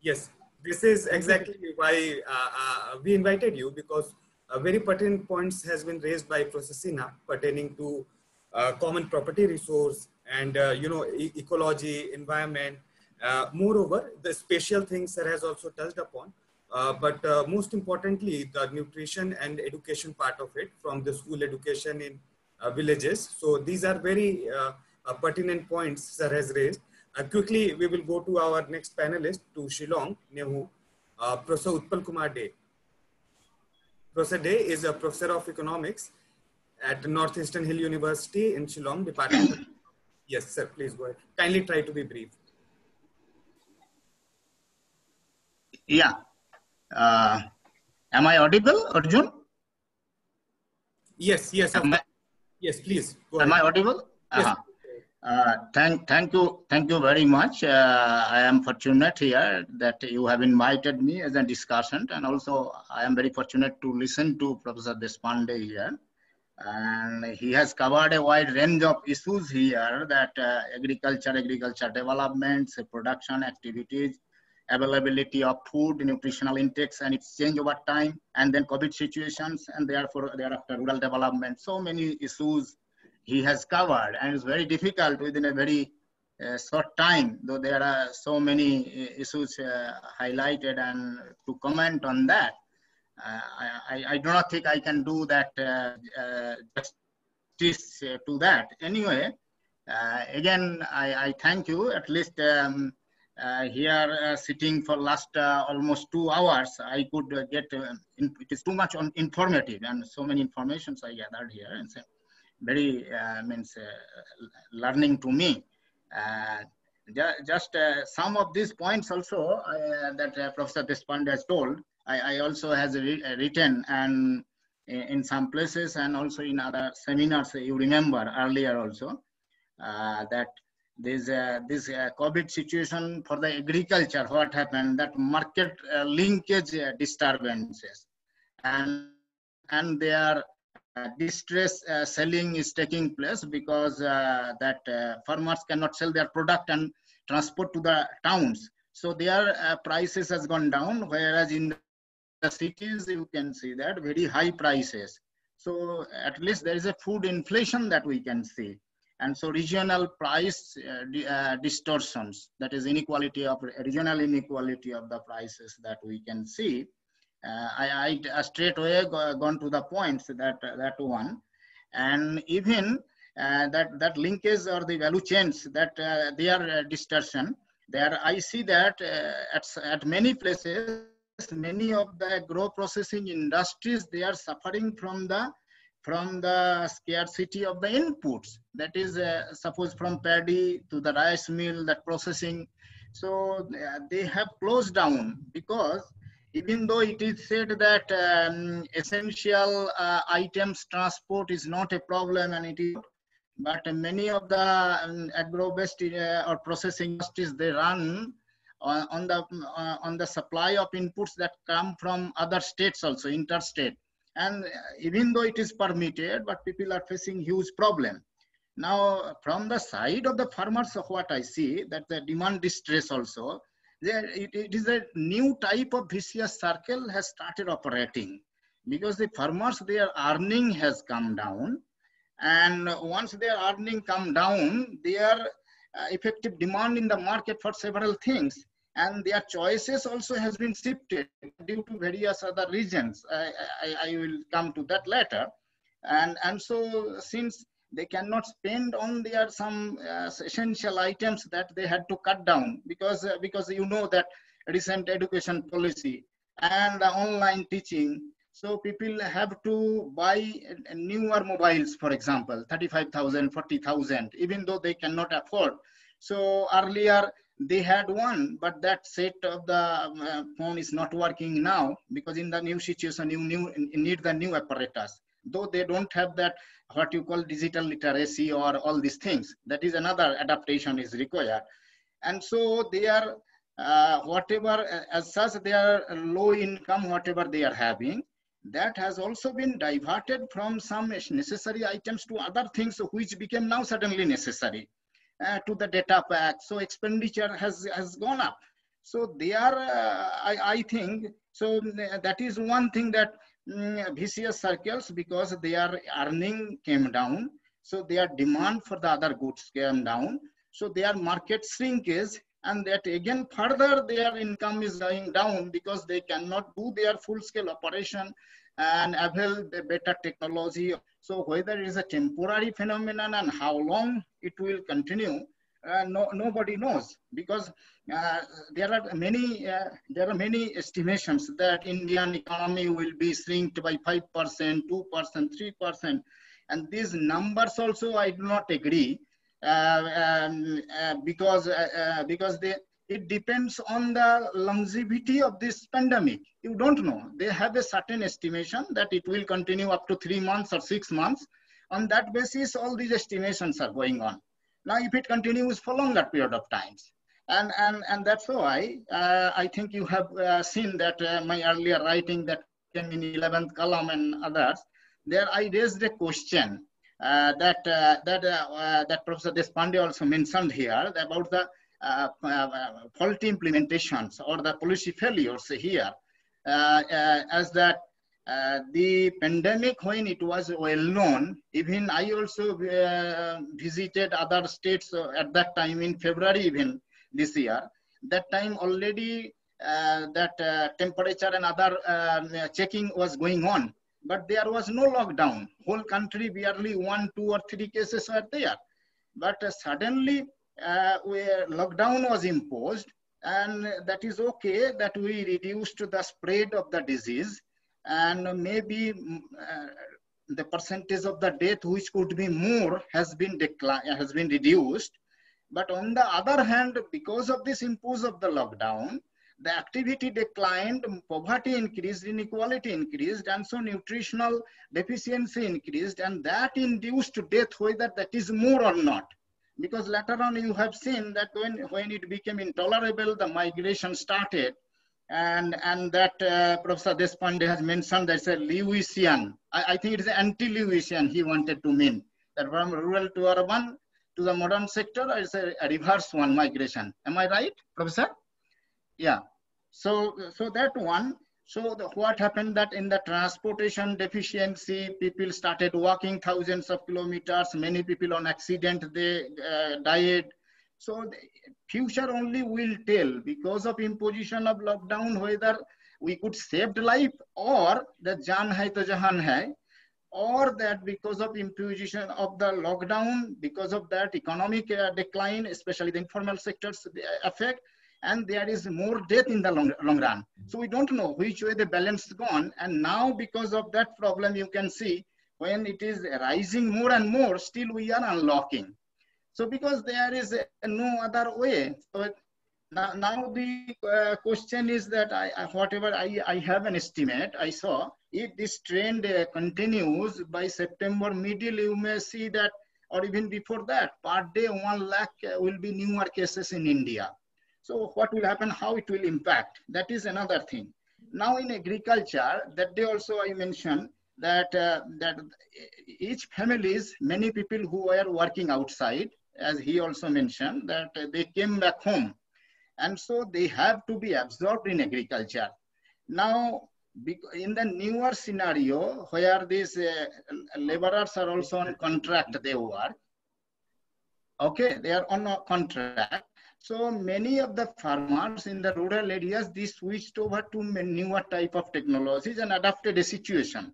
Yes, this is exactly why uh, uh, we invited you because very pertinent points has been raised by Professor Sinha pertaining to uh, common property resource and, uh, you know, e ecology, environment. Uh, moreover, the spatial things that has also touched upon. But most importantly, the nutrition and education part of it from the school education in villages. So these are very pertinent points Sir has raised. Quickly, we will go to our next panelist to Shillong, NEHU, Professor Utpal Kumar De. Professor De is a professor of economics at Northeastern Hill University in Shillong Department. yes, sir, please go ahead. Kindly try to be brief. Yeah, uh, am I audible, Arjun? Yes, yes. I, yes, please. am I audible? Yes. Uh -huh. Uh, thank, thank you, thank you very much. Uh, I am fortunate here that you have invited me as a discussant, and also I am very fortunate to listen to Professor Deshpande here. And he has covered a wide range of issues here that uh, agriculture, agriculture developments, production activities, availability of food, nutritional intakes, and its change over time, and then COVID situations, and therefore thereafter rural development. So many issues he has covered, and it's very difficult within a very uh, short time, though there are so many uh, issues uh, highlighted, and to comment on that, uh, I, I, do not think I can do that uh, uh, justice to that. Anyway, again, I, I, thank you. At least um, here sitting for last almost two hours, I could get, in, it is too much on informative and so many informations I gathered here and so very means learning to me. just some of these points also that Professor Deshpande has told, I, I also has written and in some places and also in other seminars you remember earlier also uh, that this uh, this uh, COVID situation for the agriculture, what happened that market uh, linkage uh, disturbances, and and they uh, distress uh, selling is taking place because that farmers cannot sell their product and transport to the towns. So their prices has gone down, whereas in the cities you can see that very high prices. So at least there is a food inflation that we can see and so regional price uh, uh, distortions, that is inequality of regional inequality of the prices that we can see. Uh, I, I straight away go, gone to the points that that one, and even uh, that that linkage or the value chains that uh, they are distortion. There I see that at at many places, many of the agro processing industries they are suffering from the from the scarcity of the inputs. That is, uh, suppose from paddy to the rice mill, that processing. So uh, they have closed down because even though it is said that um, essential uh, items transport is not a problem and it is but many of the um, agro-based uh, or processing industries they run on, on the uh, on the supply of inputs that come from other states also interstate. And even though it is permitted but people are facing huge problem. Now from the side of the farmers of what i see that the demand distress also there it, it is a new type of vicious circle has started operating because the farmers their earning has come down. And once their earning come down their uh, effective demand in the market for several things. And their choices also has been shifted due to various other reasons. I, I, I will come to that later. And and so since they cannot spend on their some uh, essential items that they had to cut down because uh, because you know that recent education policy and online teaching. So people have to buy newer mobiles for example 35000 40000 even though they cannot afford. So earlier they had one but that set of the uh, phone is not working now because in the new situation you, new, you need the new apparatus though they don't have that what you call digital literacy or all these things. That is another adaptation is required. And so they are, uh, whatever, uh, as such, they are low income, whatever they are having, that has also been diverted from some necessary items to other things which became now suddenly necessary uh, to the data pack. So expenditure has, has gone up. So they are, uh, I, I think, so uh, that is one thing that vicious circles because their earning came down. So their demand for the other goods came down. So their market shrinkage and that again further their income is going down because they cannot do their full scale operation and avail the better technology. So whether it is a temporary phenomenon and how long it will continue, uh, no, nobody knows because uh, there are many uh, there are many estimations that Indian economy will be shrinked by five percent, two percent, three percent, and these numbers also I do not agree uh, um, uh, because because they it depends on the longevity of this pandemic. You don't know. They have a certain estimation that it will continue up to three months or six months. On that basis, all these estimations are going on. Now, if it continues for longer period of times, and and and that's why uh, I think you have uh, seen that uh, my earlier writing that came in 11th column and others. There, I raised a question uh, that uh, that uh, that Professor Deshpande also mentioned here about the faulty implementations or the policy failures here, as that uh, the pandemic, when it was well known, even I also uh, visited other states uh, at that time in February, even this year. That time already uh, that uh, temperature and other checking was going on, but there was no lockdown. Whole country barely one, two, or three cases were there. But suddenly, we lockdown was imposed, and that is okay that we reduced the spread of the disease and maybe mm, uh, the percentage of the death which could be more has been declined has been reduced. But on the other hand because of this impose of the lockdown the activity declined poverty increased inequality increased and so nutritional deficiency increased and that induced death whether that is more or not. Because later on you have seen that when when it became intolerable the migration started and and that uh, Professor Deshpande has mentioned that's a Lewisian. I, I think it is anti-Lewisian he wanted to mean that from rural to urban to the modern sector it's a, a reverse one migration. Am I right, Professor? Yeah. So so that one. So the, what happened that in the transportation deficiency, people started walking thousands of kilometers. Many people on accident they uh, died so the future only will tell because of imposition of lockdown whether we could save life or the jan hai to jahan hai or that because of imposition of the lockdown, because of that economic uh, decline, especially the informal sectors effect, and there is more death in the long, long run. So we don't know which way the balance is gone. And now because of that problem, you can see when it is rising more and more, still we are unlocking. So because there is no other way, so now, now the uh, question is that I, whatever I, I have an estimate, I saw if this trend uh, continues by September middle, you may see that, or even before that, per day one lakh uh, will be newer cases in India. So what will happen, how it will impact, that is another thing. Now in agriculture, that day also I mentioned that, uh, that each families, many people who are working outside, as he also mentioned, that they came back home and so they have to be absorbed in agriculture. Now, in the newer scenario where these uh, laborers are also on contract, they work. Okay, they are on a contract. So many of the farmers in the rural areas, they switched over to newer type of technologies and adapted a situation.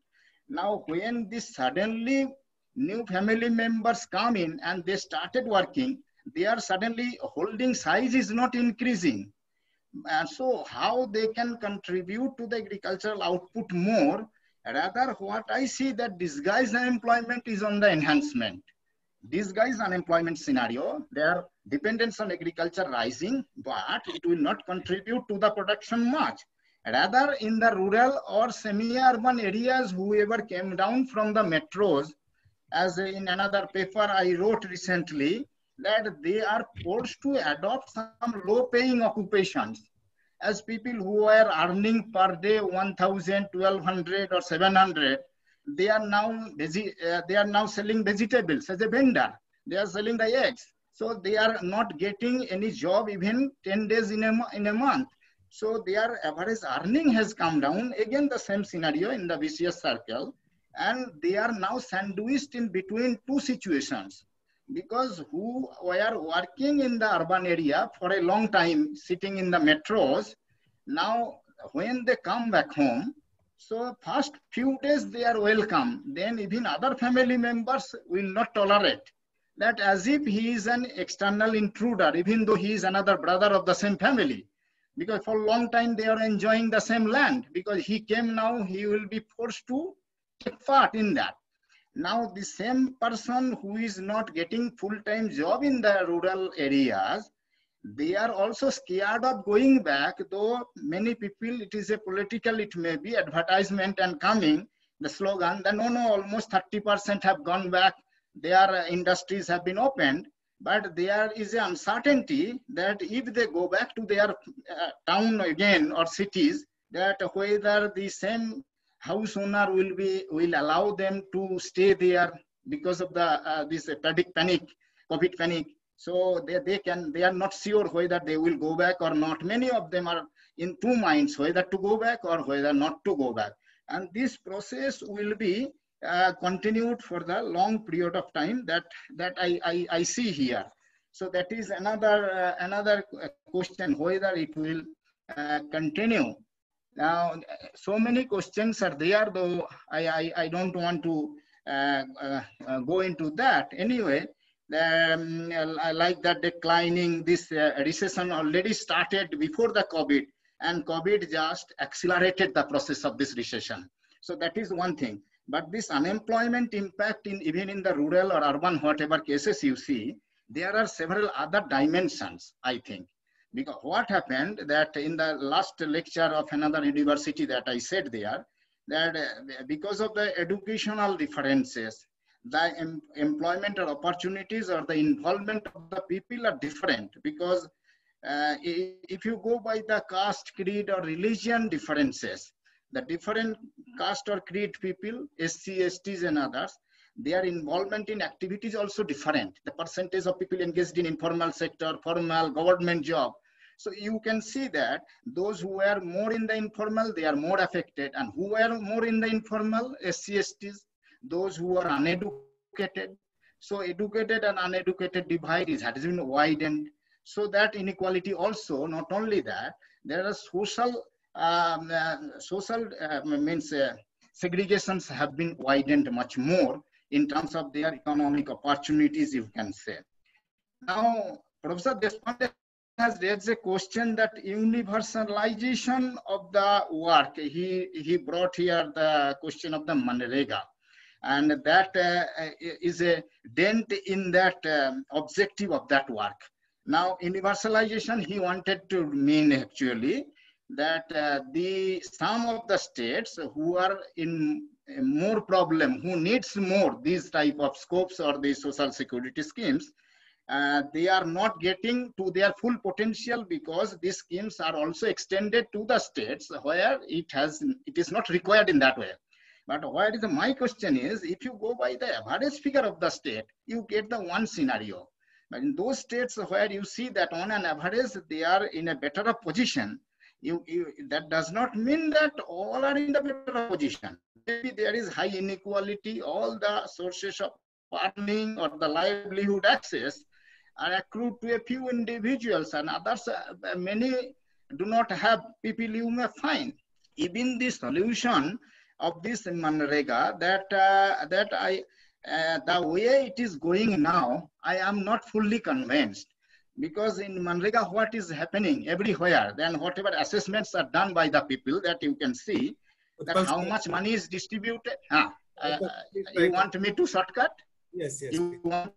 Now, when this suddenly new family members come in and they started working, they are suddenly holding size is not increasing. And so how they can contribute to the agricultural output more, rather what I see that disguised unemployment is on the enhancement. Disguised unemployment scenario, their dependence on agriculture rising, but it will not contribute to the production much. Rather in the rural or semi-urban areas, whoever came down from the metros, as in another paper I wrote recently, that they are forced to adopt some low paying occupations. As people who are earning per day 1000 1200 or 700 they are now uh, they are now selling vegetables as a vendor. They are selling the eggs. So they are not getting any job even 10 days in a, in a month. So their average earning has come down. Again the same scenario in the vicious circle and they are now sandwiched in between two situations because who were working in the urban area for a long time, sitting in the metros, now when they come back home, so first few days they are welcome. Then even other family members will not tolerate that as if he is an external intruder, even though he is another brother of the same family. Because for a long time they are enjoying the same land. Because he came now, he will be forced to part in that. Now the same person who is not getting full-time job in the rural areas, they are also scared of going back, though many people, it is a political, it may be advertisement and coming, the slogan, that no, no, almost 30% have gone back, their industries have been opened, but there is an uncertainty that if they go back to their uh, town again or cities, that whether the same house owner will be will allow them to stay there because of the uh, this panic panic covid panic? So they, they can they are not sure whether they will go back or not. Many of them are in two minds whether to go back or whether not to go back. And this process will be uh, continued for the long period of time that that i i, I see here. So that is another uh, another question whether it will uh, continue now, so many questions are there, though I, I, I don't want to uh, uh, uh go into that. Anyway, um, I like that declining, this uh, recession already started before the COVID, and COVID just accelerated the process of this recession. So that is one thing. But this unemployment impact in even in the rural or urban, whatever cases you see, there are several other dimensions, I think. Because what happened that in the last lecture of another university that I said there, that uh, because of the educational differences, the em employment or opportunities or the involvement of the people are different because uh, if you go by the caste, creed or religion differences, the different caste or creed people, SC, STs and others, their involvement in activities also different. The percentage of people engaged in informal sector, formal government job, so you can see that those who are more in the informal, they are more affected. And who are more in the informal, SCSTs, those who are uneducated. So educated and uneducated divide is, has been widened. So that inequality also, not only that, there are social, um, uh, social uh, means uh, segregations have been widened much more in terms of their economic opportunities, you can say. Now, Professor Deshpande has raised a question that universalization of the work, he, he brought here the question of the Manrega. And that uh, is a dent in that um, objective of that work. Now, universalization, he wanted to mean actually that uh, the some of the states who are in more problem, who needs more these type of scopes or these social security schemes, uh, they are not getting to their full potential because these schemes are also extended to the states where it has it is not required in that way. But what is my question is, if you go by the average figure of the state, you get the one scenario. But in those states where you see that on an average, they are in a better position, you, you, that does not mean that all are in the better position. Maybe there is high inequality, all the sources of earning or the livelihood access are accrued to a few individuals and others, uh, many do not have people you may find. Even the solution of this Manrega that, uh, that I, uh, the way it is going now, I am not fully convinced because in Manrega, what is happening everywhere, then whatever assessments are done by the people that you can see, that how much money is distributed. Ah, uh, you want me to shortcut? Yes, yes. You want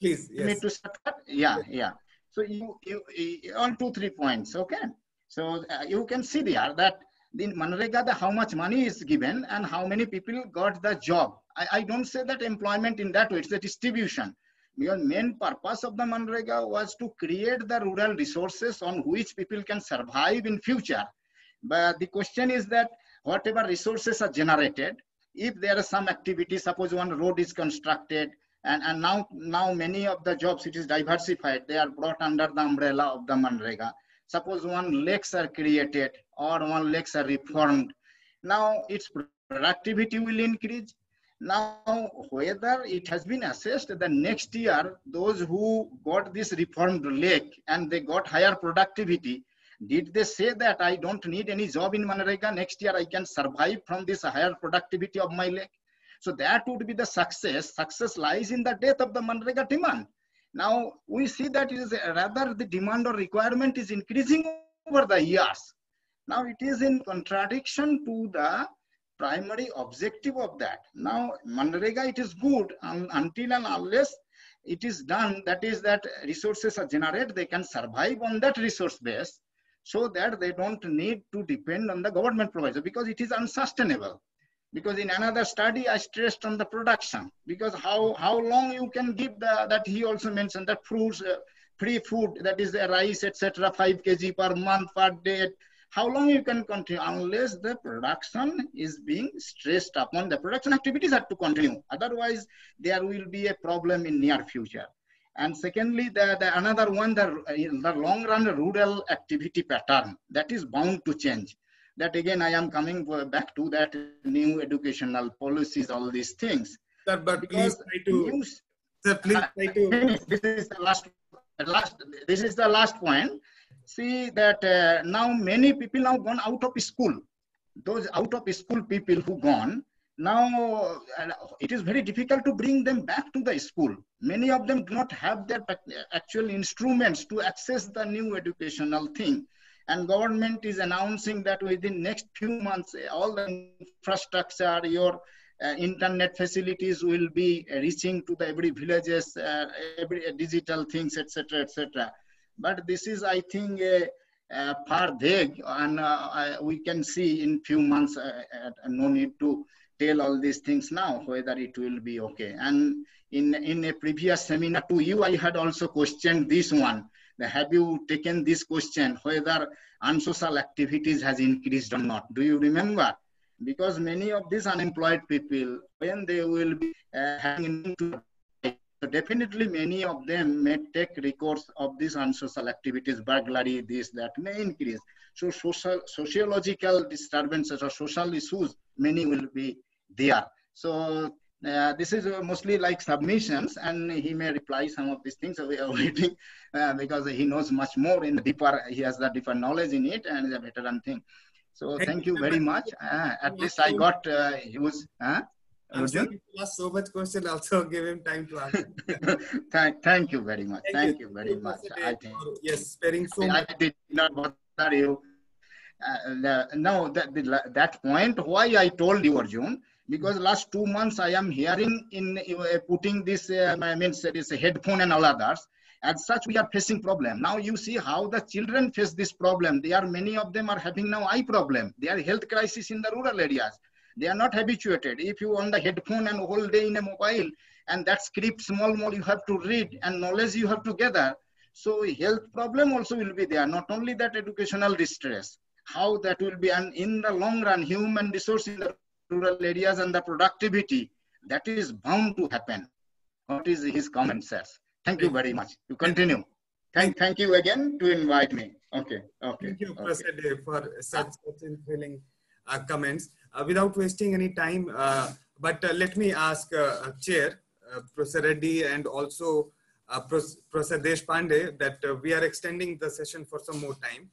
please, yes. me to shortcut? Yeah, yeah. So you, you, you on two, three points, okay? So uh, you can see there that in Manrega, the how much money is given and how many people got the job. I, I don't say that employment in that way, it's the distribution. Your main purpose of the Manrega was to create the rural resources on which people can survive in future. But the question is that whatever resources are generated, if there is some activity, suppose one road is constructed, and, and now, now many of the jobs, it is diversified, they are brought under the umbrella of the Manrega. Suppose one lakes are created or one lakes are reformed. Now its productivity will increase. Now, whether it has been assessed the next year, those who got this reformed lake and they got higher productivity, did they say that I don't need any job in Manrega? Next year I can survive from this higher productivity of my lake. So that would be the success. Success lies in the death of the Manrega demand. Now we see that it is rather the demand or requirement is increasing over the years. Now it is in contradiction to the primary objective of that. Now Manrega, it is good um, until and unless it is done, that is that resources are generated, they can survive on that resource base so that they don't need to depend on the government provider because it is unsustainable because in another study i stressed on the production. Because how how long you can give the that he also mentioned that fruits uh, free food that is the rice etc 5 kg per month per day. How long you can continue? Unless the production is being stressed upon the production activities have to continue. Otherwise there will be a problem in near future. And secondly the, the another one the, the long run rural activity pattern that is bound to change that again I am coming back to that new educational policies, all these things. Sir, but please try to. News, sir, please try to. this is the last, last. This is the last point. See that uh, now many people now gone out of school. Those out of school people who gone now uh, it is very difficult to bring them back to the school. Many of them do not have their actual instruments to access the new educational thing and government is announcing that within next few months all the infrastructure your uh, internet facilities will be reaching to the every villages uh, every uh, digital things etc etc but this is i think a far vague and uh, we can see in few months uh, uh, no need to tell all these things now whether it will be okay. And in in a previous seminar to you i had also questioned this one have you taken this question whether unsocial activities has increased or not? Do you remember? Because many of these unemployed people, when they will be uh, having to so definitely many of them may take recourse of these unsocial activities, burglary, this, that may increase. So social, sociological disturbances or social issues, many will be there. So this is uh, mostly like submissions and he may reply some of these things so we are [LAUGHS] waiting uh, because he knows much more in the deeper he has the deeper knowledge in it and is a veteran thing so thank, thank you very much uh, at least i got uh, he was I'm sorry so much question. Also, [LAUGHS] give him time to answer. [LAUGHS] thank, thank you very much. Thank, thank you. you. very much. I think yes, sparing so I, much. I did not bother you. Uh, no, that that point. Why I told you, Arjun, because last two months I am hearing in uh, putting this, uh, I mean, this headphone and all others, as such we are facing problem. Now you see how the children face this problem. They are many of them are having now eye problem. They are health crisis in the rural areas. They are not habituated. If you on the headphone and whole day in a mobile and that script small small you have to read and knowledge you have to gather. So health problem also will be there. Not only that educational distress how that will be and in the long run human resource in the rural areas and the productivity that is bound to happen. What is his comment says thank you very much. You continue. Thank thank you again to invite me. Okay okay thank you okay. professor for such, such thrilling uh, comments. Uh, without wasting any time uh, but uh, let me ask uh, chair uh, professor reddy and also uh, professor deshpande that we are extending the session for some more time.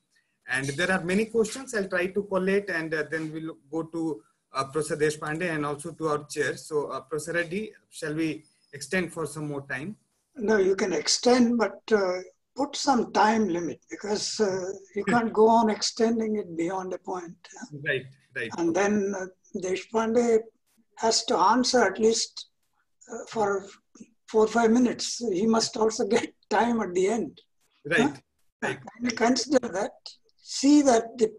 And there are many questions i'll try to collate and then we'll go to uh, Professor Deshpande and also to our chair. So, uh, Professor Reddy, shall we extend for some more time? No, you can extend, but uh, put some time limit because uh, you can't go on extending it beyond a point. Right, right. And then uh, Deshpande has to answer at least uh, for four or five minutes. He must also get time at the end. Right. Huh? right. And consider that. See that the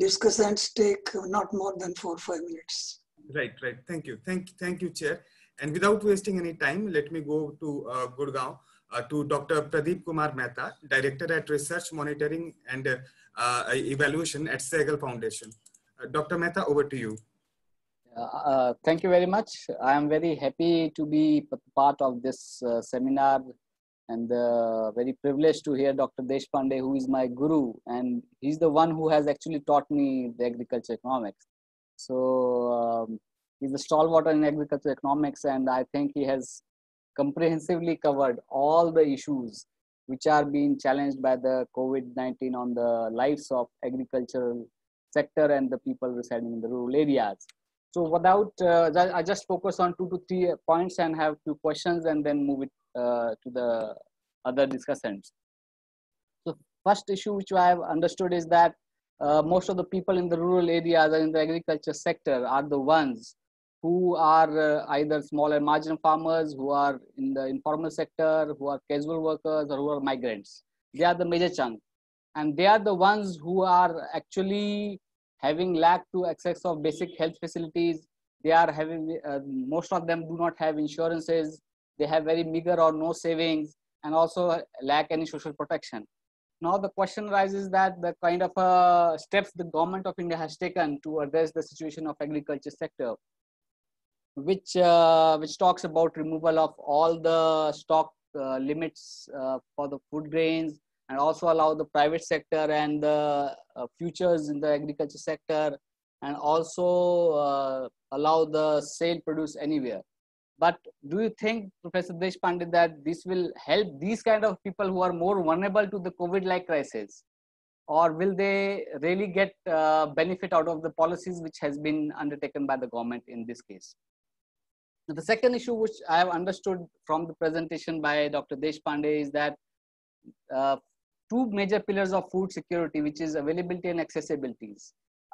discussants take not more than four or five minutes. Right, right. Thank you. Thank, you. thank you, Chair. And without wasting any time, let me go to uh, Gurgaon uh, to Dr. Pradeep Kumar Mehta, Director at Research Monitoring and uh, uh Evaluation at Sehgal Foundation. Uh, Dr. Mehta, over to you. Uh, thank you very much. I am very happy to be part of this seminar and uh, very privileged to hear Dr. Deshpande, who is my guru, and he's the one who has actually taught me the agriculture economics. So um, he's a stalwart in agriculture economics, and I think he has comprehensively covered all the issues which are being challenged by the COVID-19 on the lives of agricultural sector and the people residing in the rural areas. So without, uh, I just focus on two to three points and have two questions and then move it to the other discussants. So first issue which I have understood is that uh, most of the people in the rural areas and in the agriculture sector are the ones who are uh, either small and marginal farmers, who are in the informal sector, who are casual workers, or who are migrants. They are the major chunk. And they are the ones who are actually having lack to access of basic health facilities. They are having, uh, most of them do not have insurances. They have very meager or no savings and also lack any social protection. Now the question arises that the kind of uh, steps the government of India has taken to address the situation of agriculture sector, which uh, which talks about removal of all the stock uh, limits uh, for the food grains, and also allow the private sector and the uh, futures in the agriculture sector and also uh, allow the sale produce anywhere but do you think professor deshpande that this will help these kind of people who are more vulnerable to the covid like crisis? Or will they really get uh, benefit out of the policies which has been undertaken by the government in this case? The second issue which i have understood from the presentation by dr deshpande is that uh, two major pillars of food security, which is availability and accessibility,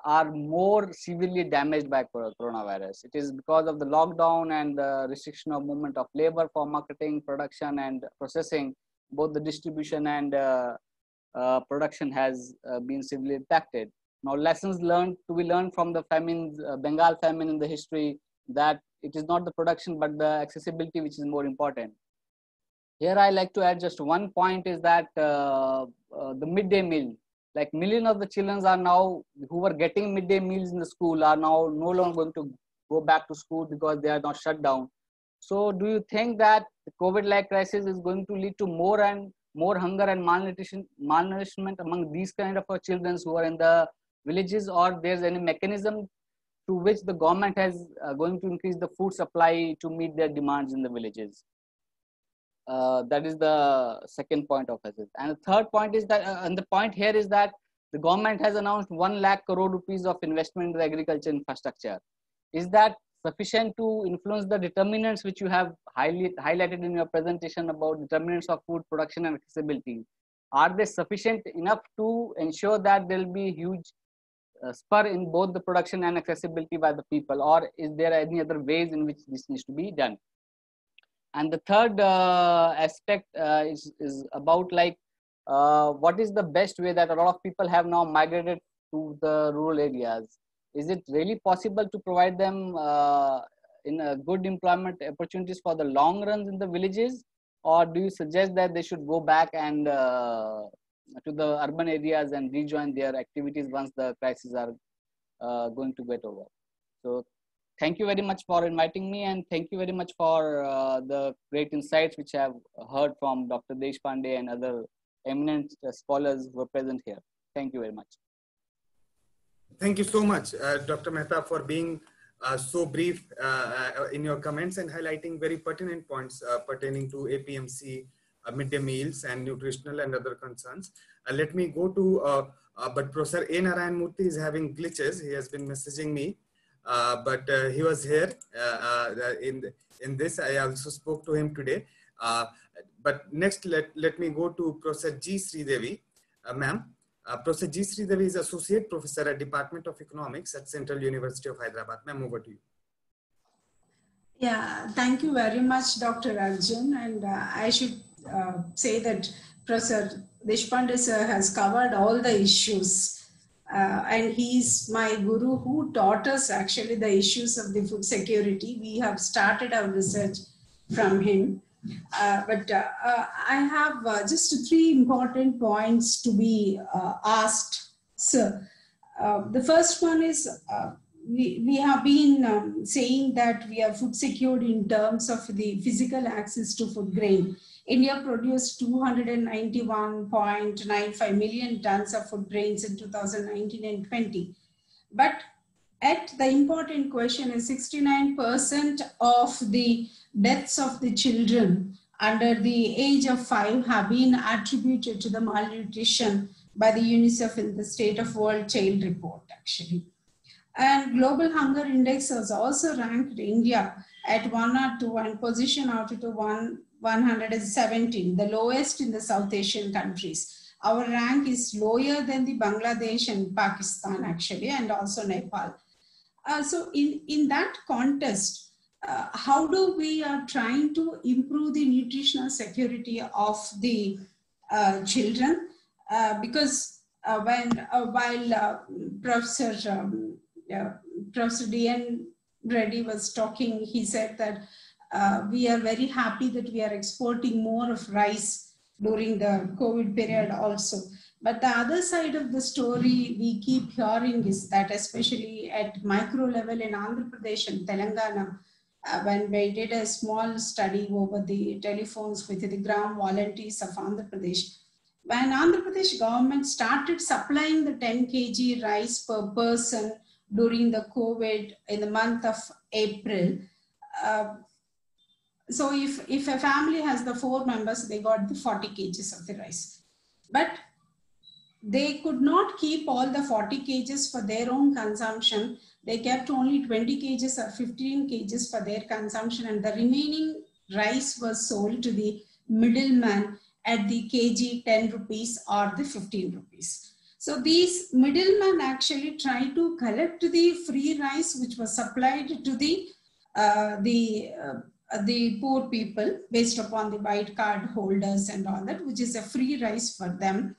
are more severely damaged by coronavirus. It is because of the lockdown and the restriction of movement of labor for marketing, production, and processing. Both the distribution and uh, uh, production has uh, been severely impacted. Now, lessons learned to be learned from the famine, uh, Bengal famine in the history, that it is not the production but the accessibility which is more important. Here I like to add just one point is that uh, uh, the midday meal, like million of the children are now who were getting midday meals in the school are now no longer going to go back to school because they are not shut down. So do you think that the COVID-like crisis is going to lead to more and more hunger and malnutrition, malnourishment among these kind of children who are in the villages or there's any mechanism to which the government has uh, going to increase the food supply to meet their demands in the villages? Uh, that is the second point of it. And the third point is that, uh, and the point here is that the government has announced 1 lakh crore rupees of investment in the agriculture infrastructure. Is that sufficient to influence the determinants which you have highly, highlighted in your presentation about determinants of food production and accessibility? Are they sufficient enough to ensure that there will be huge uh, spur in both the production and accessibility by the people or is there any other ways in which this needs to be done? And the third uh, aspect uh, is, is about like uh, what is the best way that a lot of people have now migrated to the rural areas? Is it really possible to provide them uh, in a good employment opportunities for the long runs in the villages? Or do you suggest that they should go back and uh, to the urban areas and rejoin their activities once the crises are uh, going to get over? So thank you very much for inviting me and thank you very much for uh, the great insights which i have heard from dr deshpande and other eminent scholars who are present here thank you very much Thank you so much, uh, Dr. Mehta, for being uh, so brief uh, uh, in your comments and highlighting very pertinent points uh, pertaining to APMC, uh, midday meals, and nutritional and other concerns. let me go to, but Professor A. Narayanamoorthy is having glitches. He has been messaging me, but he was here in, in this. I also spoke to him today. but next, let, let me go to Professor G. Sridevi. Ma'am, uh, Professor G. Sridevi is Associate Professor at Department of Economics at Central University of Hyderabad. Ma'am, over to you. Yeah, thank you very much, Dr. Arjun. And uh, I should uh, say that Professor Deshpande sir has covered all the issues. Uh, and he's my guru who taught us actually the issues of the food security. We have started our research from him. Uh, but uh, uh, I have uh, just three important points to be uh, asked, sir. the first one is we, we have been um, saying that we are food secured in terms of the physical access to food grain. India produced 291.95 million tons of food grains in 2019 and 20. But at the important question is 69% of the deaths of the children under the age of five have been attributed to the malnutrition by the UNICEF in the State of World Child Report, actually. And Global Hunger Index has also ranked India at 102 and position out to one, 117, the lowest in the South Asian countries. Our rank is lower than the Bangladesh and Pakistan, actually, and also Nepal. Uh, so in, in that context, uh, how do we are trying to improve the nutritional security of the uh, children? Uh, because uh, when uh, while Professor um, Professor D.N. Reddy was talking, he said that we are very happy that we are exporting more of rice during the COVID period also. But the other side of the story we keep hearing is that especially at micro level in Andhra Pradesh and Telangana, uh, when we did a small study over the telephones with the ground volunteers of Andhra Pradesh. When Andhra Pradesh government started supplying the 10 kg rice per person during the COVID in the month of April, uh, so if, if a family has the four members, they got the 40 kgs of the rice. But they could not keep all the 40 kgs for their own consumption they kept only 20 kgs or 15 kgs for their consumption and the remaining rice was sold to the middleman at the kg 10 rupees or the 15 rupees. So these middlemen actually try to collect the free rice which was supplied to the uh, the uh, the poor people based upon the white card holders and all that, which is a free rice for them.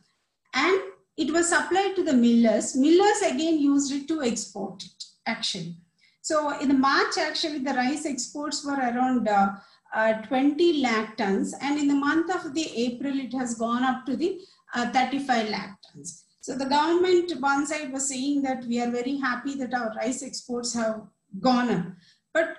And it was supplied to the millers. Millers again used it to export it actually. So in the March, actually, the rice exports were around uh, uh, 20 lakh tons. And in the month of the April, it has gone up to the uh, 35 lakh tons. So the government, one side was saying that we are very happy that our rice exports have gone up. But uh,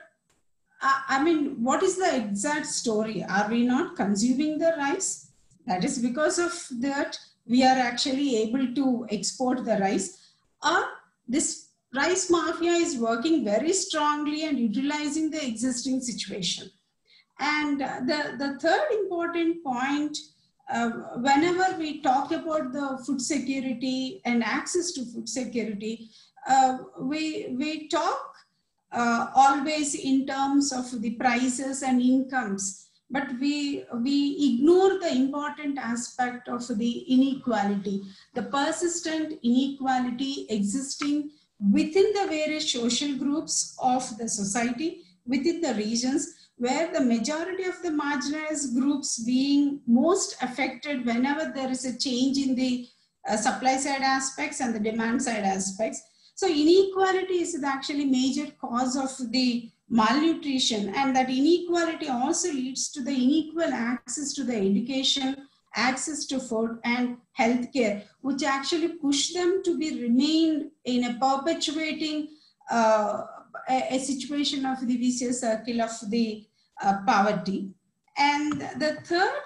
I mean, what is the exact story? Are we not consuming the rice? That is because of that we are actually able to export the rice. Or this rice mafia is working very strongly and utilizing the existing situation. And uh, the, the third important point, uh, whenever we talk about the food security and access to food security, uh, we, we talk uh, always in terms of the prices and incomes, but we, we ignore the important aspect of the inequality, the persistent inequality existing within the various social groups of the society, within the regions, where the majority of the marginalized groups being most affected whenever there is a change in the uh, supply side aspects and the demand side aspects. So inequality is actually major cause of the malnutrition and that inequality also leads to the unequal access to the education, access to food and healthcare, which actually push them to be remained in a perpetuating uh, a, a, situation of the vicious circle of the uh, poverty. And the third,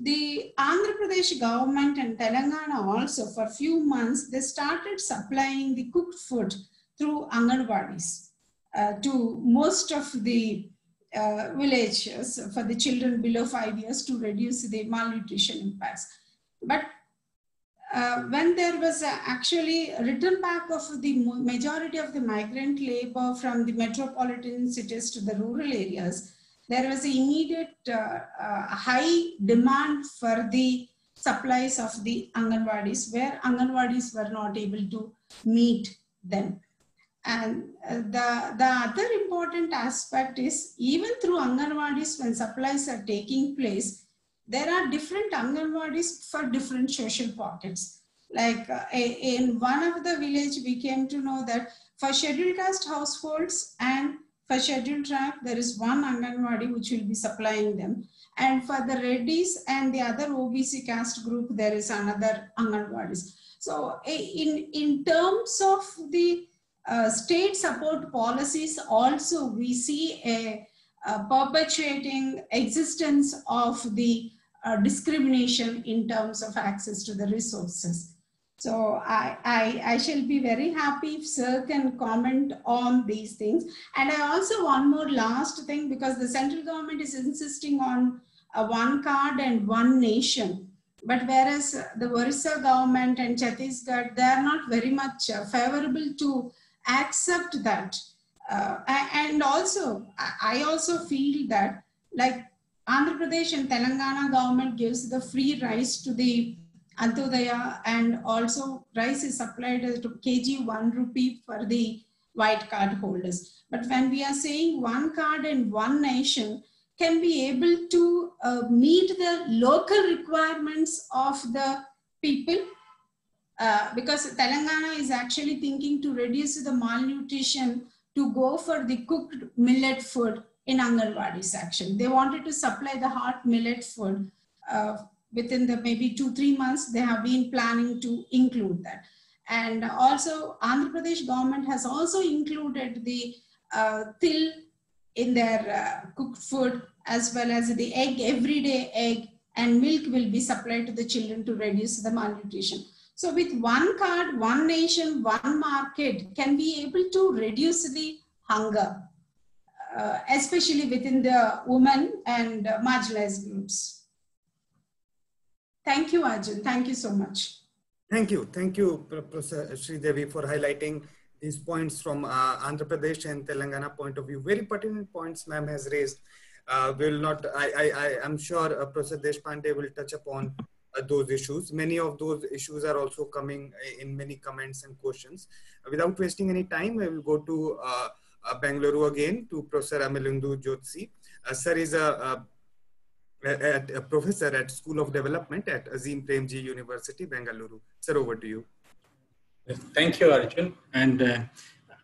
the Andhra Pradesh government and Telangana also for few months, they started supplying the cooked food through Anganwadis uh, to most of the uh, villages for the children below five years to reduce the malnutrition impacts. But uh, when there was actually return back of the majority of the migrant labor from the metropolitan cities to the rural areas, there was an immediate uh, uh, high demand for the supplies of the Anganwadis, where Anganwadis were not able to meet them. And uh, the, the other important aspect is even through Anganwadis, when supplies are taking place, there are different Anganwadis for different social pockets. Like uh, in one of the village, we came to know that for scheduled caste households and for scheduled tribe, there is one Anganwadi which will be supplying them. And for the Reddys and the other OBC caste group, there is another Anganwadis. So in, in terms of the uh, state support policies, also we see a, a perpetuating existence of the uh, discrimination in terms of access to the resources. So I, I, I shall be very happy if Sir can comment on these things. And I also one more last thing because the central government is insisting on a one card and one nation. But whereas the Orissa government and Chhattisgarh, they are not very much uh, favorable to accept that. Uh, and also, I also feel that like Andhra Pradesh and Telangana government gives the free rice to the Antyodaya and also rice is supplied to kg 1 rupee for the white card holders. But when we are saying one card and one nation can be able to uh, meet the local requirements of the people uh, because Telangana is actually thinking to reduce the malnutrition to go for the cooked millet food in Anganwadi section. They wanted to supply the hot millet food uh, within the maybe two, three months, they have been planning to include that. And also Andhra Pradesh government has also included the uh, til in their uh, cooked food as well as the egg, everyday egg and milk will be supplied to the children to reduce the malnutrition. So with one card, one nation, one market can be able to reduce the hunger, uh, especially within the women and marginalized groups. Thank you, Arjun. Thank you so much. Thank you. Thank you, Professor Sridevi, for highlighting these points from uh, Andhra Pradesh and Telangana point of view. Very pertinent points ma'am has raised. Uh, will not, I, I, I am sure uh, Professor Deshpande will touch upon uh, those issues. Many of those issues are also coming in many comments and questions. without wasting any time, I will go to uh, uh, Bangalore again to Professor Amalendu Jyotishi. sir is a, a at a professor at School of Development at Azim Premji University, Bengaluru. Sir, over to you. Thank you, Arjun. And uh,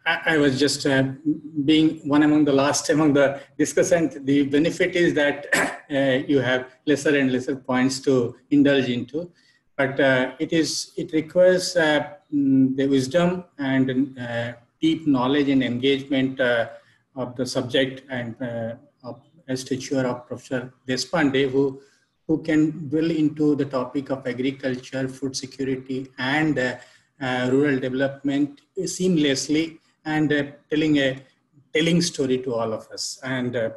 I, I, was just uh, being one among the last among the discussant. The benefit is that [COUGHS] uh, you have lesser and lesser points to indulge into, but uh, it is it requires uh, mm, the wisdom and uh, deep knowledge and engagement of the subject and a stature of Professor Deshpande, who, who can dwell into the topic of agriculture, food security, and uh, uh, rural development seamlessly and uh, telling a telling story to all of us. And, uh,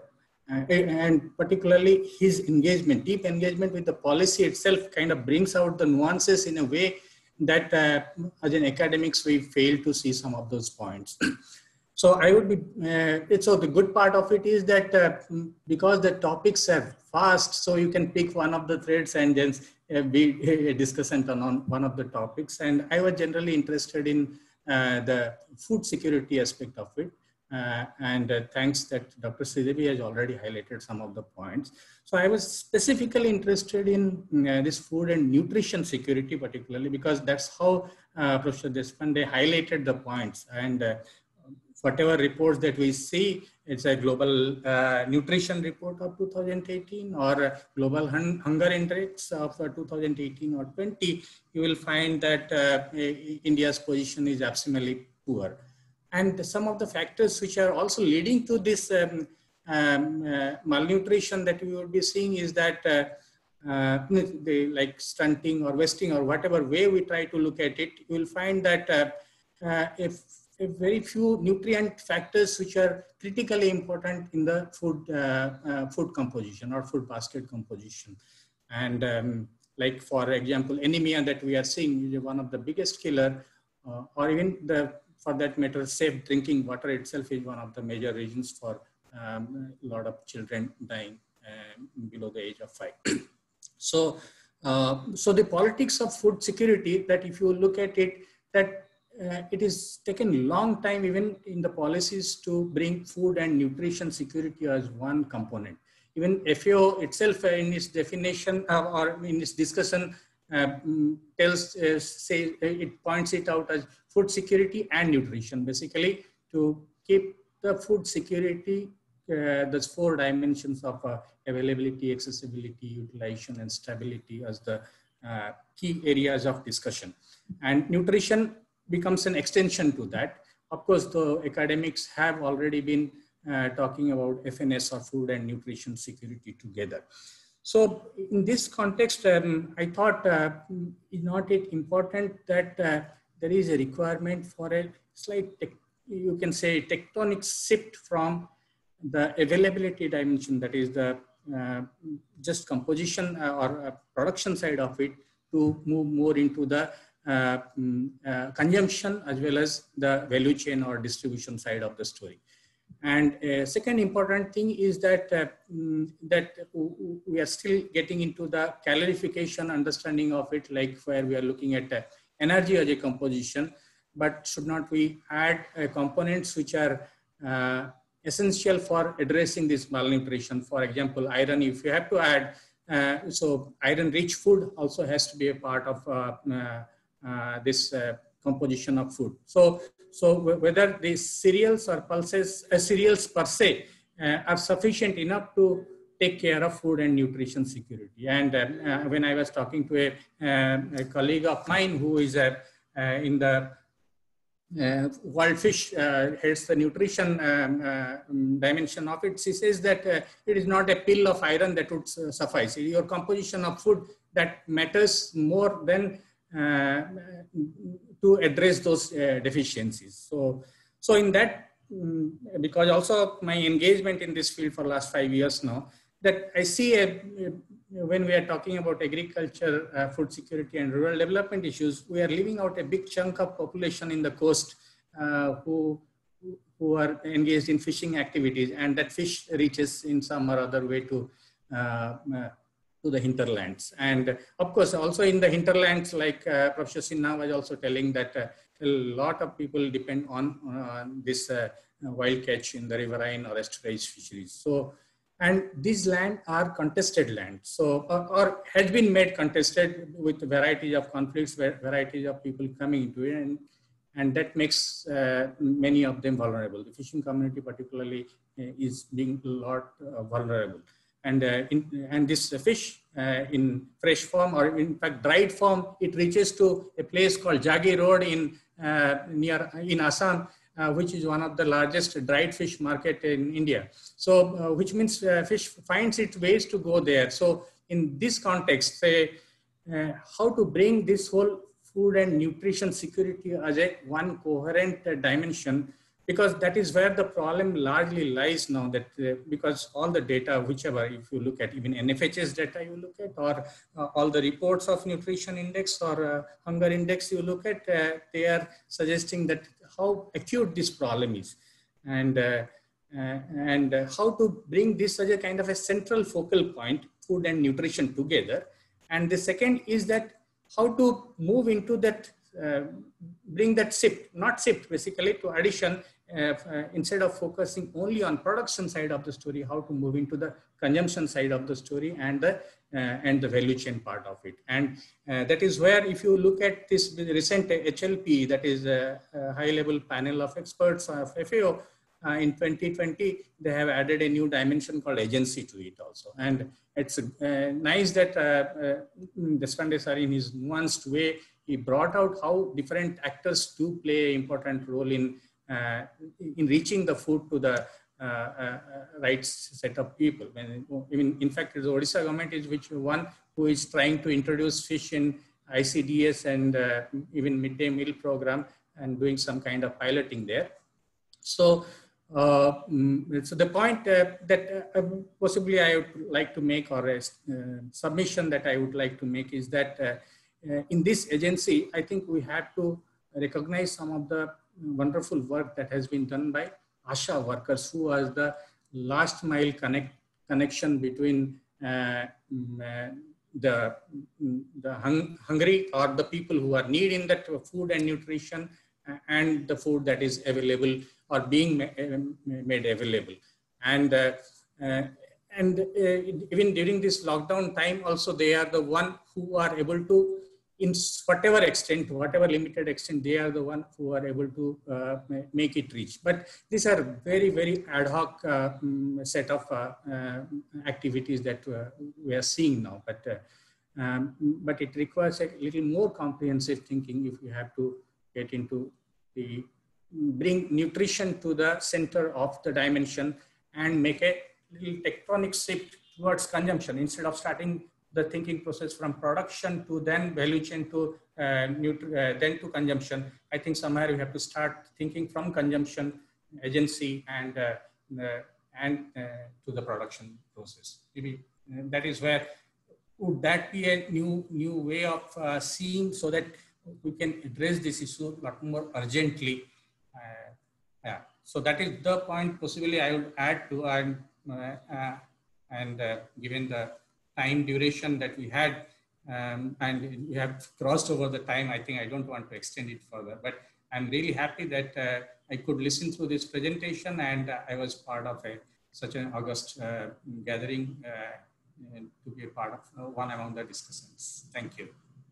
and particularly his engagement, deep engagement with the policy itself kind of brings out the nuances in a way that uh, as an academics, we fail to see some of those points. [CLEARS THROAT] So I would be, uh, so the good part of it is that uh, because the topics are fast, so you can pick one of the threads and then uh, be [LAUGHS] a discussant on, on one of the topics. And I was generally interested in uh, the food security aspect of it. Uh, and uh, thanks that Dr. Sridevi has already highlighted some of the points. So I was specifically interested in this food and nutrition security particularly because that's how Professor Deshpande highlighted the points and whatever reports that we see, it's a global uh, nutrition report of 2018 or global hun hunger index of 2018 or 20, you will find that India's position is absolutely poor. And some of the factors which are also leading to this um, um, uh, malnutrition that we would be seeing is that uh, uh, the, like stunting or wasting or whatever way we try to look at it, you will find that uh, uh, if, very few nutrient factors which are critically important in the food, uh, food composition or food basket composition. And um, like for example, anemia that we are seeing is one of the biggest killer or even the for that matter, safe drinking water itself is one of the major reasons for um, a lot of children dying uh, below the age of five. [CLEARS THROAT] so, uh, so the politics of food security that if you look at it, that uh, it is taken long time even in the policies to bring food and nutrition security as one component. Even FAO itself uh, in its definition uh, or in its discussion uh, mm, tells, say, it points it out as food security and nutrition, basically to keep the food security, uh, those four dimensions of uh, availability, accessibility, utilization, and stability as the uh, key areas of discussion. And nutrition becomes an extension to that. Of course, the academics have already been uh, talking about FNS or food and nutrition security together. So in this context, um, I thought uh, is not it important that uh, there is a requirement for a slight, you can say tectonic shift from the availability dimension, that is the uh, just composition uh, or uh, production side of it to move more into the uh, mm, uh, consumption as well as the value chain or distribution side of the story. And uh, second important thing is that mm, that we are still getting into the calorification understanding of it, like where we are looking at energy as a composition, but should not we add components which are essential for addressing this malnutrition? For example, iron, if you have to add, so iron rich food also has to be a part of this composition of food. So, so whether these cereals or pulses, cereals per se are sufficient enough to take care of food and nutrition security. And uh, uh, when I was talking to a, uh, a colleague of mine who is uh, in the uh, WorldFish uh, heads the nutrition um, dimension of it. She says that it is not a pill of iron that would suffice. Your composition of food that matters more than to address those deficiencies. So, so in that, um, because also my engagement in this field for last five years now, that I see a, when we are talking about agriculture, uh, food security and rural development issues, we are leaving out a big chunk of population in the coast uh, who, who are engaged in fishing activities and that fish reaches in some or other way to, uh, uh to the hinterlands. And of course, also in the hinterlands, like uh, Professor Sinha was also telling that uh, a lot of people depend on this wild catch in the riverine or estuarine fisheries. So and these land are contested land so or, or, has been made contested with varieties of conflicts varieties of people coming into it and and that makes uh, many of them vulnerable the fishing community particularly uh, is being a lot uh, vulnerable and uh, in, and this fish uh, in fresh form or in fact dried form it reaches to a place called Jagiroad in uh, near in assam uh, which is one of the largest dried fish market in India. So, uh, which means uh, fish finds its ways to go there. So, in this context, say, how to bring this whole food and nutrition security as a one coherent dimension because that is where the problem largely lies now that uh, because all the data whichever if you look at even nfhs data you look at or uh, all the reports of nutrition index or uh, hunger index you look at uh, they are suggesting that how acute this problem is. And uh, uh, and how to bring this as a kind of a central focal point food and nutrition together. And the second is that how to move into that uh, bring that shift, not shift, basically to addition, instead of focusing only on production side of the story, how to move into the consumption side of the story and the uh, and the value chain part of it. And uh, that is where, if you look at this recent HLP, that is a, high-level panel of experts of FAO, uh, in 2020, they have added a new dimension called agency to it also. And it's uh, nice that uh, Deshpande sir, in his nuanced way, he brought out how different actors do play an important role in, in reaching the food to the uh, uh, right set of people. When, even, in fact, the Odisha government is which one who is trying to introduce fish in ICDS and uh, even midday meal program and doing some kind of piloting there. So uh, mm, so the point uh, that uh, possibly I would like to make or a submission that I would like to make is that in this agency, I think we have to recognize some of the wonderful work that has been done by ASHA workers who was the last mile connect, connection between uh, mm, the, mm, the hung, hungry or the people who are needing that food and nutrition and the food that is available or being uh, made available. And, uh, uh, and even during this lockdown time also, they are the one who are able to in whatever extent, whatever limited extent, they are the one who are able to uh, make it reach. But these are very, very ad hoc uh, mm, set of uh, activities that we are seeing now. But um, but it requires a little more comprehensive thinking if you have to get into the bring nutrition to the center of the dimension and make a little tectonic shift towards consumption instead of starting the thinking process from production to then value chain to uh, uh, then to consumption. I think somewhere we have to start thinking from consumption agency and uh, uh and uh, to the production process. Maybe uh, that is where would that be a new new way of seeing so that we can address this issue a lot more urgently uh, yeah. So that is the point possibly I would add to and, uh, uh, and given the time duration that we had um, and we have crossed over the time, I think I don't want to extend it further, but I'm really happy that uh, I could listen to this presentation and uh, I was part of a, such an August uh, gathering to be a part of one among the discussants. Thank you.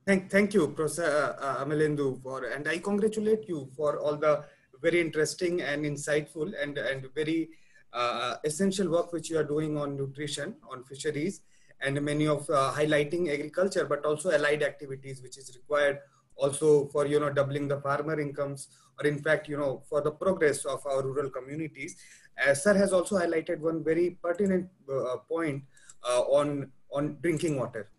Thank, thank you, Professor Amalendu, for, and I congratulate you for all the very interesting and insightful and, and very uh, essential work which you are doing on nutrition, on fisheries, and many of uh, highlighting agriculture, but also allied activities, which is required also for, you know, doubling the farmer incomes, or in fact, you know, for the progress of our rural communities. As Sir has also highlighted one very pertinent uh, point uh, on, on drinking water,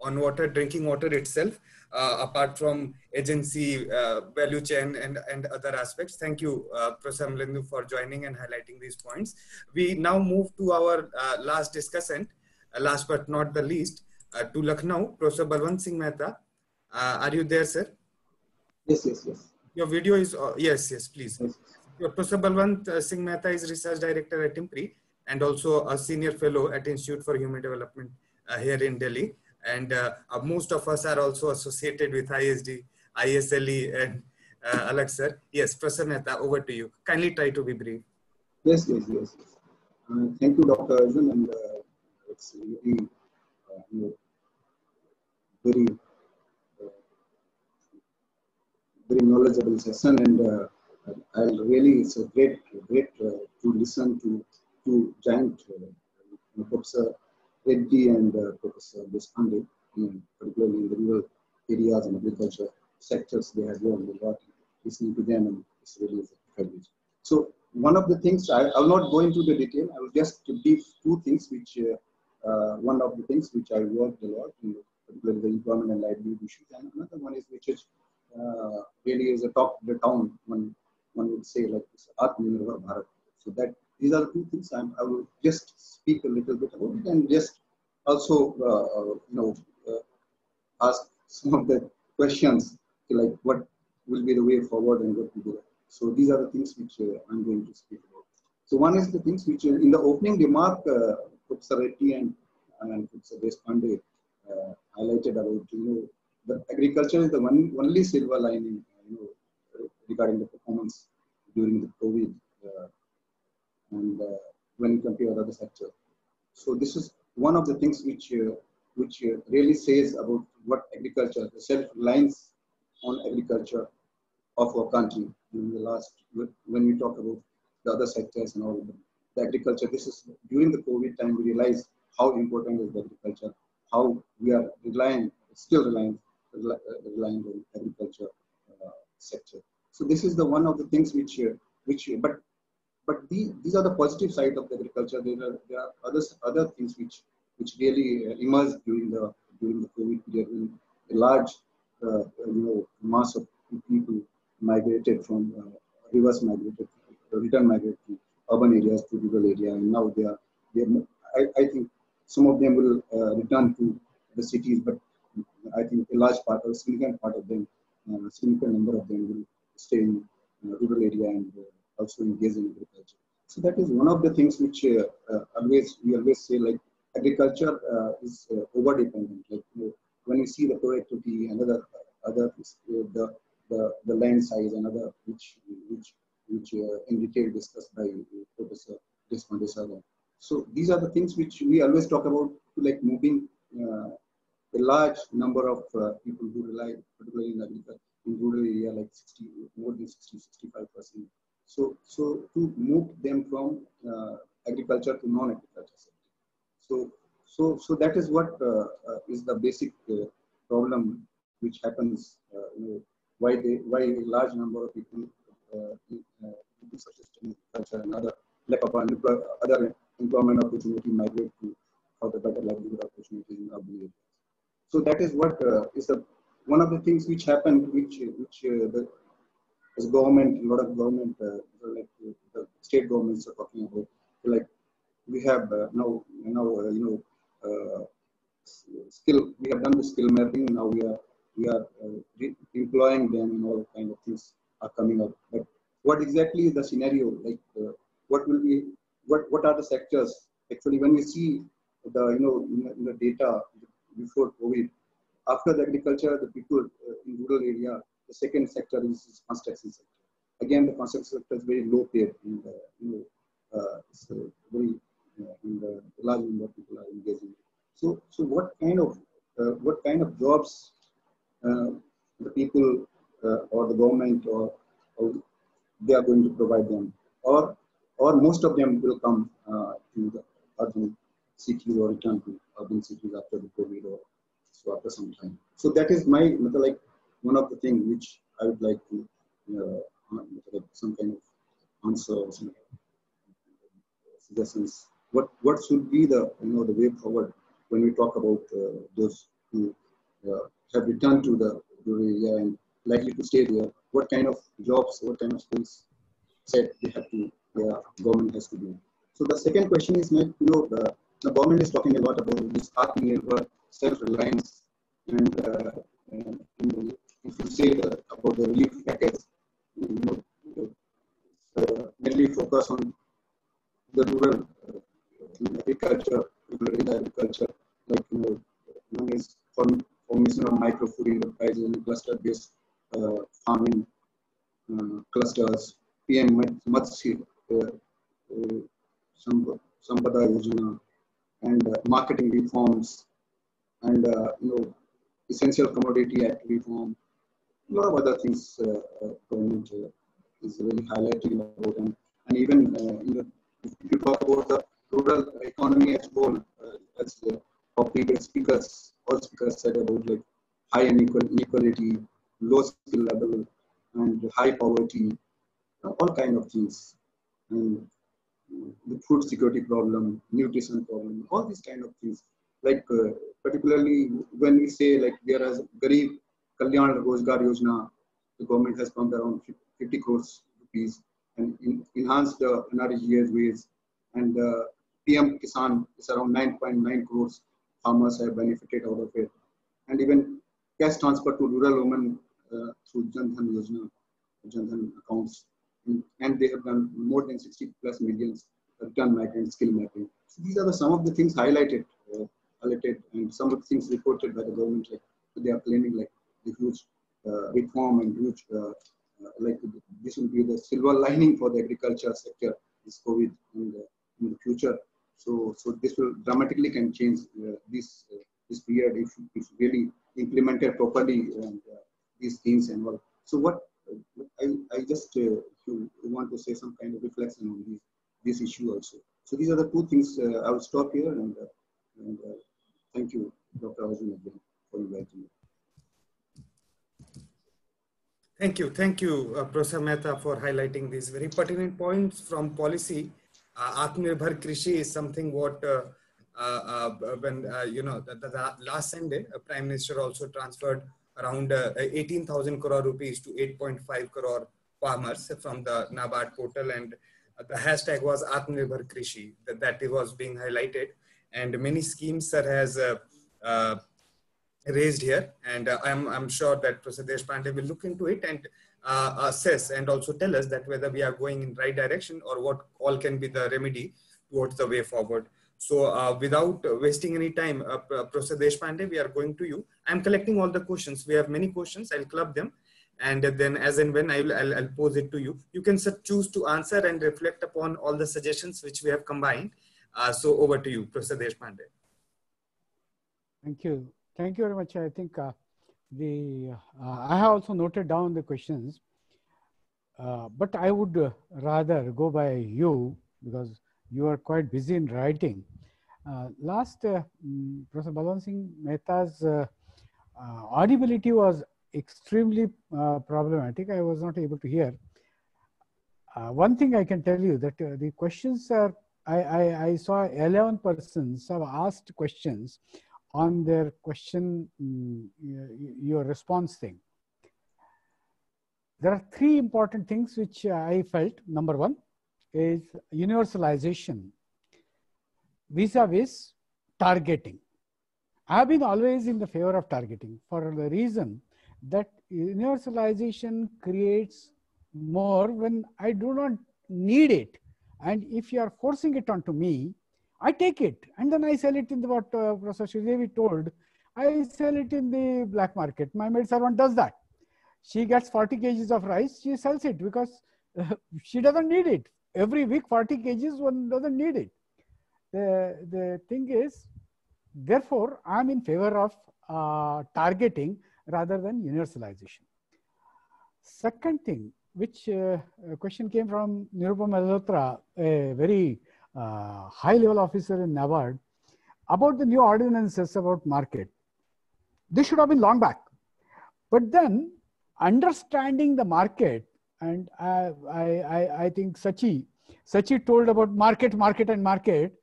on water, drinking water itself uh, apart from agency uh, value chain and, and other aspects. Thank you, uh, Professor Amalendu, for joining and highlighting these points. We now move to our uh, last discussant, uh, last but not the least, uh, to Lucknow, Professor Balwant Singh Mehta. are you there, sir? Yes, yes, yes. Your video is, yes, yes, please. Yes. Professor Balwant Singh Mehta is Research Director at IMPRI and also a Senior Fellow at Institute for Human Development here in Delhi and uh, uh, most of us are also associated with ISD, ISLE, and uh, Alex sir. Yes, Professor Mehta, over to you. Kindly try to be brief. Yes, yes, yes. Uh, thank you, Dr. Arjun, and uh, it's really uh, you know, very, uh, very knowledgeable session, and I'll really it's a great, great to listen to two giant Professor Reddy and uh, Professor Deshpande, particularly in the rural areas and agriculture sectors, they have learned a lot. Listening to them, and it's really a privilege. So one of the things, I, will not go into the detail, I will just give two things which, uh, uh, one of the things which I worked a lot, in, particularly the employment and livelihood issues, and another one is which is uh, really is a of the town, one, one would say like this, Atmanirbhar Bharat. So that these are the two things I'm, i will just speak a little bit about it and just also, uh, uh, you know, uh, ask some of the questions like what will be the way forward and what to do. So these are the things which I'm going to speak about. So one is the things which in the opening remark, Reddy and, and Professor Deshpande uh, highlighted about you know the agriculture is the one only silver lining, you know, regarding the performance during the COVID uh, and uh, when you compare other sectors. So this is one of the things which uh, which uh, really says about what agriculture, the self-reliance on agriculture of our country during the last, when we talk about the other sectors and all, the agriculture, this is during the COVID time, we realize how important is the agriculture, how we are relying, still relying, relying on agriculture uh, sector. So this is the one of the things which, uh, which, but but the, these are the positive side of the agriculture. There are, there are other, other things which which really uh, emerged during the during the COVID period when a large uh, you know mass of people migrated from uh, reverse migrated, return migrated to urban areas to rural area, and now they are they are, I, I think some of them will uh, return to the cities, but I think a large part, a significant part of them, uh, significant number of them will stay in uh, rural area and also engage in agriculture. So that is one of the things which always we always say like agriculture uh, is uh, over dependent. Like you know, when you see the productivity and other other uh, the, the the land size and other which which which in detail discussed by Professor Deshpande So these are the things which we always talk about, to like moving a large number of uh, people who rely particularly in agriculture in rural area like 60 more than 60 65 percent so so to move them from uh, agriculture to non-agriculture so, so, so that is what uh, uh, is the basic uh, problem which happens. you know, why they, why a large number of people in, in such culture and other of other employment opportunity migrate to for the better livelihood opportunities in urban areas. So that is what uh, is the one of the things which happened, which which uh, the as government, a lot of government, uh, like the state governments are talking about, like we have uh, now now uh, you know uh, skill we have done the skill mapping now we are we are employing them in all kind of things are coming up. But what exactly is the scenario? Like what will be what what are the sectors? Actually when we see the you know in the, in the data before covid after the agriculture the people uh, in rural area the second sector is, is construction sector. Again the construction sector is very low paid and uh, you know uh, it's very and a large number of people are engaging. So, so what kind of uh, what kind of jobs uh, the people uh, or the government or, or, they are going to provide them, or or most of them will come to the urban cities or return to urban cities after the COVID or so after some time. So that is my like one of the things which I would like to uh, some kind of answer or some suggestions what what should be the you know the way forward when we talk about uh, those who uh, have returned to the rural area and likely to stay there? What kind of jobs, what kind of skills set they have to, the government has to do. So the second question is, like, you know, the, the government is talking a lot about this Atmanirbhar, self-reliance, and, uh, and know, if you say the, about the relief package, you know, uh, mainly focus on the rural agriculture, in agriculture, like you know, one is form, formation of micro food enterprises and cluster-based uh, farming uh, clusters, PM Matsya, uh, uh, Sampada Yojana, and uh, marketing reforms, and uh, you know, essential commodity act reform, a lot of other things uh, uh government uh, is really highlighting about, and, and even the, if you talk about the rural economy as whole, uh, as uh, our previous speakers, all speakers said about like high inequality, low skill level, and high poverty, uh, all kind of things. And the food security problem, nutrition problem, all these kind of things. Like uh, particularly when we say like there is Garib Kalyan Rozgar Yojana, the government has pumped around 50 crores rupees and in, enhanced the NREGA's ways and uh, PM Kisan is around 9.9 crores farmers have benefited out of it. And even cash transfer to rural women uh, through Jan Dhan Yojana, Jan Dhan accounts. And, they have done more than 60 plus millions return migrant skill mapping. So these are the, some of the things highlighted, uh, highlighted and some of the things reported by the government. Like they are claiming like the huge uh, reform and huge, uh, uh, like this will be the silver lining for the agriculture sector, this COVID in the, in the future. So, so this will dramatically can change this this period if if really implemented properly and these things and all. So what I, I just uh, want to say some kind of reflection on this, this issue also. So these are the two things uh, I will stop here and, uh, and thank you, Dr. Arjun again for inviting me. Thank you. Thank you, uh, Professor Mehta, for highlighting these very pertinent points from policy. Uh, Atmanirbhar Krishi is something what, uh, uh, uh when, uh, you know, the, the, last Sunday, Prime Minister also transferred around 18,000 crore rupees to 8.5 crore farmers from the NABARD portal. And the hashtag was Atmanirbhar Krishi, that, that was being highlighted. And many schemes, sir, has raised here. And uh, I'm, I'm sure that Professor Deshpande will look into it and uh, assess and also tell us that whether we are going in right direction or what all can be the remedy towards the way forward. So uh, without wasting any time, uh, Professor Deshpande, we are going to you. I'm collecting all the questions. We have many questions. I'll club them. And then as and when I'll, I'll, I'll pose it to you, you can choose to answer and reflect upon all the suggestions which we have combined. Uh, so over to you, Professor Deshpande. Thank you. Thank you very much. I think uh, the uh, I have also noted down the questions, uh, but I would uh, rather go by you because you are quite busy in writing. Uh, last, uh, mm, Professor Balwant Singh Mehta's audibility was extremely problematic. I was not able to hear. one thing I can tell you that the questions are I, I, I, saw 11 persons have asked questions on their question, mm, your response thing. There are three important things which I felt. Number one is universalization vis-a-vis targeting. I've been always in the favor of targeting for the reason that universalization creates more when I do not need it. And if you are forcing it onto me, I take it and then I sell it in the, what uh, Professor Sridevi told, I sell it in the black market. My maid servant does that. She gets 40 kgs of rice, she sells it because uh, [LAUGHS] she doesn't need it. Every week 40 kgs, one doesn't need it. The, the thing is, therefore, I'm in favor of uh, targeting rather than universalization. Second thing, which uh, question came from Nirupam Malhotra, a very uh, high level officer in NABARD about the new ordinances about market. This should have been long back. But then understanding the market, and I, I, I think Sachi, Sachi told about market, market, and market.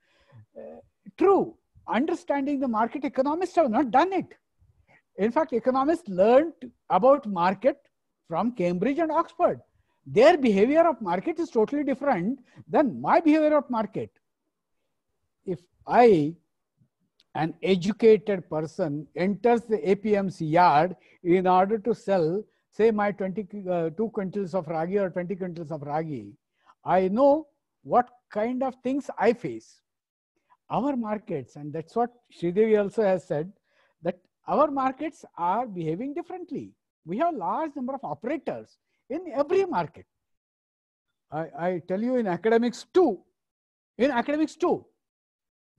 Uh, true, understanding the market, economists have not done it. In fact, economists learned about market from Cambridge and Oxford their behavior of market is totally different than my behavior of market. If I, an educated person, enters the APMC yard in order to sell, say, my 22 uh, quintals of ragi or 20 quintals of ragi, I know what kind of things I face. Our markets, and that's what Sridevi also has said, that our markets are behaving differently. We have a large number of operators in every market. I, I tell you in academics too, in academics too,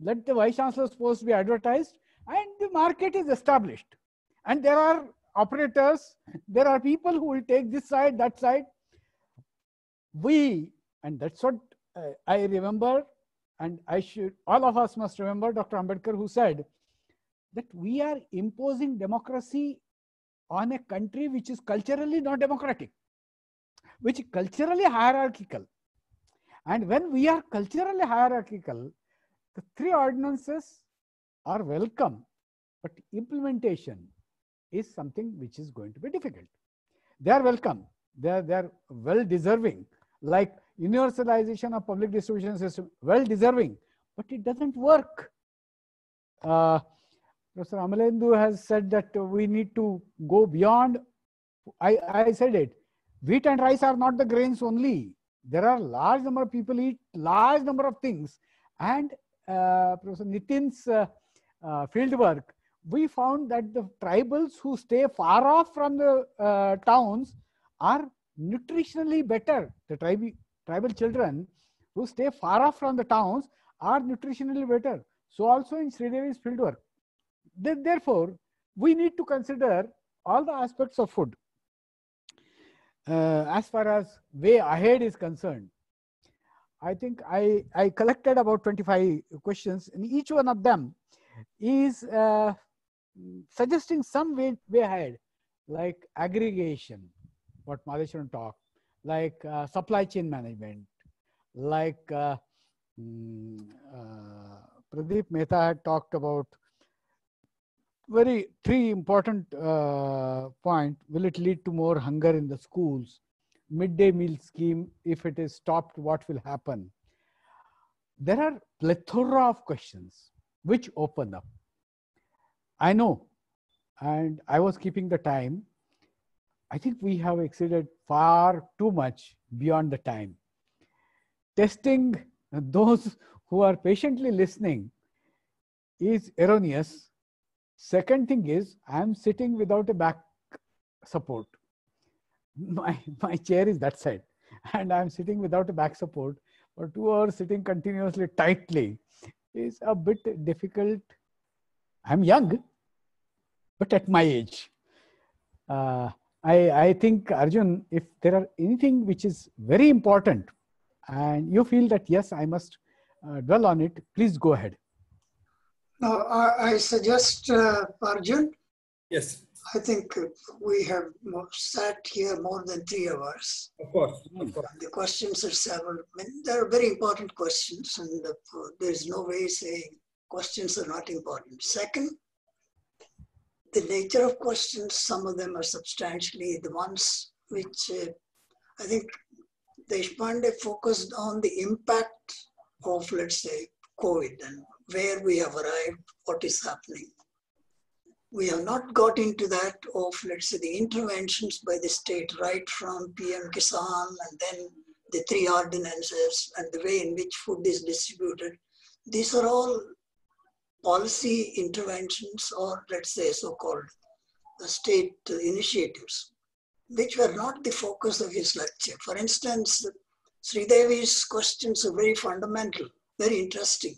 let the vice chancellor's post be advertised and the market is established. And there are operators, there are people who will take this side, that side. We, and that's what uh, I remember, and I should, all of us must remember Dr. Ambedkar who said that we are imposing democracy on a country which is culturally not democratic which is culturally hierarchical. And when we are culturally hierarchical, the three ordinances are welcome, but implementation is something which is going to be difficult. They are welcome. They are, they are well deserving, like universalization of public distribution system, well deserving, but it doesn't work. Uh, Professor Amalendu has said that we need to go beyond. I, I said it wheat and rice are not the grains only. There are large number of people eat large number of things. And uh, Professor Nitin's uh, uh, field work we found that the tribals who stay far off from the uh, towns are nutritionally better. The tribal, tribal children who stay far off from the towns are nutritionally better. So also in Sridevi's fieldwork. Therefore, we need to consider all the aspects of food. Uh, as far as way ahead is concerned, I think I, I collected about 25 questions and each one of them is uh, suggesting some way, way ahead, like aggregation, what Madheswaran talked, like uh, supply chain management, like uh, mm, uh, Pradeep Mehta had talked about very three important uh, point. Will it lead to more hunger in the schools? Midday meal scheme, if it is stopped, what will happen? There are plethora of questions which open up. I know, and I was keeping the time. I think we have exceeded far too much beyond the time. Testing those who are patiently listening is erroneous. Second thing is, I'm sitting without a back support. My, my chair is that side, and I'm sitting without a back support for two hours sitting continuously tightly is a bit difficult. I'm young, but at my age. Uh, I, I think, Arjun, if there are anything which is very important and you feel that, yes, I must uh, dwell on it, please go ahead. No, I, I suggest, uh, Arjun. Yes. I think we have sat here more than three hours. Of course. Of course. The questions are several. I mean, they are very important questions, and uh, there's no way saying questions are not important. Second, the nature of questions, some of them are substantially the ones which uh, I think Deshpande focused on the impact of, let's say, COVID and where we have arrived, what is happening. We have not got into that of, let's say, the interventions by the state, right from PM Kisan and then the three ordinances and the way in which food is distributed. These are all policy interventions or let's say so-called uh, state initiatives, which were not the focus of his lecture. For instance, Sridevi's questions are very fundamental, very interesting.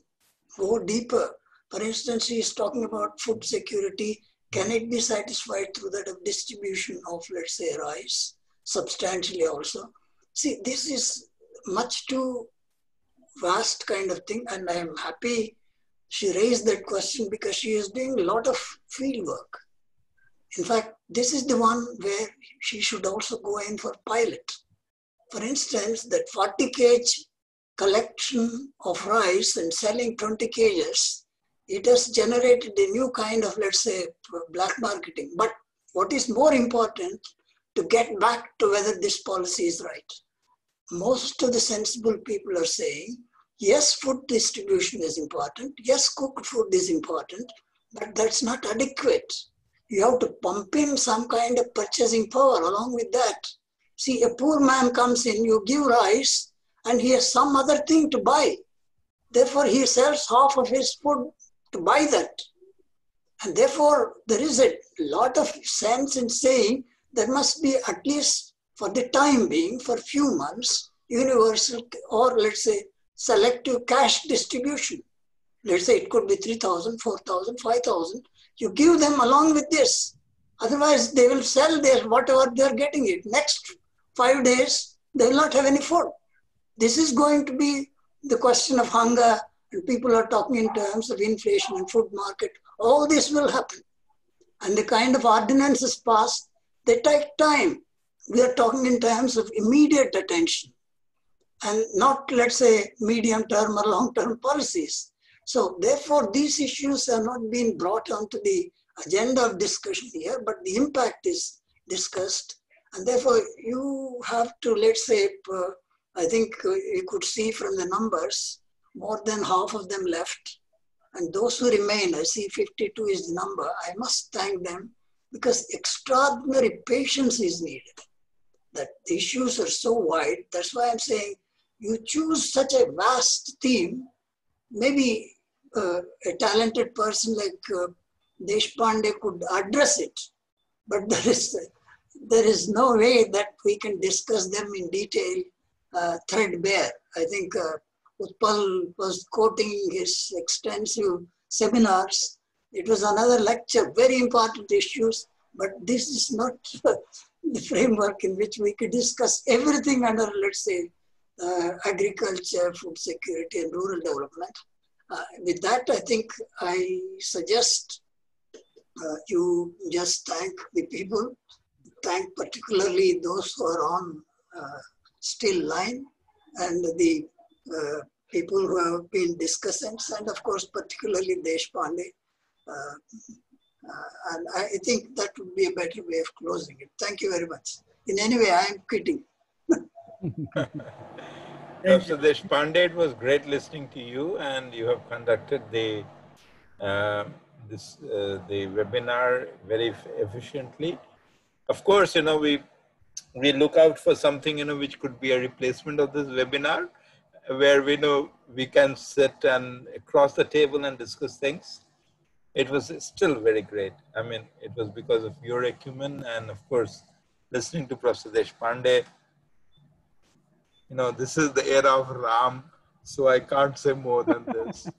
Go deeper. For instance, he is talking about food security. Can it be satisfied through that of distribution of, let's say, rice, substantially also? See, this is much too vast kind of thing, and I am happy she raised that question because she is doing a lot of field work. In fact, this is the one where she should also go in for pilot. For instance, that 40 kg collection of rice and selling 20 kgs, it has generated a new kind of, let's say, black marketing. But what is more important to get back to whether this policy is right. Most of the sensible people are saying Yes, food distribution is important. Yes, cooked food is important, but that's not adequate. You have to pump in some kind of purchasing power along with that. See, a poor man comes in, you give rice, and he has some other thing to buy. Therefore, he sells half of his food to buy that. And therefore, there is a lot of sense in saying there must be at least for the time being, for few months, universal or let's say selective cash distribution. Let's say it could be 3,000, 4,000, 5,000. You give them along with this. Otherwise, they will sell their whatever they're getting it. Next five days, they will not have any food. This is going to be the question of hunger, and people are talking in terms of inflation and food market. All this will happen. And the kind of ordinances passed, they take time. We are talking in terms of immediate attention and not, let's say, medium term or long term policies. So, therefore, these issues are not being brought onto the agenda of discussion here, but the impact is discussed. And therefore, you have to, let's say, uh, I think uh, you could see from the numbers, more than half of them left. And those who remain, I see 52 is the number, I must thank them because extraordinary patience is needed. That the issues are so wide. That's why I'm saying you choose such a vast theme, maybe uh, a talented person like uh, Deshpande could address it, but [LAUGHS] there is there is no way that we can discuss them in detail, uh, threadbare. I think uh, Utpal was quoting his extensive seminars. It was another lecture, very important issues, but this is not [LAUGHS] the framework in which we could discuss everything under, let's say, uh, agriculture, food security, and rural development. Uh, with that, I think I suggest uh, you just thank the people, thank particularly those who are on uh, still line, and the uh, people who have been discussants, and of course, particularly Deshpande. Uh, and I think that would be a better way of closing it. Thank you very much. In any way, I am quitting. Dr. Deshpande, it was great listening to you, and you have conducted the uh, this uh, the webinar very efficiently. Of course, you know we we look out for something you know which could be a replacement of this webinar, where we know we can sit and across the table and discuss things. It was still very great. I mean, it was because of your acumen and of course, listening to Professor Deshpande. You know, this is the era of Ram, so I can't say more than this. [LAUGHS]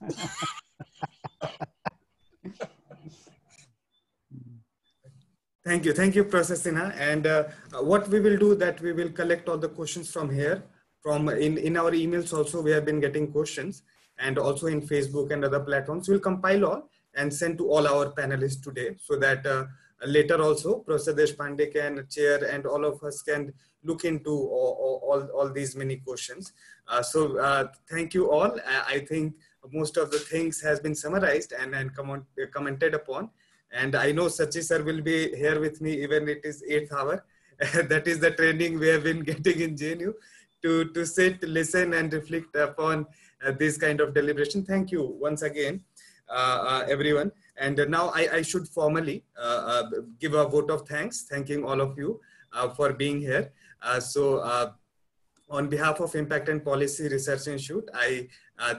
Thank you. Thank you, Professor Sinha. And uh, what we will do that we will collect all the questions from here. From in, in our emails also, we have been getting questions and also in Facebook and other platforms. We'll compile all and send to all our panelists today so that uh, later also Professor Deshpande can chair and all of us can look into all, all, all these many questions. Uh, so uh, thank you all. I think most of the things has been summarized and, and comment, commented upon. And I know Sachi sir will be here with me even it is eighth hour. [LAUGHS] that is the training we have been [LAUGHS] getting in JNU to, to sit, listen and reflect upon uh, this kind of deliberation. Thank you once again, uh, uh, everyone. And now I, I should formally uh, uh, give a vote of thanks, thanking all of you uh, for being here. so on behalf of Impact and Policy Research Institute, I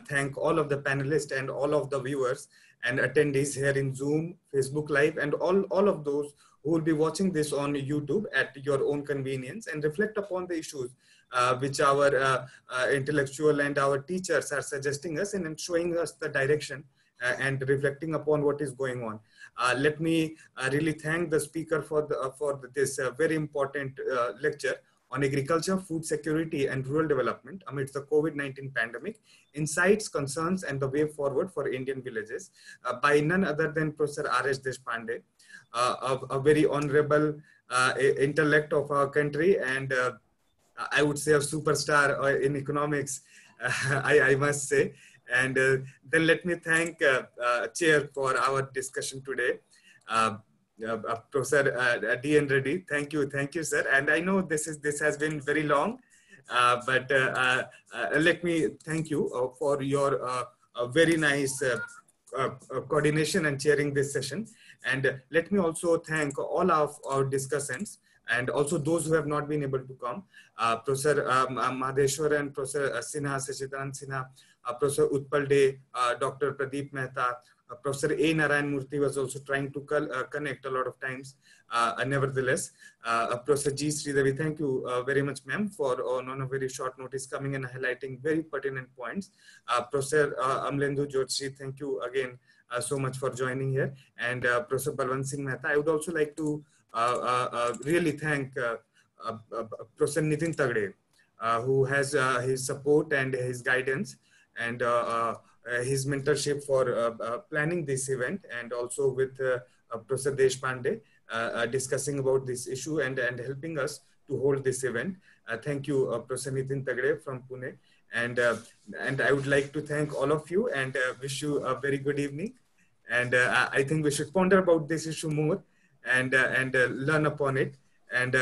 thank all of the panelists and all of the viewers and attendees here in Zoom, Facebook Live, and all, all of those who will be watching this on YouTube at your own convenience and reflect upon the issues uh, which our uh, uh, intellectual and our teachers are suggesting us and showing us the direction and reflecting upon what is going on. Uh, let me uh, really thank the speaker for, the, for this very important lecture on agriculture, food security, and rural development amidst the COVID-19 pandemic, insights, concerns, and the way forward for Indian villages uh, by none other than Professor R.S. Deshpande, uh, a, a, very honorable uh, intellect of our country and uh, I would say a superstar uh, in economics, [LAUGHS] I, I, must say. And uh, then let me thank Chair for our discussion today. Uh, uh, Professor uh, D.N. Reddy. Thank you, thank you, sir. And I know this is this has been very long, but let me thank you for your very nice coordination and chairing this session. And let me also thank all of our discussants and also those who have not been able to come. Uh, Professor um, and Professor Sinha, Sachidanand Sinha, uh, Uh, Professor Utpal De, uh, Dr. Pradeep Mehta, uh, Professor A. Narayanamoorthy was also trying to uh, connect a lot of times. Uh, uh nevertheless, uh, Professor G. Sridevi, thank you very much, ma'am, for on a very short notice coming and highlighting very pertinent points. Professor Amalendu Joshi, thank you again so much for joining here. And Professor Balwant Singh Mehta, I would also like to really thank Professor Nitin Tagade, who has his support and his guidance and uh, uh, uh, his mentorship for uh, uh, planning this event and also with uh, Professor Deshpande discussing about this issue and, and helping us to hold this event. thank you, Professor Nitin Tagade from Pune. And, and I would like to thank all of you and wish you a very good evening. And I think we should ponder about this issue more and, and learn upon it. And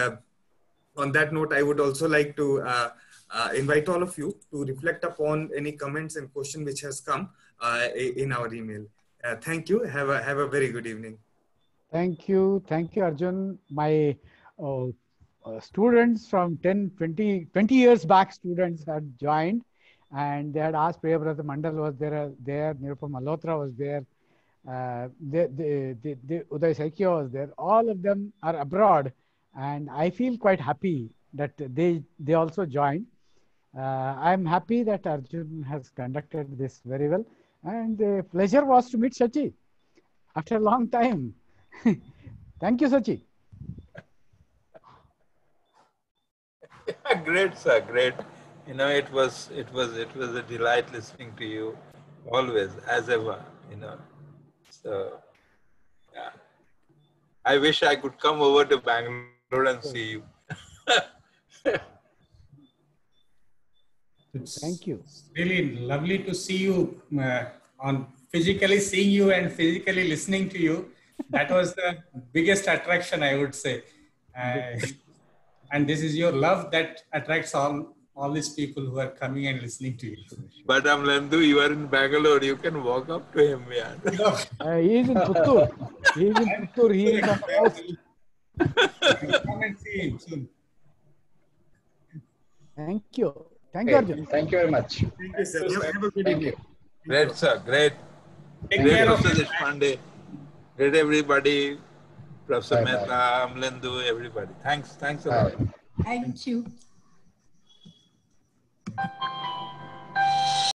on that note, I would also like to uh, invite all of you to reflect upon any comments and question which has come uh, in our email. Uh, thank you. Have a, have a very good evening. Thank you. Thank you, Arjun. My uh, uh, students from 10, 20, 20 years back, students had joined and they had asked Priyabrata Mandal was there, there Nirupam Malhotra was there, uh, the, the, the, the Uday Saikya was there. All of them are abroad, and I feel quite happy that they they also joined. Uh, I'm happy that Arjun has conducted this very well, and the pleasure was to meet Sachi after a long time. [LAUGHS] Thank you, Sachi. Yeah, [LAUGHS] great, sir. Great. You know, it was it was it was a delight listening to you, always, as ever. You know, so yeah. I wish I could come over to Bangalore and see you. [LAUGHS] It's Thank you. really lovely to see you uh, on physically seeing you and physically listening to you. That was the [LAUGHS] biggest attraction, I would say. Uh, and this is your love that attracts all all these people who are coming and listening to you. But Amalendu, you are in Bangalore. You can walk up to him, yeah. Uh, he is in Puttur. He is in Puttur. He is on the. Come and see him soon. Thank you. Thank you, Arjun. Thank you very much. Thank you, sir. Have, have a good Thank evening. you. Great, sir. Great. Take Great, care of Professor Deshpande. Great, everybody. Professor Bye-bye. Mehta, Amalendu, everybody. Thanks. Thanks a lot. Bye. Thank you.